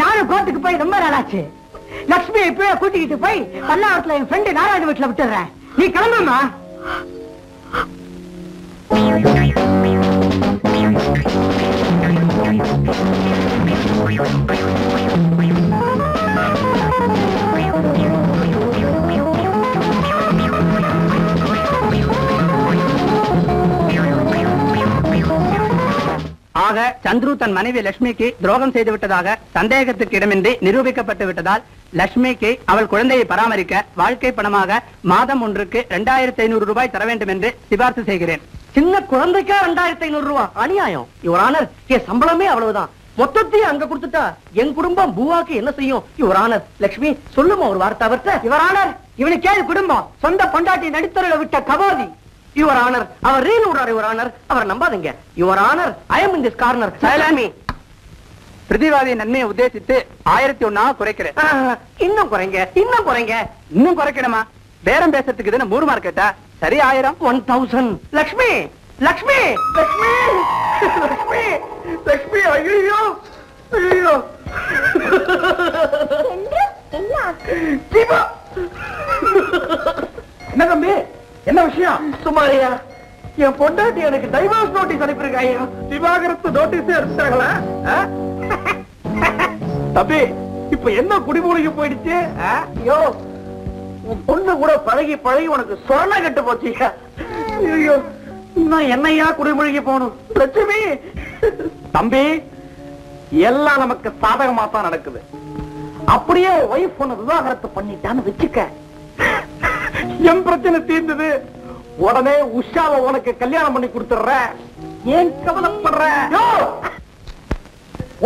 நானும் கோர்ட்டுக்கு போய் ரொம்ப நாளாச்சு. லக்ஷ்மி இப்பவே கூட்டிக்கிட்டு போய் பல்லாவரத்துல என் ஃப்ரெண்டு நாராயண வீட்டுல விட்டுறேன் நீ கிளம்புமா? ஆக சந்துரு தன் மனைவி லட்சுமிக்கு துரோகம் செய்து விட்டதாக சந்தேகத்துக்கு இடமின்றி நிரூபிக்கப்பட்டு விட்டதால் லட்சுமிக்கு அவள் குழந்தையை பராமரிக்க வாழ்க்கை பணமாக மாதம் ஒன்றுக்கு இரண்டாயிரத்தி ஐநூறு ரூபாய் தர வேண்டும் என்று சிபார்சு செய்கிறேன். சின்ன குழந்தைக்கா ரெண்டாயிரத்தி ஐநூறு ரூபா? அநியாயம். யுவரானர் என் சம்பளமே அவ்வளவுதான். மொத்தத்தையும் அங்க கொடுத்துட்டா என் குடும்பம் பூவாக்கு என்ன செய்யும்? யுவரானர் லட்சுமி சொல்லுமா ஒரு வார்த்தை அவர்கிட்ட? இவரானர் இவனுக்கு குடும்பம். சொந்த பொண்டாட்டி நடுத்தருல விட்ட கபாதி யுவர் ஆனர் அவர் ரீல் விடுறார் யுவர் ஆனர் அவர் நம்பாதீங்க. Your honour I am in this corner சைலாமி பிரதிவாதியின் நன்மையை உத்தேசித்து ஆயிரத்தி ஒன்னா குறைக்கிறேன். இன்னும் குறைங்க இன்னும் குறைங்க. இன்னும் குறைக்கணுமா? பேரம் பேசுறதுக்கு இதுன்னு மூணு மார்க்கெட்டா சரி ஆயிரம். ஒன் தௌசண்ட் லக்ஷ்மி லக்ஷ்மி லக்ஷ்மி லக்ஷ்மி லக்ஷ்மி ஐயோ ஐயோ என்ன தம்பி? என்ன விஷயம்? சுமாரியா என் பொண்டாட்டி எனக்கு டைவர்ஸ் நோட்டீஸ் அனுப்பியிருக்காயா விவாகரத்து நோட்டீஸ் அனுப்பிச்சாங்களா தம்பி இப்ப என்ன குடிமூலிக்கு போயிடுச்சு ஐயோ உன் பொண்ணு கூட பழகி பழகி உனக்கு சொரண கட்டு போச்சியா ஐயோ நான் என்னையா குடிமொழிக்கு போகணும்? லட்சுமி! தம்பி எல்லாம் நமக்கு சாதகமா தான் நடக்குது. அப்படியே ஒய்ஃப் ஒன்னு விவாகரத்து பண்ணிட்டான்னு வச்சுக்க. என் பிரச்சனை தீர்ந்தது. உடனே உஷாவை உனக்கு கல்யாணம் பண்ணி கொடுத்துடுற. ஏன் கவலைப்படுற!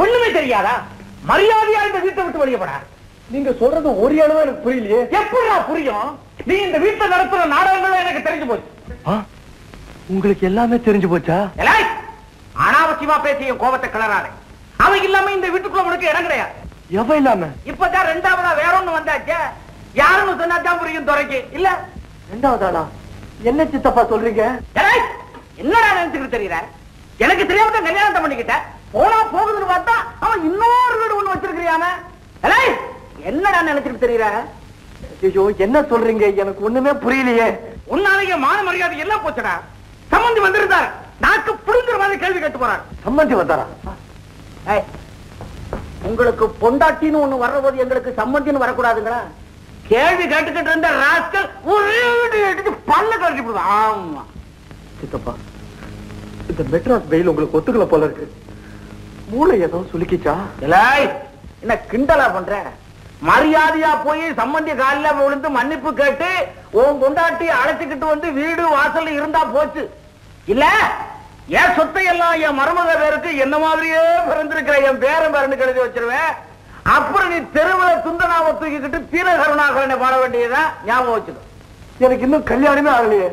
ஒண்ணுமே தெரியாதா? மரியாதையா இந்த வீட்டை விட்டு வெளியே போட. நீங்க சொல்றது ஒரு அளவு எனக்கு புரியலையே. எப்படிடா புரியும்? நீ இந்த வீட்டை நடத்துற நாடகங்களும் எனக்கு தெரிஞ்சு போச்சு. உங்களுக்கு எல்லாமே தெரிஞ்சு போச்சா? அனாவசியமா பேசி என் கோபத்தை கிளறாரு அவன் இல்லாம இந்த வீட்டுக்குள்ள உனக்கு இடம் கிடையாது. எவ இல்லாம? இப்பதான் ரெண்டாவதா வேற ஒண்ணு வந்தாச்சே. யாருன்னு சொன்னாதான் புரியும் துறைக்கு. இல்ல? ரெண்டாவது ஆளா என்ன சித்தப்பா சொல்றீங்க? என்னடா நினைச்சுக்கிட்டு தெரியற? எனக்கு தெரியாம கல்யாணத்தை பண்ணிக்கிட்ட. போனா போகுதுன்னு பார்த்தா அவன் இன்னொரு வீடு ஒண்ணு வச்சிருக்கிறியாம எலாய், என்னடா நினைச்சுக்கிட்டு தெரியற? ஐயோ என்ன சொல்றீங்க? எனக்கு ஒண்ணுமே புரியலையே. உன்னாலேயே மான மரியாதை எல்லாம் போச்சுடா. சம்பந்தி வந்திருந்தார். நாக்கு புடுங்குற மாதிரி கேள்வி கேட்டு போறார். சம்மந்தி வந்தாரா? உங்களுக்கு பொண்டாட்டின்னு ஒண்ணு வர்றபோது எங்களுக்கு சம்மந்தின்னு வரக்கூடாதுங்களா? கேள்வி கேட்டுக்கிட்டு இருந்த ராஸ்கல் ஒரே எடுத்து பல்ல கழிச்சு விடுவான் ஆமா. சித்தப்பா இந்த மெட்ராஸ் வெயில் உங்களுக்கு ஒத்துக்கல போல இருக்கு. மூளை ஏதோ சுலுக்கிச்சா? எலாய், என்ன கிண்டலா பண்ற? மரியாதையா போய் சம்பந்தி காலில விழுந்து மன்னிப்பு கேட்டு உன் பொண்டாட்டி அழைச்சுக்கிட்டு வந்து வீடு வாசல் இருந்தா போச்சு. இல்ல என் சொத்தை எல்லாம் என் மருமக பேருக்கு என்ன மாதிரியே பிறந்திருக்கிற என் பேரன் பேரனு எழுதி வச்சிருவேன். அப்புறம் நீ தெருவில் துந்தனாவை தூக்கிக்கிட்டு தீர கருணாகரனை பாட வேண்டியதுதான் ஞாபகம் வச்சுக்கோ. எனக்கு இன்னும் கல்யாணமே ஆகலையே.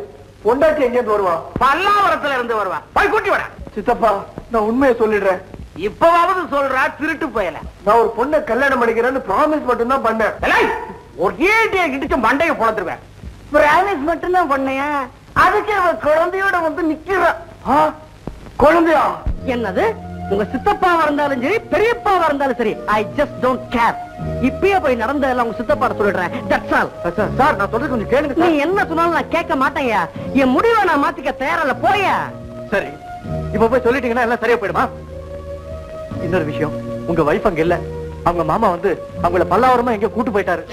பொண்டாட்டி எங்க இருந்து வருவா? பல்லாவரத்துல இருந்து வருவா. போய் கூட்டி விட. சித்தப்பா நான் உண்மையை சொல்லிடுறேன். இப்பவாவது சொல்றா திருட்டு போயல. நான் ஒரு பொண்ணை கல்யாணம் பண்ணிக்கிறேன்னு ப்ராமிஸ் மட்டும்தான் பண்ணேன். ஒரு ஏடியை கிடிச்சு மண்டையை பொழந்துருவேன் பிராமிஸ் மட்டும்தான் பண்ணையா? அதுக்கு அவ குழந்தையோட வந்து நிக்கிறான் ஆ, குழந்தையா? என்னது? உங்க சித்தப்பாவா இருந்தாலும் சரி பெரியப்பாவா இருந்தாலும் சரி ஐ ஜஸ்ட் டோன்ட் கேர் இப்பயே போய் நடந்ததெல்லாம் உங்க சித்தப்பாட சொல்லிடுறேன். தட்ஸ் ஆல் சார், நான் சொல்றது கொஞ்சம் கேளுங்க நீ. என்ன சொன்னாலும் நான் கேட்க மாட்டேயா என் முடிவை நான் மாத்திக்க தயாரில்ல போயா சரி இப்ப போய் சொல்லிட்டீங்கன்னா எல்லாம் சரியா போயிடுமா? இன்னொரு விஷயம் உங்க வைஃப் அங்க இல்ல. அவங்க மாமா வந்து அவங்கள பல்லாவரமா எங்க கூட்டு போயிட்டாரு.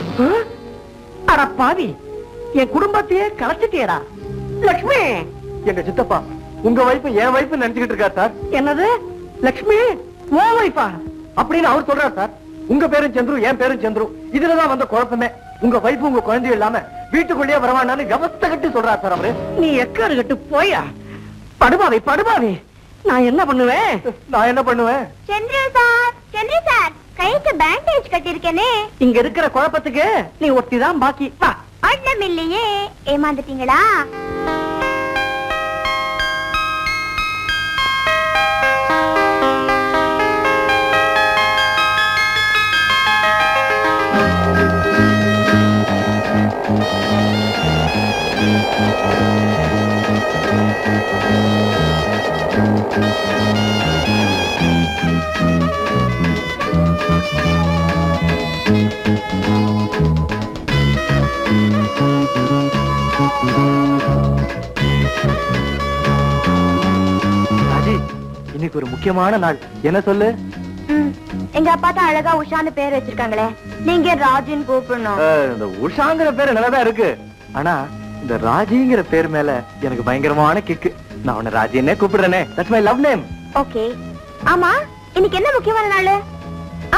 அட பாவி என் குடும்பத்தையே கலைச்சிட்டியடா. லக்ஷ்மி! எங்க சித்தப்பா உங்க வைப்பு என் வைப்பு நினைச்சுக்கிட்டு இருக்காரு சார். என்னது? லக்ஷ்மி ஓ வைப்பா. அப்படின்னு அவர் சொல்றாரு சார். உங்க பேரும் சந்துரு என் பேரும் சந்துரு இதுலதான் வந்த குழப்பமே. உங்க வைப்பு உங்க குழந்தையும் இல்லாம வீட்டுக்குள்ளேயே வரவானான்னு விவஸ்த கட்டி சொல்றாரு சார் அவரு. நீ எக்காடு கட்டு போயா? படுபாவி படுபாவி. நான் என்ன பண்ணுவேன்? நான் என்ன பண்ணுவேன்? சந்திர சார் சந்திர சார் கைக்கு பேண்டேஜ் கட்டிருக்கேனே இங்க இருக்கிற குழப்பத்துக்கு நீ ஒட்டிதான் பாக்கி. வா. அண்ணம் இல்லையே ஏமாந்துட்டீங்களா? முக்கியமான நாள். என்ன சொல்லு? எங்க அப்பா தான் அழகா உஷான்னு பேர் வச்சிருக்காங்களே. நீங்க ராஜின்னு கூப்பிடணும். இந்த உஷாங்கிற பேரு நல்லதா இருக்கு. ஆனா இந்த ராஜிங்கிற பேர் மேல எனக்கு பயங்கரமான கிக்கு. நான் உன்னை ராஜின்னே கூப்பிடுறேனே. That's my love name okay. ஆமா இன்னைக்கு என்ன முக்கியமான நாள்?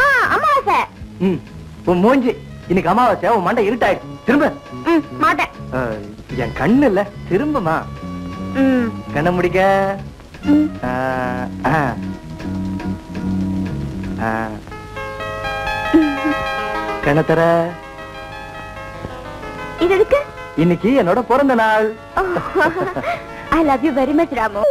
ஆ அமாவாசை. ம் உன் மூஞ்சி. இன்னைக்கு அமாவாசை உன் மண்டை இருட்டாயிடுச்சு. திரும்ப. ம் மாட்டேன். என் கண்ணு இல்ல திரும்பமா? ம். கண்ணை முடிக்க. ம் அஹ், அஹ். அஹ். கண்ணை தர இது எதுக்கு இன்னைக்கு என்னோட பிறந்த நாள் I love you very much Ramu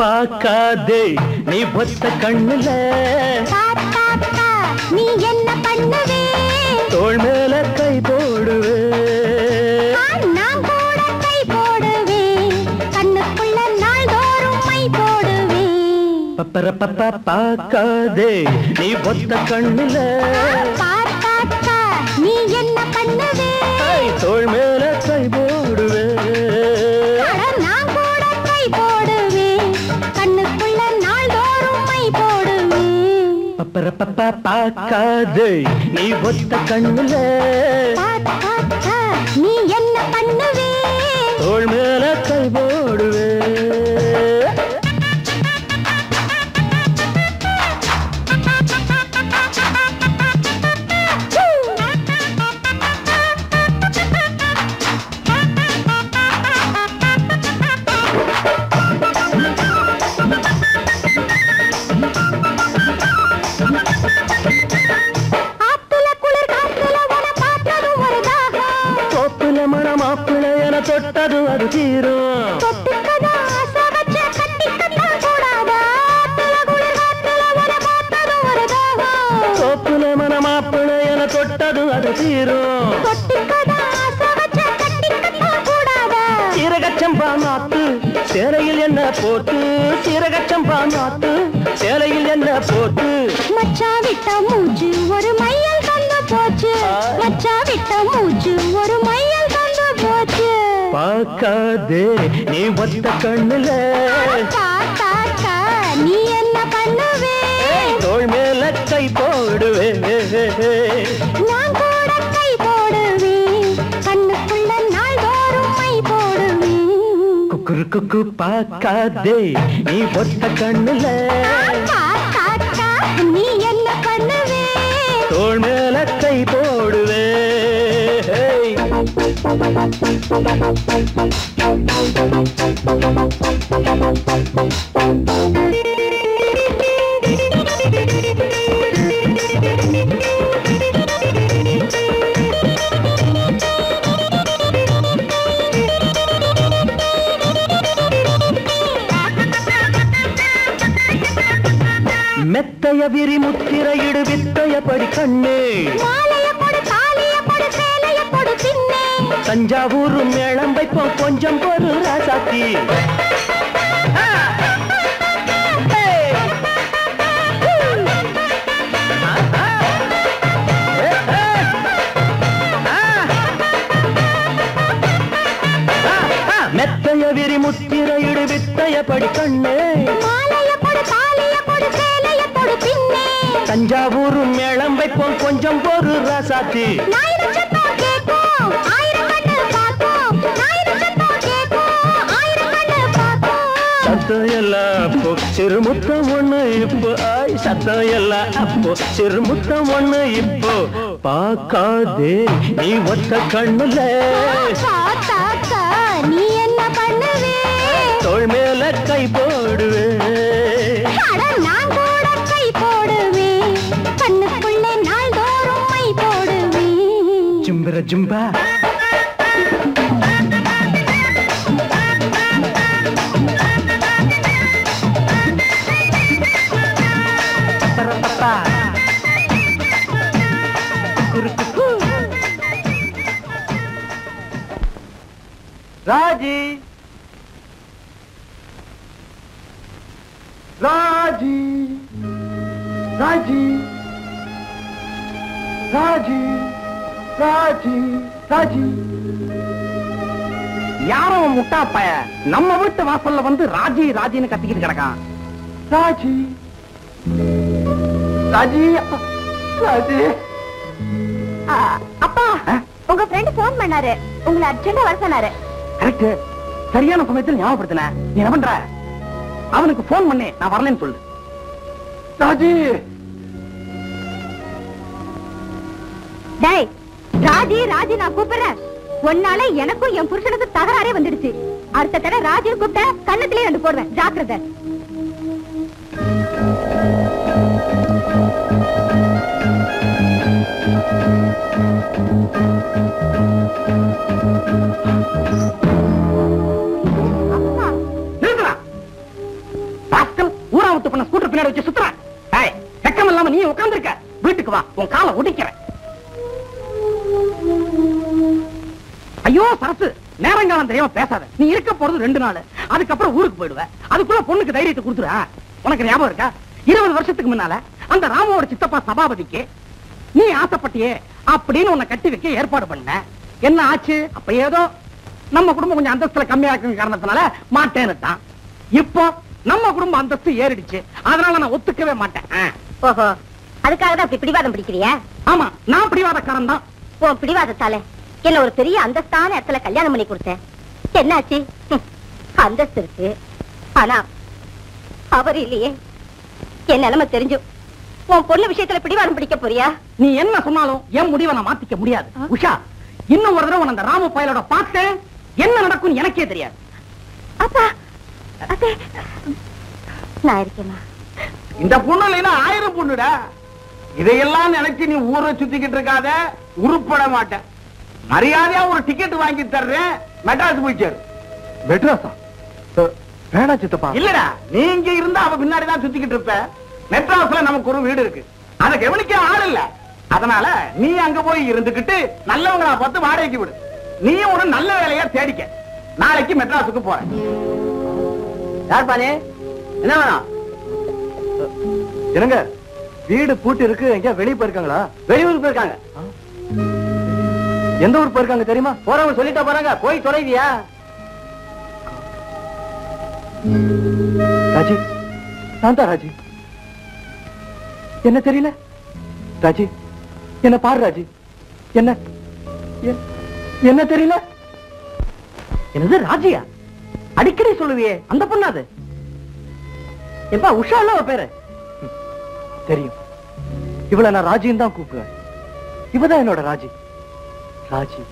பார்க்காதே. நீ ஒத்த கண்ணுல நீ என்ன பண்ணுவே? தோள் மேல கை போடுவே. பப்பர பப்பா பார்க்காதே. நீ ஒத்த கண்ணுல நீ என்ன பண்ணுவே? தோள் மேல பார்க்காதே நீ ஒத்த கண்ணுல. நீ என்ன பண்ணுவே? தோள் மேல கை போட்டு சீரகச்சம்பா நாத்து சேலையில் என்ன போட்டு? மச்சா விட்ட மூச்சு ஒரு மையல் தந்து போச்சு. மச்சா விட்ட மூச்சு ஒரு மையல் தந்து போச்சு. பார்க்காதே நீ ஒத்த கண்ணுல. நீ என்ன பண்ணுவே? தோள் மேல கை போடுவே. குக்குரு குக்கு பார்க்காதே. நீ ஒத்த கண்ணுல நீ என்ன பண்ணுவே? தோள் மேல கை போடுவே. மெத்தைய காவிரி முத்திரையிடு வித்தையப்படி கண்ணே. தஞ்சாவூர் மேளம் வைப்போம் கொஞ்சம் பொரு ராசாத்தி. மெத்தைய விரி முத்திரையிடு வித்தையப்படி கண்ணே. தஞ்சாவூர் மேளம் வைப்போம். கொஞ்சம் ஒரு ராசாத்தி. சத்தம் எல்லாம் அப்போ சிறுமுத்தம் ஒண்ணு இப்போ. ஆய் சத்தம் எல்லாம் அப்போ சிறுமுத்தம் ஒண்ணு இப்போ. பார்க்காதே நீ ஒத்த கண்ணுல. போடுவேன் ஜும்பர ஜும்பா ராஜி ராஜி ராஜி ராஜி ராஜி ராஜி. யாரோ முட்டா பய நம்ம வீட்டு வாசல்ல வந்து ராஜி ராஜின்னு கத்திக்கிட்டு கிடக்கான். ராஜி. ராஜி ராஜி. அப்பா உங்க ஃப்ரெண்ட் போன் பண்ணாரு. உங்களை அர்ஜென்டா வர சொன்னாரு. கரெக்ட் சரியான சமயத்தில் ஞாபகப்படுத்தின. நீ என்ன பண்ற? அவனுக்கு போன் பண்ணி நான் வரலன்னு சொல்லு. ராஜி. ராஜி ராஜி நான் கூப்பிடுறேன். ஒன்னால எனக்கும் என் புருஷனுக்கு தகராறே வந்துடுச்சு. அடுத்த தடவை ராஜி கூப்பிட்ட கண்ணத்திலே ரெண்டு போடுவேன். ஜாக்கிரத. ஊரா விட்டு பண்ண ஸ்கூட்டர் பின்னாடி வச்சு சுத்துறான் ஏய் வெக்கம் இல்லாம நீ உட்கார்ந்திருக்க. வீட்டுக்கு வா. உன் காலை உடைக்கிறேன் ஐயோ சரசு நேரங்காலம் தெரியாம பேசாத. நீ இருக்க போறது ரெண்டு நாள். அதுக்கப்புறம் ஊருக்கு போயிடுவ. அதுக்குள்ள பொண்ணுக்கு தைரியத்தை கொடுத்துரு? உனக்கு ஞாபகம் இருக்கா? இருபது வருஷத்துக்கு முன்னால அந்த ராமோட சித்தப்பா சபாபதிக்கு நீ ஆசைப்பட்டியே அப்படின்னு உன்னை கட்டி வைக்க ஏற்பாடு பண்ண. என்ன ஆச்சு? அப்ப ஏதோ நம்ம குடும்பம் கொஞ்சம் அந்தஸ்துல கம்மியா இருக்கும் காரணத்தினால மாட்டேன்னுட்டான். இப்போ நம்ம குடும்ப அந்தஸ்து ஏறிடுச்சு. அதனால நான் ஒத்துக்கவே மாட்டேன். ஓஹோ. அதுக்காக தான் பிடிவாதம் பிடிக்கிறியா? ஆமா நான் பிடிவாதக்காரன் தான். உன் பிடிவாதத்தால? என்ன ஒரு பெரிய அந்தஸ்தான இடத்துல கல்யாணம் பண்ணி கொடுத்தேன். என்னாச்சு? அந்தஸ்து இருக்கு. ஆனா அவர் இல்லையே. என் நிலைமை தெரிஞ்சும் உன் பொண்ணு விஷயத்துல பிடிவாதம் பிடிக்க போறியா? நீ என்ன சொன்னாலும் என் முடிவை நான் மாத்திக்க முடியாது. உஷா இன்னும் ஒரு தடவை அந்த ராம பயலோட பார்த்தேன். என்ன நடக்கும் எனக்கே தெரியாது. அப்பா நான் இருக்கேம்மா. இந்த பொண்ணு இல்லைன்னா ஆயிரம் பொண்ணுடா. இதையெல்லாம் நினைச்சு நீ ஊரை சுத்திக்கிட்டு இருக்காத. உருப்பட மாட்டேன். மரியாதையா ஒரு டிக்கெட் வாங்கி தர்றேன். மெட்ராஸ் போய் சேரு. மெட்ராஸா? வேணாம் சித்தப்பா. இல்லடா நீ இங்க இருந்தா அவ பின்னாடி தான் சுத்திக்கிட்டு இருப்ப. மெட்ராஸ்ல நமக்கு ஒரு வீடு இருக்கு. அதை கவனிக்க ஆள் இல்ல. அதனால நீ அங்க போய் இருந்துகிட்டு நல்லவங்களா பார்த்து வாடகைக்கு விடு. நீ ஒரு நல்ல வேலையா தேடிக்க. நாளைக்கு மெட்ராஸுக்கு போறேன். யார் பானே என்ன வேணும்? என்னங்க? வீடு பூட்டி இருக்கு எங்க வெளிய போயிருக்காங்களா? வெளியூருக்கு போயிருக்காங்க. எந்த ஊர் போயிருக்காங்க தெரியுமா? போறவங்க சொல்லிட்டா போறாங்க. போய் தொலைவியா? ராஜி நான் தான் ராஜி. என்ன தெரியல? ராஜி என்ன பாரு ராஜி. என்ன? என்ன தெரியல? என்னது ராஜியா? அடிக்கடி சொல்லுவியே அந்த பொண்ணாது எப்பா உஷா இல்ல பேரு? தெரியும். இவளை நான் ராஜின்னு தான் கூப்பிடுவேன். இவதான் என்னோட Raji. Raji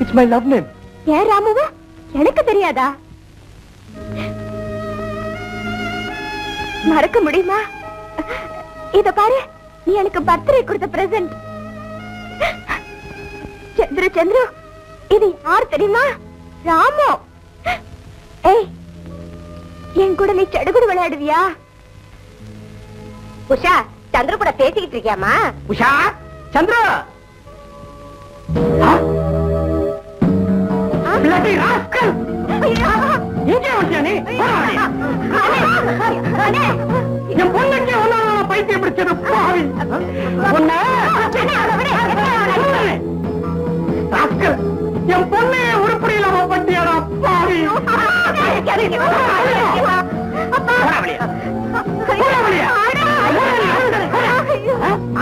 it's my love name ஏன் ராமுவா? எனக்கு தெரியாதா? மறக்க முடியுமா? இத பாரு நீ எனக்கு பர்த்டே கொடுத்த பிரசன்ட் சந்திர சந்திரு இது யார் தெரியுமா? ராமு. ஏய் என் கூட நீ சடுகுடு விளையாடுவியா? உஷா சந்திர கூட பேசிக்கிட்டு இருக்கியாமா உஷா சந்திரா! பைத்தியம் பிடிச்சது பாவி. உன்னை rascal. என் பொண்ணு உருப்படி இல்லாம பட்டியடா பாவி.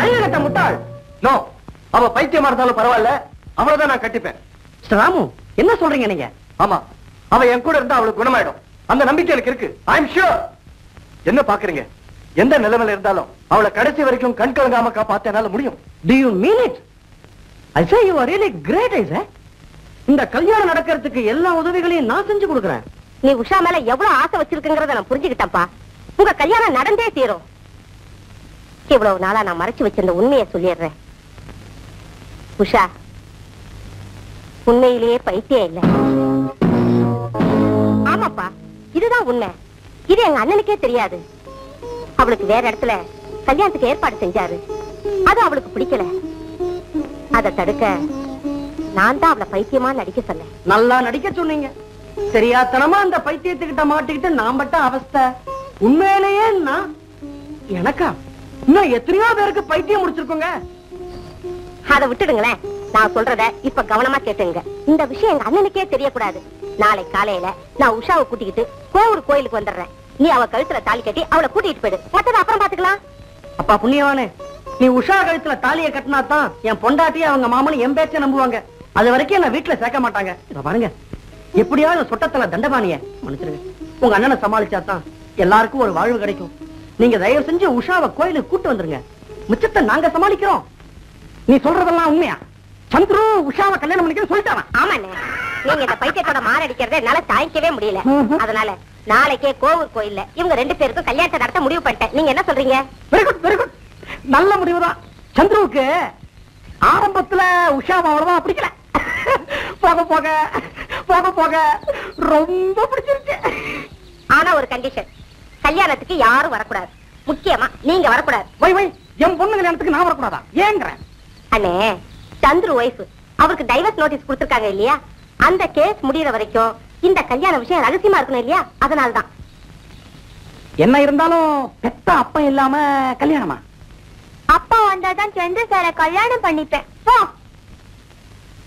அழுகட்ட முட்டாள். நோ அவ பைத்தியமா இருந்தாலும் பரவாயில்ல. அவளதான் நான் கட்டிப்பேன். ராமு என்ன சொல்றீங்க நீங்க? ஆமா. அவ என் கூட இருந்தா அவளுக்கு குணமாயிடும். அந்த நம்பிக்கை எனக்கு இருக்கு. ஐ எம் ஷூர் என்ன பாக்குறீங்க? எந்த நிலைமையில இருந்தாலும் அவளை கடைசி வரைக்கும் கண் கலங்காம காப்பாத்த என்னால முடியும். Do you mean it I say you are really great I இந்த கல்யாணம் நடக்கிறதுக்கு எல்லா உதவிகளையும் நான் செஞ்சு கொடுக்குறேன். நீ உஷா மேல எவ்வளவு ஆசை வச்சிருக்குங்கிறத நான் புரிஞ்சுக்கிட்டேன்ப்பா. உங்க கல்யாணம் நடந்தே தீரும். இவ்வளவு நாளா நான் மறைச்சு வச்சிருந்த உண்மையை சொல்லிடுறேன். உஷா உண்மையிலேயே பைத்தியம் இல்லை. ஆமாப்பா இதுதான் உண்மை. இது எங்க அண்ணனுக்கே தெரியாது. அவளுக்கு வேற இடத்துல கல்யாணத்துக்கு ஏற்பாடு செஞ்சாரு. அது அவளுக்கு பிடிக்கல. அதை தடுக்க நான் தான் அவளை பைத்தியமா நடிக்க சொன்னேன். நல்லா நடிக்க சொன்னீங்க. சரியாத்தனமா அந்த பைத்தியத்துக்கிட்ட மாட்டிக்கிட்டு நான் பட்ட அவஸ்தை உண்மையிலேயே எனக்கா? இன்னும் எத்தனையோ பேருக்கு பைத்தியம் முடிச்சிருக்கோங்க. அதை விட்டுடுங்களேன். நான் சொல்றத இப்ப கவனமா கேட்டுங்க. இந்த விஷயம் எங்க அண்ணனுக்கே தெரியக்கூடாது. நாளை காலையில நான் உஷாவை கூட்டிக்கிட்டு கோவூர் கோயிலுக்கு வந்துடுறேன். நீ அவ கழுத்துல தாலி கட்டி அவளை கூட்டிட்டு போயிடு. மத்தத அப்புறம் பாத்துக்கலாம். அப்பா புண்ணியவானு நீ உஷா கழுத்துல தாலிய கட்டினா தான் என் பொண்டாட்டி அவங்க மாமனு என் பேச்ச நம்புவாங்க. அது வரைக்கும் என்ன வீட்டுல சேர்க்க மாட்டாங்க. இத பாருங்க. எப்படியாவது சொட்டத்துல தண்டபாணிய மன்னிச்சிருங்க. உங்க அண்ணனை சமாளிச்சா தான் எல்லாருக்கும் ஒரு வாழ்வு கிடைக்கும். நீங்க தயவு செஞ்சு உஷாவை கோயிலுக்கு கூட்டு வந்துருங்க. மிச்சத்தை நாங்க சமாளிக்கிறோம். நீ சொல்றதெல்லாம் உண்மையா? சந்துரு உஷாவை கல்யாணம் பண்ணிக்க சொல்லிட்டானா? ஆமாண்ணே. நீங்க இந்த பைத்தியத்தோட மாரடிக்கிறத என்னால தாங்கிக்கவே முடியல. அதனால நாளைக்கே கோவூர் கோயில்ல இவங்க ரெண்டு பேருக்கும் கல்யாணத்தை நடத்த முடிவு பண்ணிட்டேன். நீங்க என்ன சொல்றீங்க? வெரி குட் வெரி குட் நல்ல முடிவுதான். சந்துருவுக்கு ஆரம்பத்துல உஷாவை அவ்வளவா பிடிக்கல. போக போக போக போக ரொம்ப பிடிச்சிருச்சு. ஆனா ஒரு கண்டிஷன் கல்யாணத்துக்கு யாரும் வரக்கூடாது. முக்கியமா நீங்க வரக்கூடாது. வை வை என் பொண்ணு கல்யாணத்துக்கு நான் வரக்கூடாதா? ஏங்கிறேன். அண்ணே சந்துரு ஒய்ஃப் அவருக்கு டைவர்ஸ் நோட்டீஸ் கொடுத்திருக்காங்க இல்லையா? அந்த கேஸ் முடியற வரைக்கும் இந்த கல்யாண விஷயம் ரகசியமா இருக்கணும் இல்லையா? அதனாலதான். என்ன இருந்தாலும் பெத்த அப்பா இல்லாம கல்யாணமா? அப்பா வந்தாதான் சந்திர சார கல்யாணம் பண்ணிப்பேன். போ.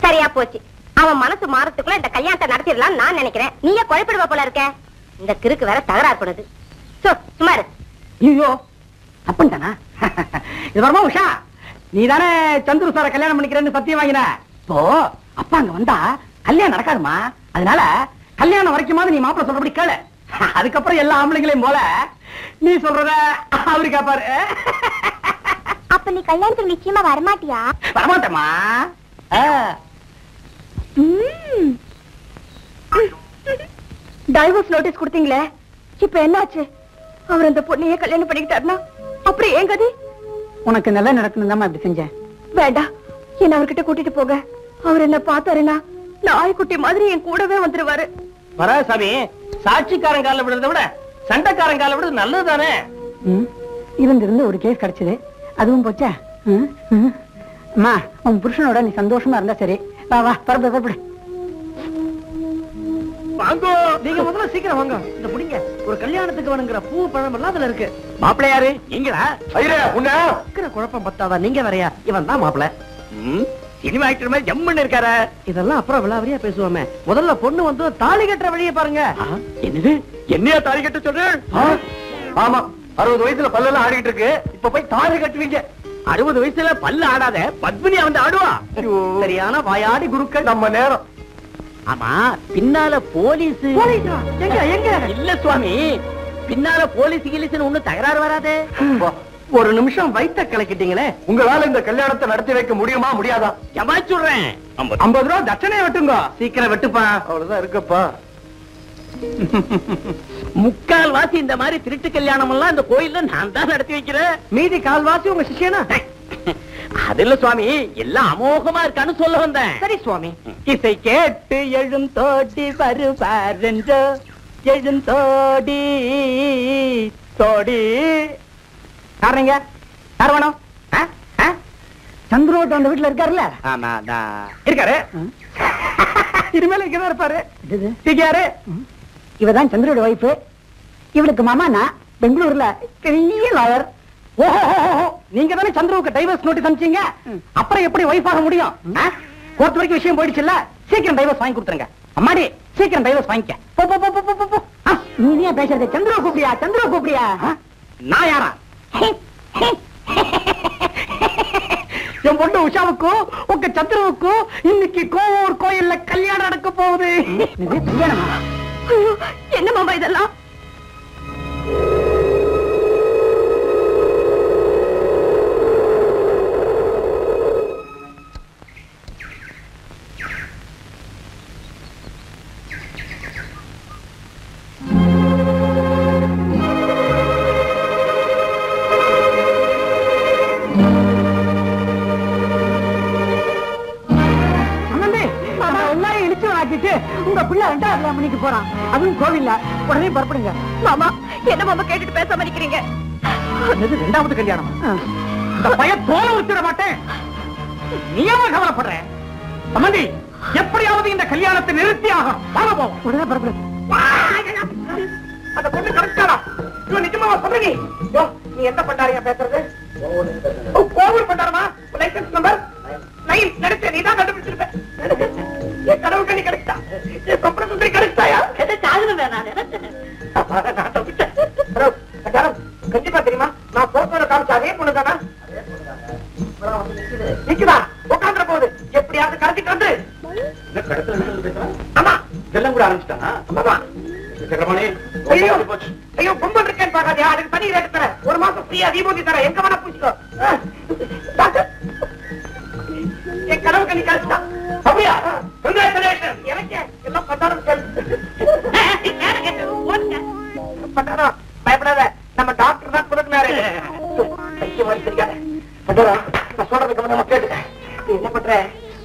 சரியா போச்சு. அவன் மனசு மாறத்துக்குள்ள இந்த கல்யாணத்தை நடத்திடலாம் நான் நினைக்கிறேன். நீயே குழப்பிடுவ போல இருக்க. இந்த கிறுக்கு வேற தகராறு பண்ணுது. சோ சும்மா இரு. ஐயோ அப்பன்தானா (laughs) இது வரமா உஷா? நீ தானே சந்துரு சார கல்யாணம் பண்ணிக்கிறேன்னு சத்தியம் வாங்கின? இப்போ அப்பா அங்க வந்தா கல்யாணம் நடக்காதுமா? அதனால கல்யாணம் வரைக்குமாவது நீ மாப்பிள்ள சொல்றபடி கேளு. அதுக்கப்புறம் எல்லா ஆம்பளைங்களையும் போல நீ சொல்றத அவரு கேப்பாரு. அப்ப நீ கல்யாணத்துக்கு நிச்சயமா வரமாட்டியா? வரமாட்டேமா டைவர்ஸ் நோட்டீஸ் கொடுத்தீங்களே. இப்ப என்னாச்சு? அவர் அந்த பொண்ணையே கல்யாணம் பண்ணிக்கிட்டாருன்னா அப்புறம் ஏன் கதி? உனக்கு நல்லா நடக்கணும் தான் இப்படி செஞ்சேன். வேண்டாம் என்ன அவர்கிட்ட கூட்டிட்டு போக. அவர் என்ன பார்த்தாருன்னா நாய்க்குட்டி மாதிரி என் கூடவே வந்துருவாரு. வர சாமி. சாட்சிக்காரன் கால விடுறத விட சண்டைக்காரன் கால விடுறது நல்லது தானே ம், இருந்திருந்து ஒரு கேஸ் கிடைச்சது. அதுவும் போச்சா. அம்மா உன் புருஷனோட நீ சந்தோஷமா இருந்தா சரி. வா வா பரப்பு பரப்பு வாங்கோ. நீங்க முதல்ல சீக்கிரம் வாங்க. இந்த புடிங்க. ஒரு கல்யாணத்துக்கு வேணுங்கிற பூ பழம் எல்லாம் அதுல இருக்கு. மாப்பிள்ளை யாரு நீங்களா இருக்கிற குழப்பம் பத்தாதா? நீங்க வரையா இவன் தான் மாப்பிள்ள. சினிமா ஆக்டர் மாதிரி ஜம்முன்னு இருக்காரு. இதெல்லாம் அப்புறம் விளாவரியா பேசுவோமே. முதல்ல பொண்ணு வந்து தாலி கட்டுற வழியை பாருங்க. என்னது? என்னையா தாலி கட்ட சொல்றேன் ஆமா. அறுபது வயசுல பல்லெல்லாம் ஆடிக்கிட்டு இருக்கு. இப்ப போய் தாலி கட்டுவீங்க. அறுபது வயசுல பல்லு ஆடாத பத்மினி வந்து ஆடுவா. சரியான வாயாடி குருக்கள். நம்ம நேரம். ஆமா பின்னால போலீஸ். எங்க எங்க? இல்ல சுவாமி. பின்னால போலீஸ் கிலீஸ்னு ஒண்ணு தகராறு வராதே. ஒரு நிமிஷம் வயித்த கலக்கிட்டீங்களே. உங்களால இந்த கல்யாணத்தை நடத்தி வைக்க முடியுமா முடியாதா? ஜமாச்சுடுறேன் ஐம்பது. ரூபா தட்சணையை வெட்டுங்க. சீக்கிரம் வெட்டுப்பா. அவ்வளவுதான் இருக்கப்பா. முக்கால் வாசி இந்த மாதிரி திருட்டு கல்யாணம் எல்லாம் இந்த கோயில்ல நான் தான் நடத்தி வைக்கிறேன். மீதி கால்வாசி உங்க சிஷியனா? அது இல்ல சுவாமி எல்லாம் அமோகமா இருக்கான்னு சொல்ல வந்தேன். சரி சுவாமி. இசை கேட்டு எழுந்தோடி வருவாரென்றோ எழுந்தோடி தோடி யாருங்க? யார் வேணும்? சந்துருவோட்ட அந்த வீட்டுல இருக்காருல்ல? ஆமா இருக்காரு. இனிமேல் இங்கதான் இருப்பாரு. யாரு இவதான் சந்திரோட ஒய்ஃப் இவளுக்கு மாமானா? பெங்களூர்ல. பெரிய லாயர் நீங்க தானே சந்திரவுக்கு டைவர்ஸ் நோட்டீஸ் அனுப்பிச்சீங்க? அப்புறம் எப்படி வைஃப் ஆக முடியும்? கோர்ட் வரைக்கும் விஷயம் போயிடுச்சுல்ல? சீக்கிரம் டைவர்ஸ் வாங்கி கொடுத்துருங்க. அம்மாடி சீக்கிரம் டைவர்ஸ் வாங்கிக்க. போ போ போ போ, போ போ, போ ஆ, நீ ஏன் பேசுறது சந்திரா கூப்பிடியா சந்திரா கூப்பிடியா நான் யாரா? என் பொண்ணு உஷாவுக்கும் உங்க சந்திரவுக்கும் இன்னைக்கு கோவூர் கோயில்ல கல்யாணம் நடக்க போகுது. என்ன மாமா இதெல்லாம்? பண்ணிக்க போறான் அதுவும் கோவில்ல. உடனே புறப்படுங்க. மாமா என்ன மாமா கேட்டுட்டு பேசாம நிக்கிறீங்க? என்னது ரெண்டாவது கல்யாணம்? இந்த பையன் தோலை உரிச்சிட மாட்டேன். நீ ஏன் கவலைப்படுற. சம்பந்தி எப்படியாவது இந்த கல்யாணத்தை நிறுத்தி ஆகும் வாங்க போவோம். உடனே புறப்படு. அந்த பொண்ணு கரெக்டாடா இவன் நிஜமாவா சொல்றீங்க? நீ எந்த பண்டாரியா பேசுறது? ஓ, கோவில் பண்டாரமா? லைசன்ஸ் நம்பர் நைன் கிடைச்ச நீ தான் கண்டுபிடிச்சிருப்ப. என் கடவுள் கண்ணி கிடைச்சா? என் சொப்பன சுந்தரி கிடைச்சாயா? நினைச்சேன் நான். ஹலோ, பண்டாரம், கண்டிப்பா தெரியுமா? நான் போட்டோல காமிச்ச அதே பொண்ணு தானா? நிக்குதா? உட்காந்துற போகுது எப்படியாவது கடத்திட்டு வந்து. ஆமா இதெல்லாம் கூட ஆரம்பிச்சிட்டானா? ஆமா ஐயோ ஐயோ கும்பல் இருக்கேன்னு பாக்காதியா அதுக்கு தனி ரேட்டு தரேன். ஒரு மாசம் ஃப்ரீயா தீபூதி தரேன். எங்க வேணா பூச்சிக்கோ என் கடவுள் கண்ணி கழிச்சுட்டா அப்படியா Congratulations. எனக்கே எல்லாம் பத்தாயிரம் பத்தாயிரம் பயப்படாத. நம்ம டாக்டர் தான் கொடுக்குறாரு. நான் சொல்றது கவனமா கேட்டுக்க என்ன பண்ற?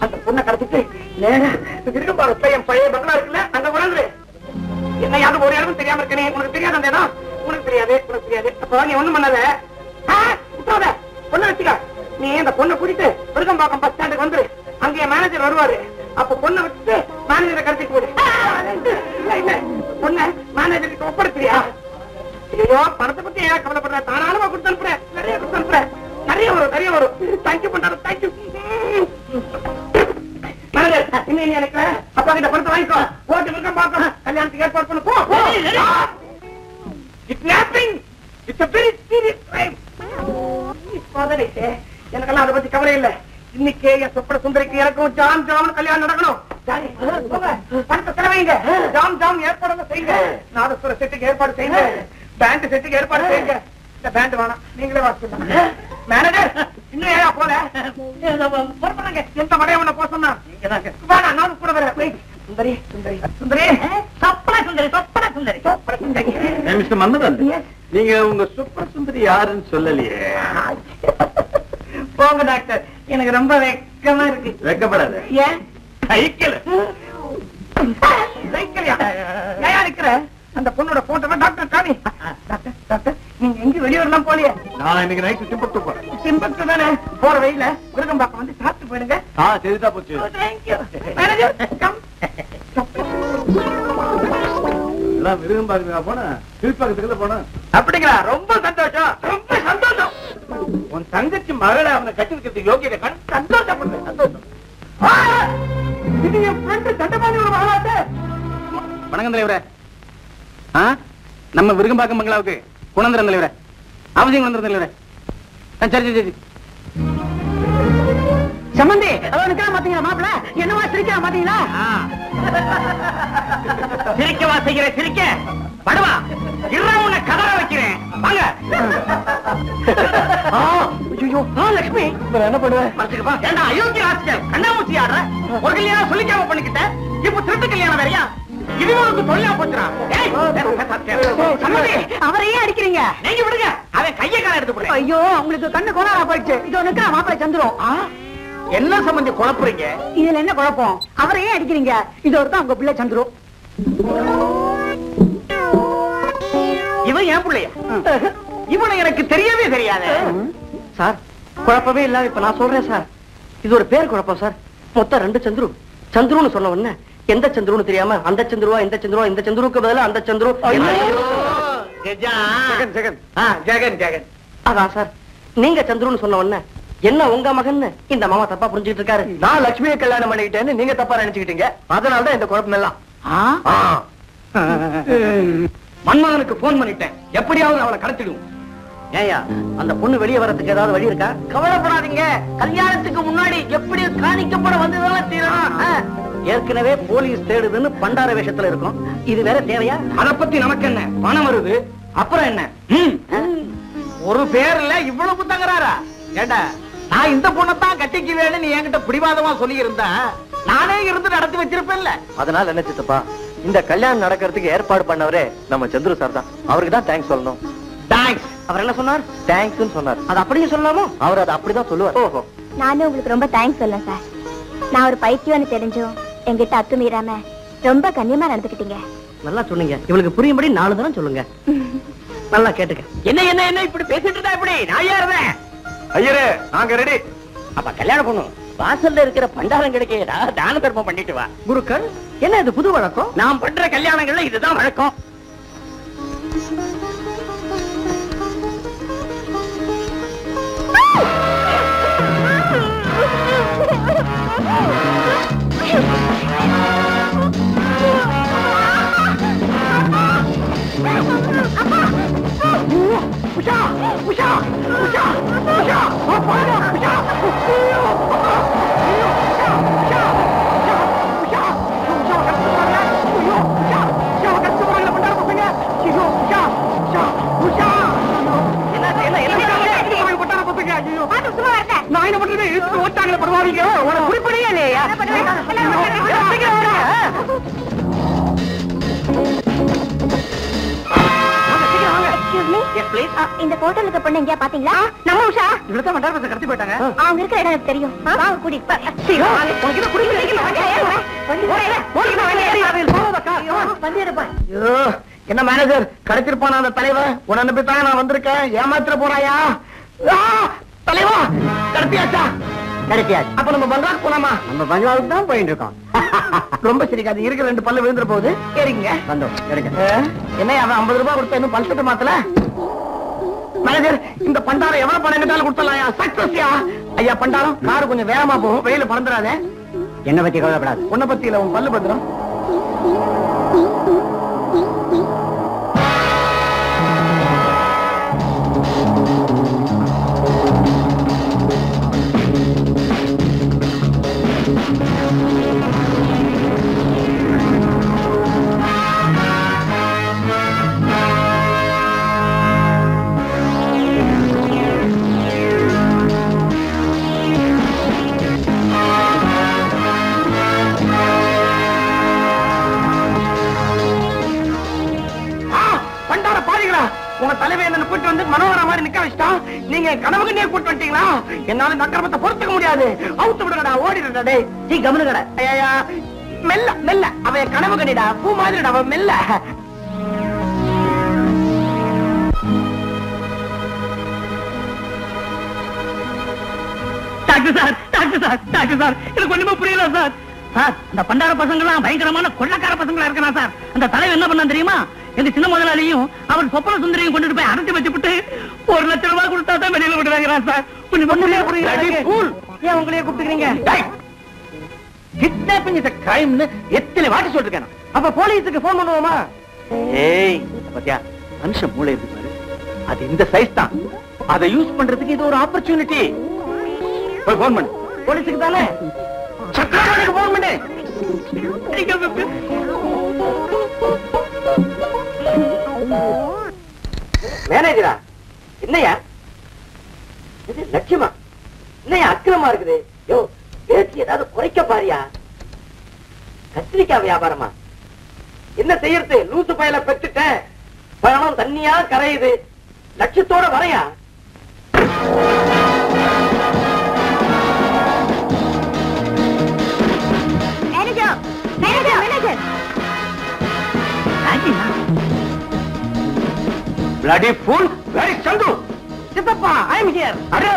அந்த பொண்ணை கடத்திட்டு நேரா திரும்ப பையன் பழைய பங்களா இருக்குல்ல அங்க உணர்ந்து என்ன யாரும் ஒரு இடமும் தெரியாம இருக்கனே. உனக்கு தெரியாது அந்த இடம்? உனக்கு தெரியாது உனக்கு தெரியாது. அப்ப நீ ஒண்ணும் பண்ணாத. ஆ, விட்டுறாத பொண்ணை வச்சுக்க. நீ இந்த பொண்ணை கூட்டிட்டு விருகம்பாக்கம் பஸ் ஸ்டாண்டுக்கு வந்துரு. அங்கே மேனேஜர் வருவாரு. அப்ப பொண்ணை விட்டுட்டு மேனேஜரை கடத்திட்டு போடு. இல்ல இல்ல. பொண்ணை மேனேஜர் கிட்ட ஒப்படைச்சிரியா ஐயோ பணத்தை பத்தி ஏன் கவலைப்படுற? தாராளமா கொடுத்து அனுப்புறேன் நிறைய கொடுத்து அனுப்புறேன் நிறைய வரும் நிறைய வரும். தேங்க்யூ பண்றாரு தேங்க்யூ மேனேஜர் இன்னும் நீ எனக்கு அப்பா கிட்ட பணத்தை வாங்கிக்கோ. ஓட்டு விருக்கம் பார்க்கணும் கல்யாணத்துக்கு ஏற்பாடு பண்ணு. போ இட்ஸ் எனக்கெல்லாம் அதை பத்தி கவலை இல்ல. இன்னைக்கே என் சொப்பன சுந்தரிக்கு எனக்கும் ஜாம் ஜாம் கல்யாணம் நடக்கணும். பணத்தை செலவைங்க. ஜாம் ஜாம் ஏற்பாடு செய்யுங்க. நாதஸ்வர செட்டுக்கு ஏற்பாடு செய்யுங்க. பேண்ட் செட்டுக்கு ஏற்பாடு செய்யுங்க. இந்த பேண்ட் வேணாம். நீங்களே வாசிக்கலாம் மேனேஜர் இன்னும் ஏன் போல? பொறுப்பாங்க எந்த மடைய உன்னை போக சொன்னா வேணாம் நானும் கூட வரேன். சுந்தரி சுந்தரி. சுந்தரி. சொப்பன சுந்தரி சொப்பன சுந்தரி. சொப்பன சுந்தரி. மிஸ்டர் மன்னதன் நீங்க உங்க சூப்பர் சுந்தரி யாருன்னு சொல்லலையே. போங்க டாக்டர். எனக்கு ரொம்ப வெக்கமா இருக்கு. வெக்கப்படாத. ஏன்? சைக்கிள். சைக்கிளியா? ஏன் இருக்கிற அந்த பொண்ணோட போட்டோவை டாக்டர் காமி. டாக்டர் டாக்டர் நீங்க எங்க வெளியூர்லாம் போலியே. நான் இன்னைக்கு நைட்டு டிம்பட்டு போறேன். சிம்பத்து தானே. போற வழியில விருகம்பாக்கம் வந்து சாப்பிட்டு போயிடுங்க. ஆ சரிதா போச்சு. தேங்க்யூ மேனேஜர் கம் எல்லாம் மிருகம் பாக்குறா போன கீழ்பாக்கத்துக்குள்ள போன அப்படிங்களா? ரொம்ப சந்தோஷம். உன் தங்கச்சி மகளை அவனை கட்டி வைக்கிறதுக்கு யோகியதை கண் சந்தோஷப்படுறேன் சந்தோஷம். ஆ! இது என் ஃப்ரெண்டு தண்டபாணியோட மகளாட்டு வணக்கம் தலைவரே. ஆ? நம்ம விருகம்பாக்கம் பங்களாவுக்கு குணந்திரம் தலைவரே. அவசியம் குணந்திரம் தலைவரே. சரி சரி சரி. சம்பந்தி அவன் நிக்கிறா மாப்பிள? என்னவா சிரிக்கிறா பாத்தீங்களா சிரிக்கவா செய்கிற சிரிக்க. படுவா. இருற உன்னை கதற வைக்கிறேன். வாங்க. ஐயோ லட்சுமி என்ன பண்ணுவேன் மறைச்சுக்கப்பா ஏண்டா அயோக்கிய ராசிக்கல் கண்ணாமூச்சி ஆடுற? ஒரு கல்யாணம் சொல்லிக்காம பண்ணிக்கிட்ட? இப்ப திருட்டு கல்யாணம் வேறையா? இது உனக்கு தொழிலா சம்பந்தி. அவரையே அடிக்கிறீங்க. நீங்க விடுங்க. அவன் கையை கால எடுத்து ஐயோ உங்களுக்கு கண்ணு கோணாரா போயிடுச்சு. இதோ நிக்கிறா மாப்பிள சந்துரும் என்ன சம்பந்தி குழப்புறீங்க? இதுல என்ன குழப்பம்? அவரையே அடிக்கிறீங்க? இது ஒருத்தன் உங்க பிள்ளை சந்துரும் இவன் என் பிள்ளையா? இவனை எனக்கு தெரியவே தெரியாது. சார் குழப்பமே இல்ல இப்ப நான் சொல்றேன் சார். இது ஒரு பேர் குழப்பம் சார். மொத்தம் ரெண்டு சந்துரு. சந்துருன்னு சொன்ன உடனே எந்த சந்துருன்னு தெரியாம அந்த சந்துருவா இந்த சந்துருவா இந்த சந்துருக்கு பதிலா அந்த சந்துரு. ஜெகன் ஜெகன். ஜெகன் ஜெகன். அதான் சார். நீங்க சந்துருன்னு சொன்ன உடனே என்ன உங்க மகன்னு இந்த மாமா தப்பா புரிஞ்சுக்கிட்டு இருக்காரு. நான் லட்சுமியை கல்யாணம் பண்ணிக்கிட்டேன்னு நீங்க தப்பா நினைச்சுக்கிட்டீங்க. அதனால தான் இந்த குழப்பம் எல்லாம். மன்மகனுக்கு போன் பண்ணிட்டேன். எப்படியாவது அவளை கடத்திடுவோம். ஏயா அந்த பொண்ணு வெளியே வரதுக்கு ஏதாவது வழி இருக்கா? கவலைப்படாதீங்க. கல்யாணத்துக்கு முன்னாடி எப்படி காணிக்கப்பட வந்ததெல்லாம் தீரணும். ஏற்கனவே போலீஸ் தேடுதுன்னு பண்டார வேஷத்துல இருக்கும். இது வேற தேவையா? அத பத்தி நமக்கு என்ன? பணம் வருது. அப்புறம் என்ன. ஒரு பேர்ல இவ்வளவு தகராறா ஏண்டா? நான் இந்த பொண்ணத்தான் கட்டிக்கு வேணும் நீ என்கிட்ட பிடிவாதமா சொல்லி இருந்தா நானே இருந்து நடத்தி வச்சிருப்பேன்ல. அதனால என்ன சித்தப்பா இந்த கல்யாணம் நடக்கிறதுக்கு ஏற்பாடு பண்ணவரே நம்ம சந்துரு சார் தான். அவருக்கு தான் தேங்க்ஸ் சொல்லணும். தேங்க்ஸ் அவர் என்ன சொன்னார்? தேங்க்ஸ் சொன்னார். அது அப்படியே சொல்லலாமோ? அவர் அதை அப்படிதான் சொல்லுவார். ஓஹோ. நானும் உங்களுக்கு ரொம்ப தேங்க்ஸ் சொல்ல சார் நான் ஒரு பைத்தியம்னு தெரிஞ்சும் என்கிட்ட அத்துமீறாம ரொம்ப கண்ணியமா நடந்துக்கிட்டீங்க. நல்லா சொன்னீங்க. இவளுக்கு புரியும்படி நாலு தரம் சொல்லுங்க. (laughs) நல்லா கேட்டுக்க. என்ன என்ன என்ன? இப்படி பேசிட்டு இருந்தா இப்படி நான் யாருவேன் ஐயரே நாங்க ரெடி அப்ப கல்யாணம் பண்ணும் வாசல்ல இருக்கிற பண்டாரம் கிடைக்கா தான தர்மம் பண்ணிட்டு வா. குருக்கள் என்ன இது புது வழக்கம்? நான் பண்ற கல்யாணங்கள்ல இதுதான் வழக்கம். என்ன என்ன பண்டார பசங்க ஐயோ நான் என்ன பண்றது இழுத்து ஓட்டாங்களே பரவாயில்லைங்க உனக்கு குறிப்பிடையே இல்லையா இந்த போட்டோல இருக்க பொண்ணு எங்கேயா பாத்தீங்களா நம்ம உஷா. இவ்வளவு மண்டார பசங்க கடத்தி போயிட்டாங்க. அவங்க இருக்கிற இடம் எனக்கு தெரியும். வாங்க கூட்டிட்டு போ. ஐயோ, என்ன மேனேஜர் கிடைச்சிருப்பான அந்த தலைவர் உன்னை நம்பித்தான் நான் வந்திருக்கேன். ஏமாத்திர போறாயா? தலைவா கிடைச்சியாச்சா கிடைச்சியாச்சு அப்ப நம்ம பங்களாக்கு போலாமா? நம்ம பங்களாவுக்கு தான் போயிட்டு இருக்கோம். ரொம்ப சிரிக்காது இருக்கிற ரெண்டு பல்லு விழுந்துற போகுது ஏறிங்க வந்தோம் என்ன அவன் ஐம்பது ரூபாய் கொடுத்த இன்னும் பல்சட்டு மாத்தல? மேனேஜர் இந்த பண்டாரம் எவ்வளவு பணம் கேட்டாலும் கொடுத்தலாம் சக்சஸ்யா ஐயா பண்டாரம் காரு கொஞ்சம் வேகமா போகும். வெயில பறந்துடாத என்ன பத்தி கவலைப்படாது. உன்னை பத்தி இல்ல உன் பல்லு பத்திரம். உங்க கூட்டு வந்து மனோகர மாதிரி நிக்க வச்சிட்டான் நீங்க கனவுக்கு நீர் கூட்டு வந்துட்டீங்களா? என்னால நக்கரமத்தை பொறுத்துக்க முடியாது. அவுத்து விடுங்கடா ஓடிடுடா டேய். நீ கவனிக்கடா ஐயா மெல்ல மெல்ல. அவன் கனவு கண்டிடா பூ மாதிரிடா அவன் மெல்ல. Doctor sir doctor sir doctor sir. எனக்கு ஒண்ணுமே புரியல சார். சார் இந்த பண்டார பசங்க எல்லாம் பயங்கரமான கொள்ளக்கார பசங்களா இருக்கா சார். அந்த தலைவர் என்ன பண்ணா தெரியுமா? எங்க சின்ன முதலாளியும் அவர் சொப்பன சுந்தரியும் கொண்டுட்டு போய் அடைச்சு வச்சுட்டு ஒரு லட்சம் ரூபாய் கொடுத்தா தான் வெளியில விடுறாங்க சார். ஏன் உங்களையே கூப்பிட்டுக்கிறீங்க? கிட்னாப்பிங் இஸ் கிரைம்னு எத்தனை வாட்டி சொல்லிருக்கேன் அப்ப போலீஸுக்கு போன் பண்ணுவோமா? ஏய் பாத்தியா? மனுஷன் மூளை இருக்கு பாரு. அது இந்த சைஸ் தான். அதை யூஸ் பண்றதுக்கு இது ஒரு ஆப்பர்ச்சுனிட்டி போய் போன் பண்ணு. போலீஸுக்கு தானே? சக்கரவர்த்திக்கு போன் பண்ணு மேனேஜரா? என்னையா? இது லட்சியமா? என்னையா அக்கிரமா இருக்குது? யோ பேச்சு ஏதாவது குறைக்க பாரியா? கத்திரிக்காய் வியாபாரமா? என்ன செய்யறது? லூசு பயல பெற்றுட்டேன். பணம் தண்ணியா கரையுது. லட்சத்தோட வரையா? பிளடி ஃபுல் வெரி சந்து சித்தப்பா ஐ அம் ஹியர் அரே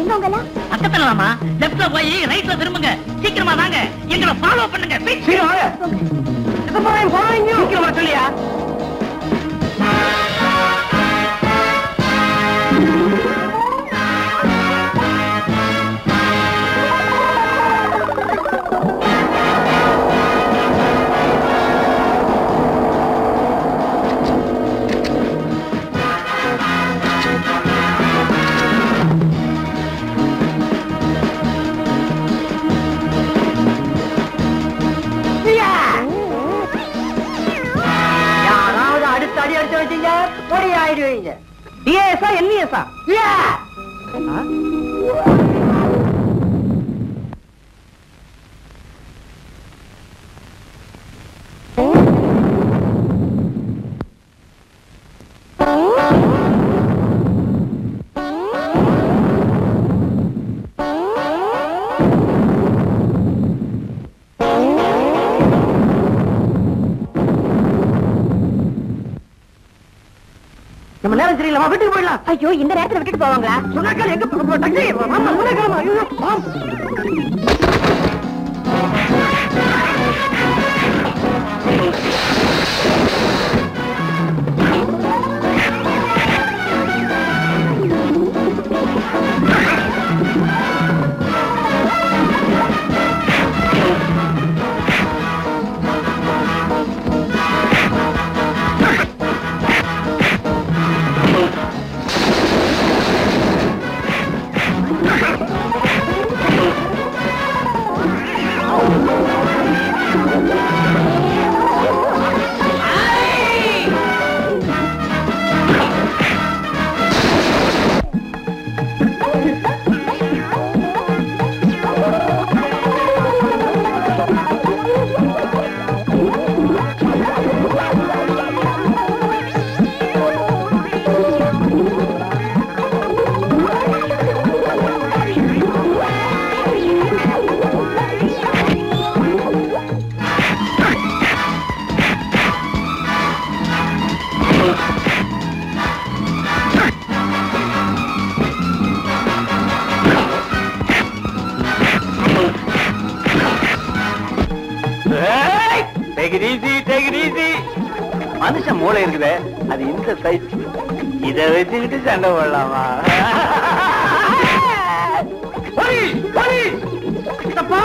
எங்க உங்கெல்லாம்? பக்கத்துல வாமா லெப்ட்ல போய் ரைட்ல திரும்புங்க. சீக்கிரமா வாங்க. எங்களை ஃபாலோ பண்ணுங்க. சீக்கிரம் ஐ அம் ஃபாலோயிங் யூ சீக்கிரம் சொல்லியா டிஏஎஸ்ஆ என்விஎஸ்ஆ நம்ம நேரம் சரியில்லை வீட்டுக்கு போயிடலாம் ஐயோ இந்த நேரத்துல விட்டுட்டு போவாங்களா சொன்னாக்கா எங்க வாமா, முன்னே கிளம்பு. ஐயோ, வா. வச்சுக்கிட்டு சண்டை போடலாமா தப்பா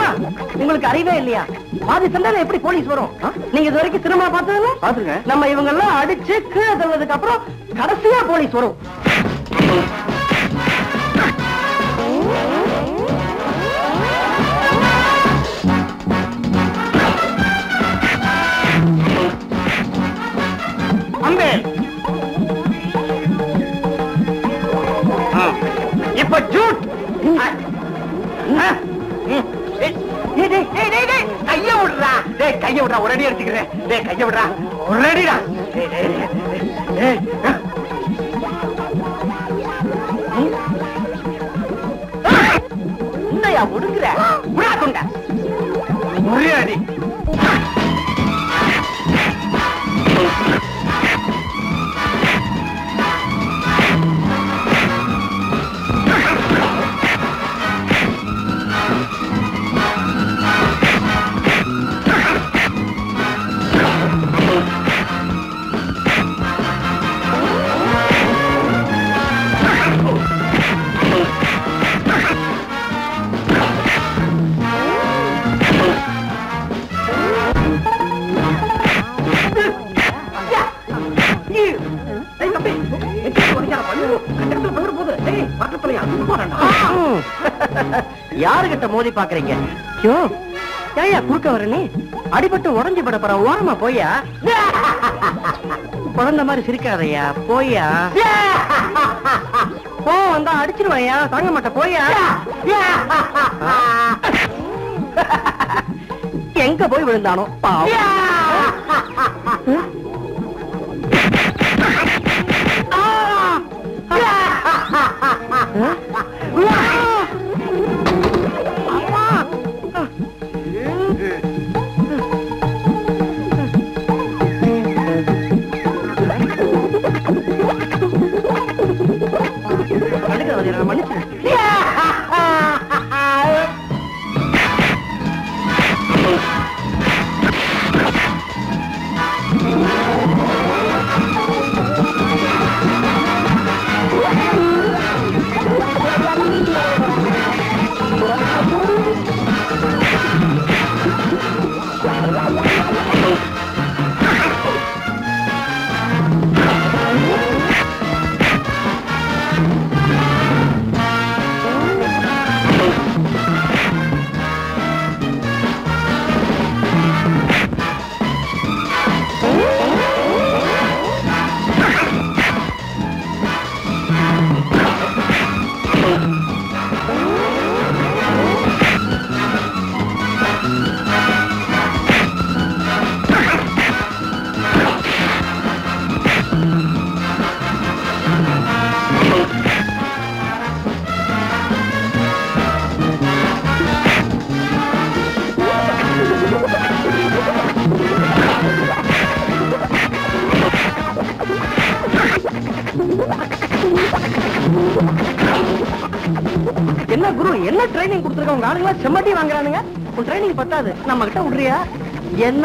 உங்களுக்கு அறிவே இல்லையா? பாதி சண்டையில எப்படி போலீஸ் வரும்? நீங்க இது வரைக்கும் சினிமா பார்த்ததுல பாத்துங்க நம்ம இவங்க எல்லாம் அடிச்சு கீழே தள்ளுவதுக்கு அப்புறம் கடைசியா போலீஸ் வரும். கைய விடுறா. ஒரு மோதி பாக்குறீங்க யோ ஏயா குறுக்க வர நீ? அடிபட்டு உடஞ்சு பட போற ஓரமா போயா குழந்தை மாதிரி சிரிக்காதயா போயா போ வந்தா அடிச்சிருவாயா தாங்க மாட்ட போயா (laughs) எங்க போய் விழுந்தானோ பாவம். ட்ரைனிங் கொடுத்துருக்க உங்க ஆளுங்களா செம்மட்டி வாங்குறானுங்க. உன் ட்ரைனிங் பத்தாது. நம்ம கிட்ட விடுறியா என்ன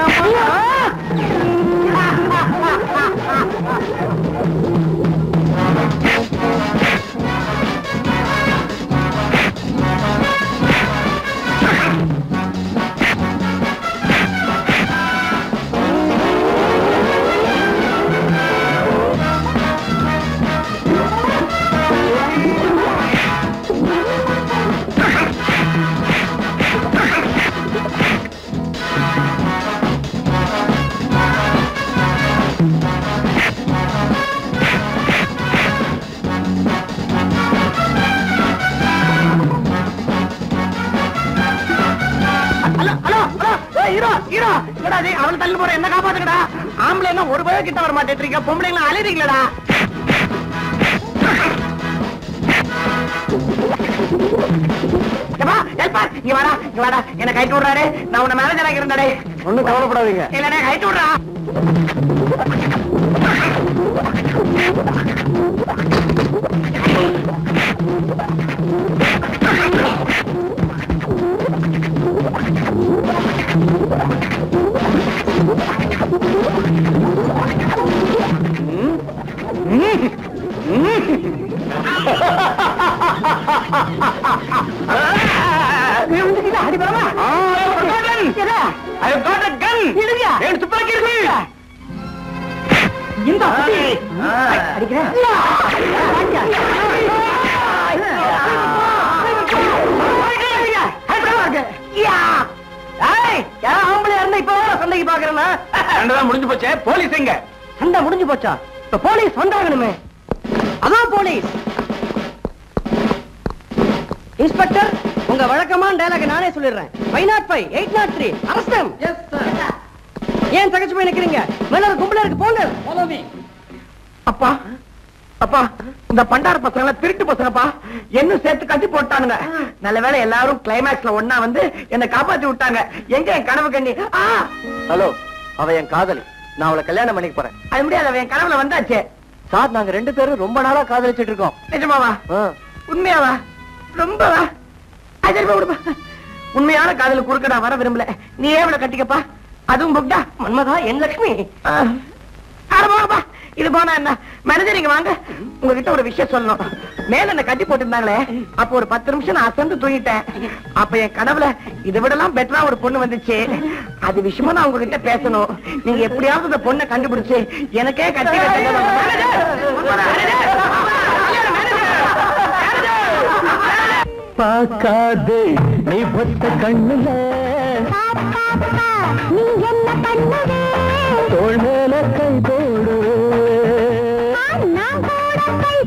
தள்ளி போற என்ன காப்பாத்துக்கடா ஆம்பளை என்ன ஒரு பயம் கிட்ட வர பொம்பளைங்க அலைறீங்களடா ஏப்பா, ஏப்பா, இங்க வாடா, இங்க வாடா. என்னை விடுறாரு. நான் உன்னை ஆக்கி இருந்தேடே. ஒண்ணும் கவலைப்படாதீங்க இல்லடே, கழட்டி விடுறா. முடிஞ்சு போச்சே. போலீஸ் எங்க? சண்டை முடிஞ்சு போச்சா? இப்ப போலீஸ் வந்தாகணுமே. அதான் போலீஸ். வழக்கமான டயலாக் நானே சொல்லிடுறேன். Five nought five eight nought three அரஸ்டம் ஏன் தகச்சு போய் நிக்கிறீங்க? மேல கும்பல இருக்கு போங்க. அப்பா அப்பா இந்த பண்டார பசங்க திருட்டு பசங்கப்பா. என்ன சேர்த்து கட்டி போட்டானுங்க. நல்ல வேளை எல்லாரும் கிளைமேக்ஸ்ல ஒண்ணா வந்து என்ன காப்பாத்தி விட்டாங்க. எங்க என் கனவு கண்ணி? ஆ. ஹலோ அவ என் காதலி. நான் அவளை கல்யாணம் பண்ணிக்க போறேன். அது முடியாது அவன் என் கனவுல வந்தாச்சே. சார் நாங்க ரெண்டு பேரும் ரொம்ப நாளா காதலிச்சிட்டு இருக்கோம். நிஜமாவா. உண்மையாவா? ரொம்பவா? உண்மையான காதல் குறுக்க நான் வர விரும்பல. நீ ஏன் இவளை கட்டிக்கப்பா? அதுவும் புக்டா? மன்மதா என் லட்சுமி ஆ. அட போங்கப்பா. இது போனா என்ன? மேனேஜர் இங்க வாங்க. உங்ககிட்ட ஒரு விஷயம் சொல்லணும். மேல என்ன கட்டி போட்டிருந்தாங்களே? அப்ப ஒரு பத்து நிமிஷம் நான் அசந்து தூங்கிட்டேன். அப்ப என் கனவுல இதை விடலாம் பெட்டரா ஒரு பொண்ணு வந்துச்சு. அது விஷயமா நான் உங்ககிட்ட பேசணும். நீங்க எப்படியாவது அந்த பொண்ணை கண்டுபிடிச்சு எனக்கே கட்டி பார்க்காதே. நீ ஒத்த கண்ணுல. நீ என்ன பண்ணுவே? தோள் மேல கை போடு. நான் கூட கை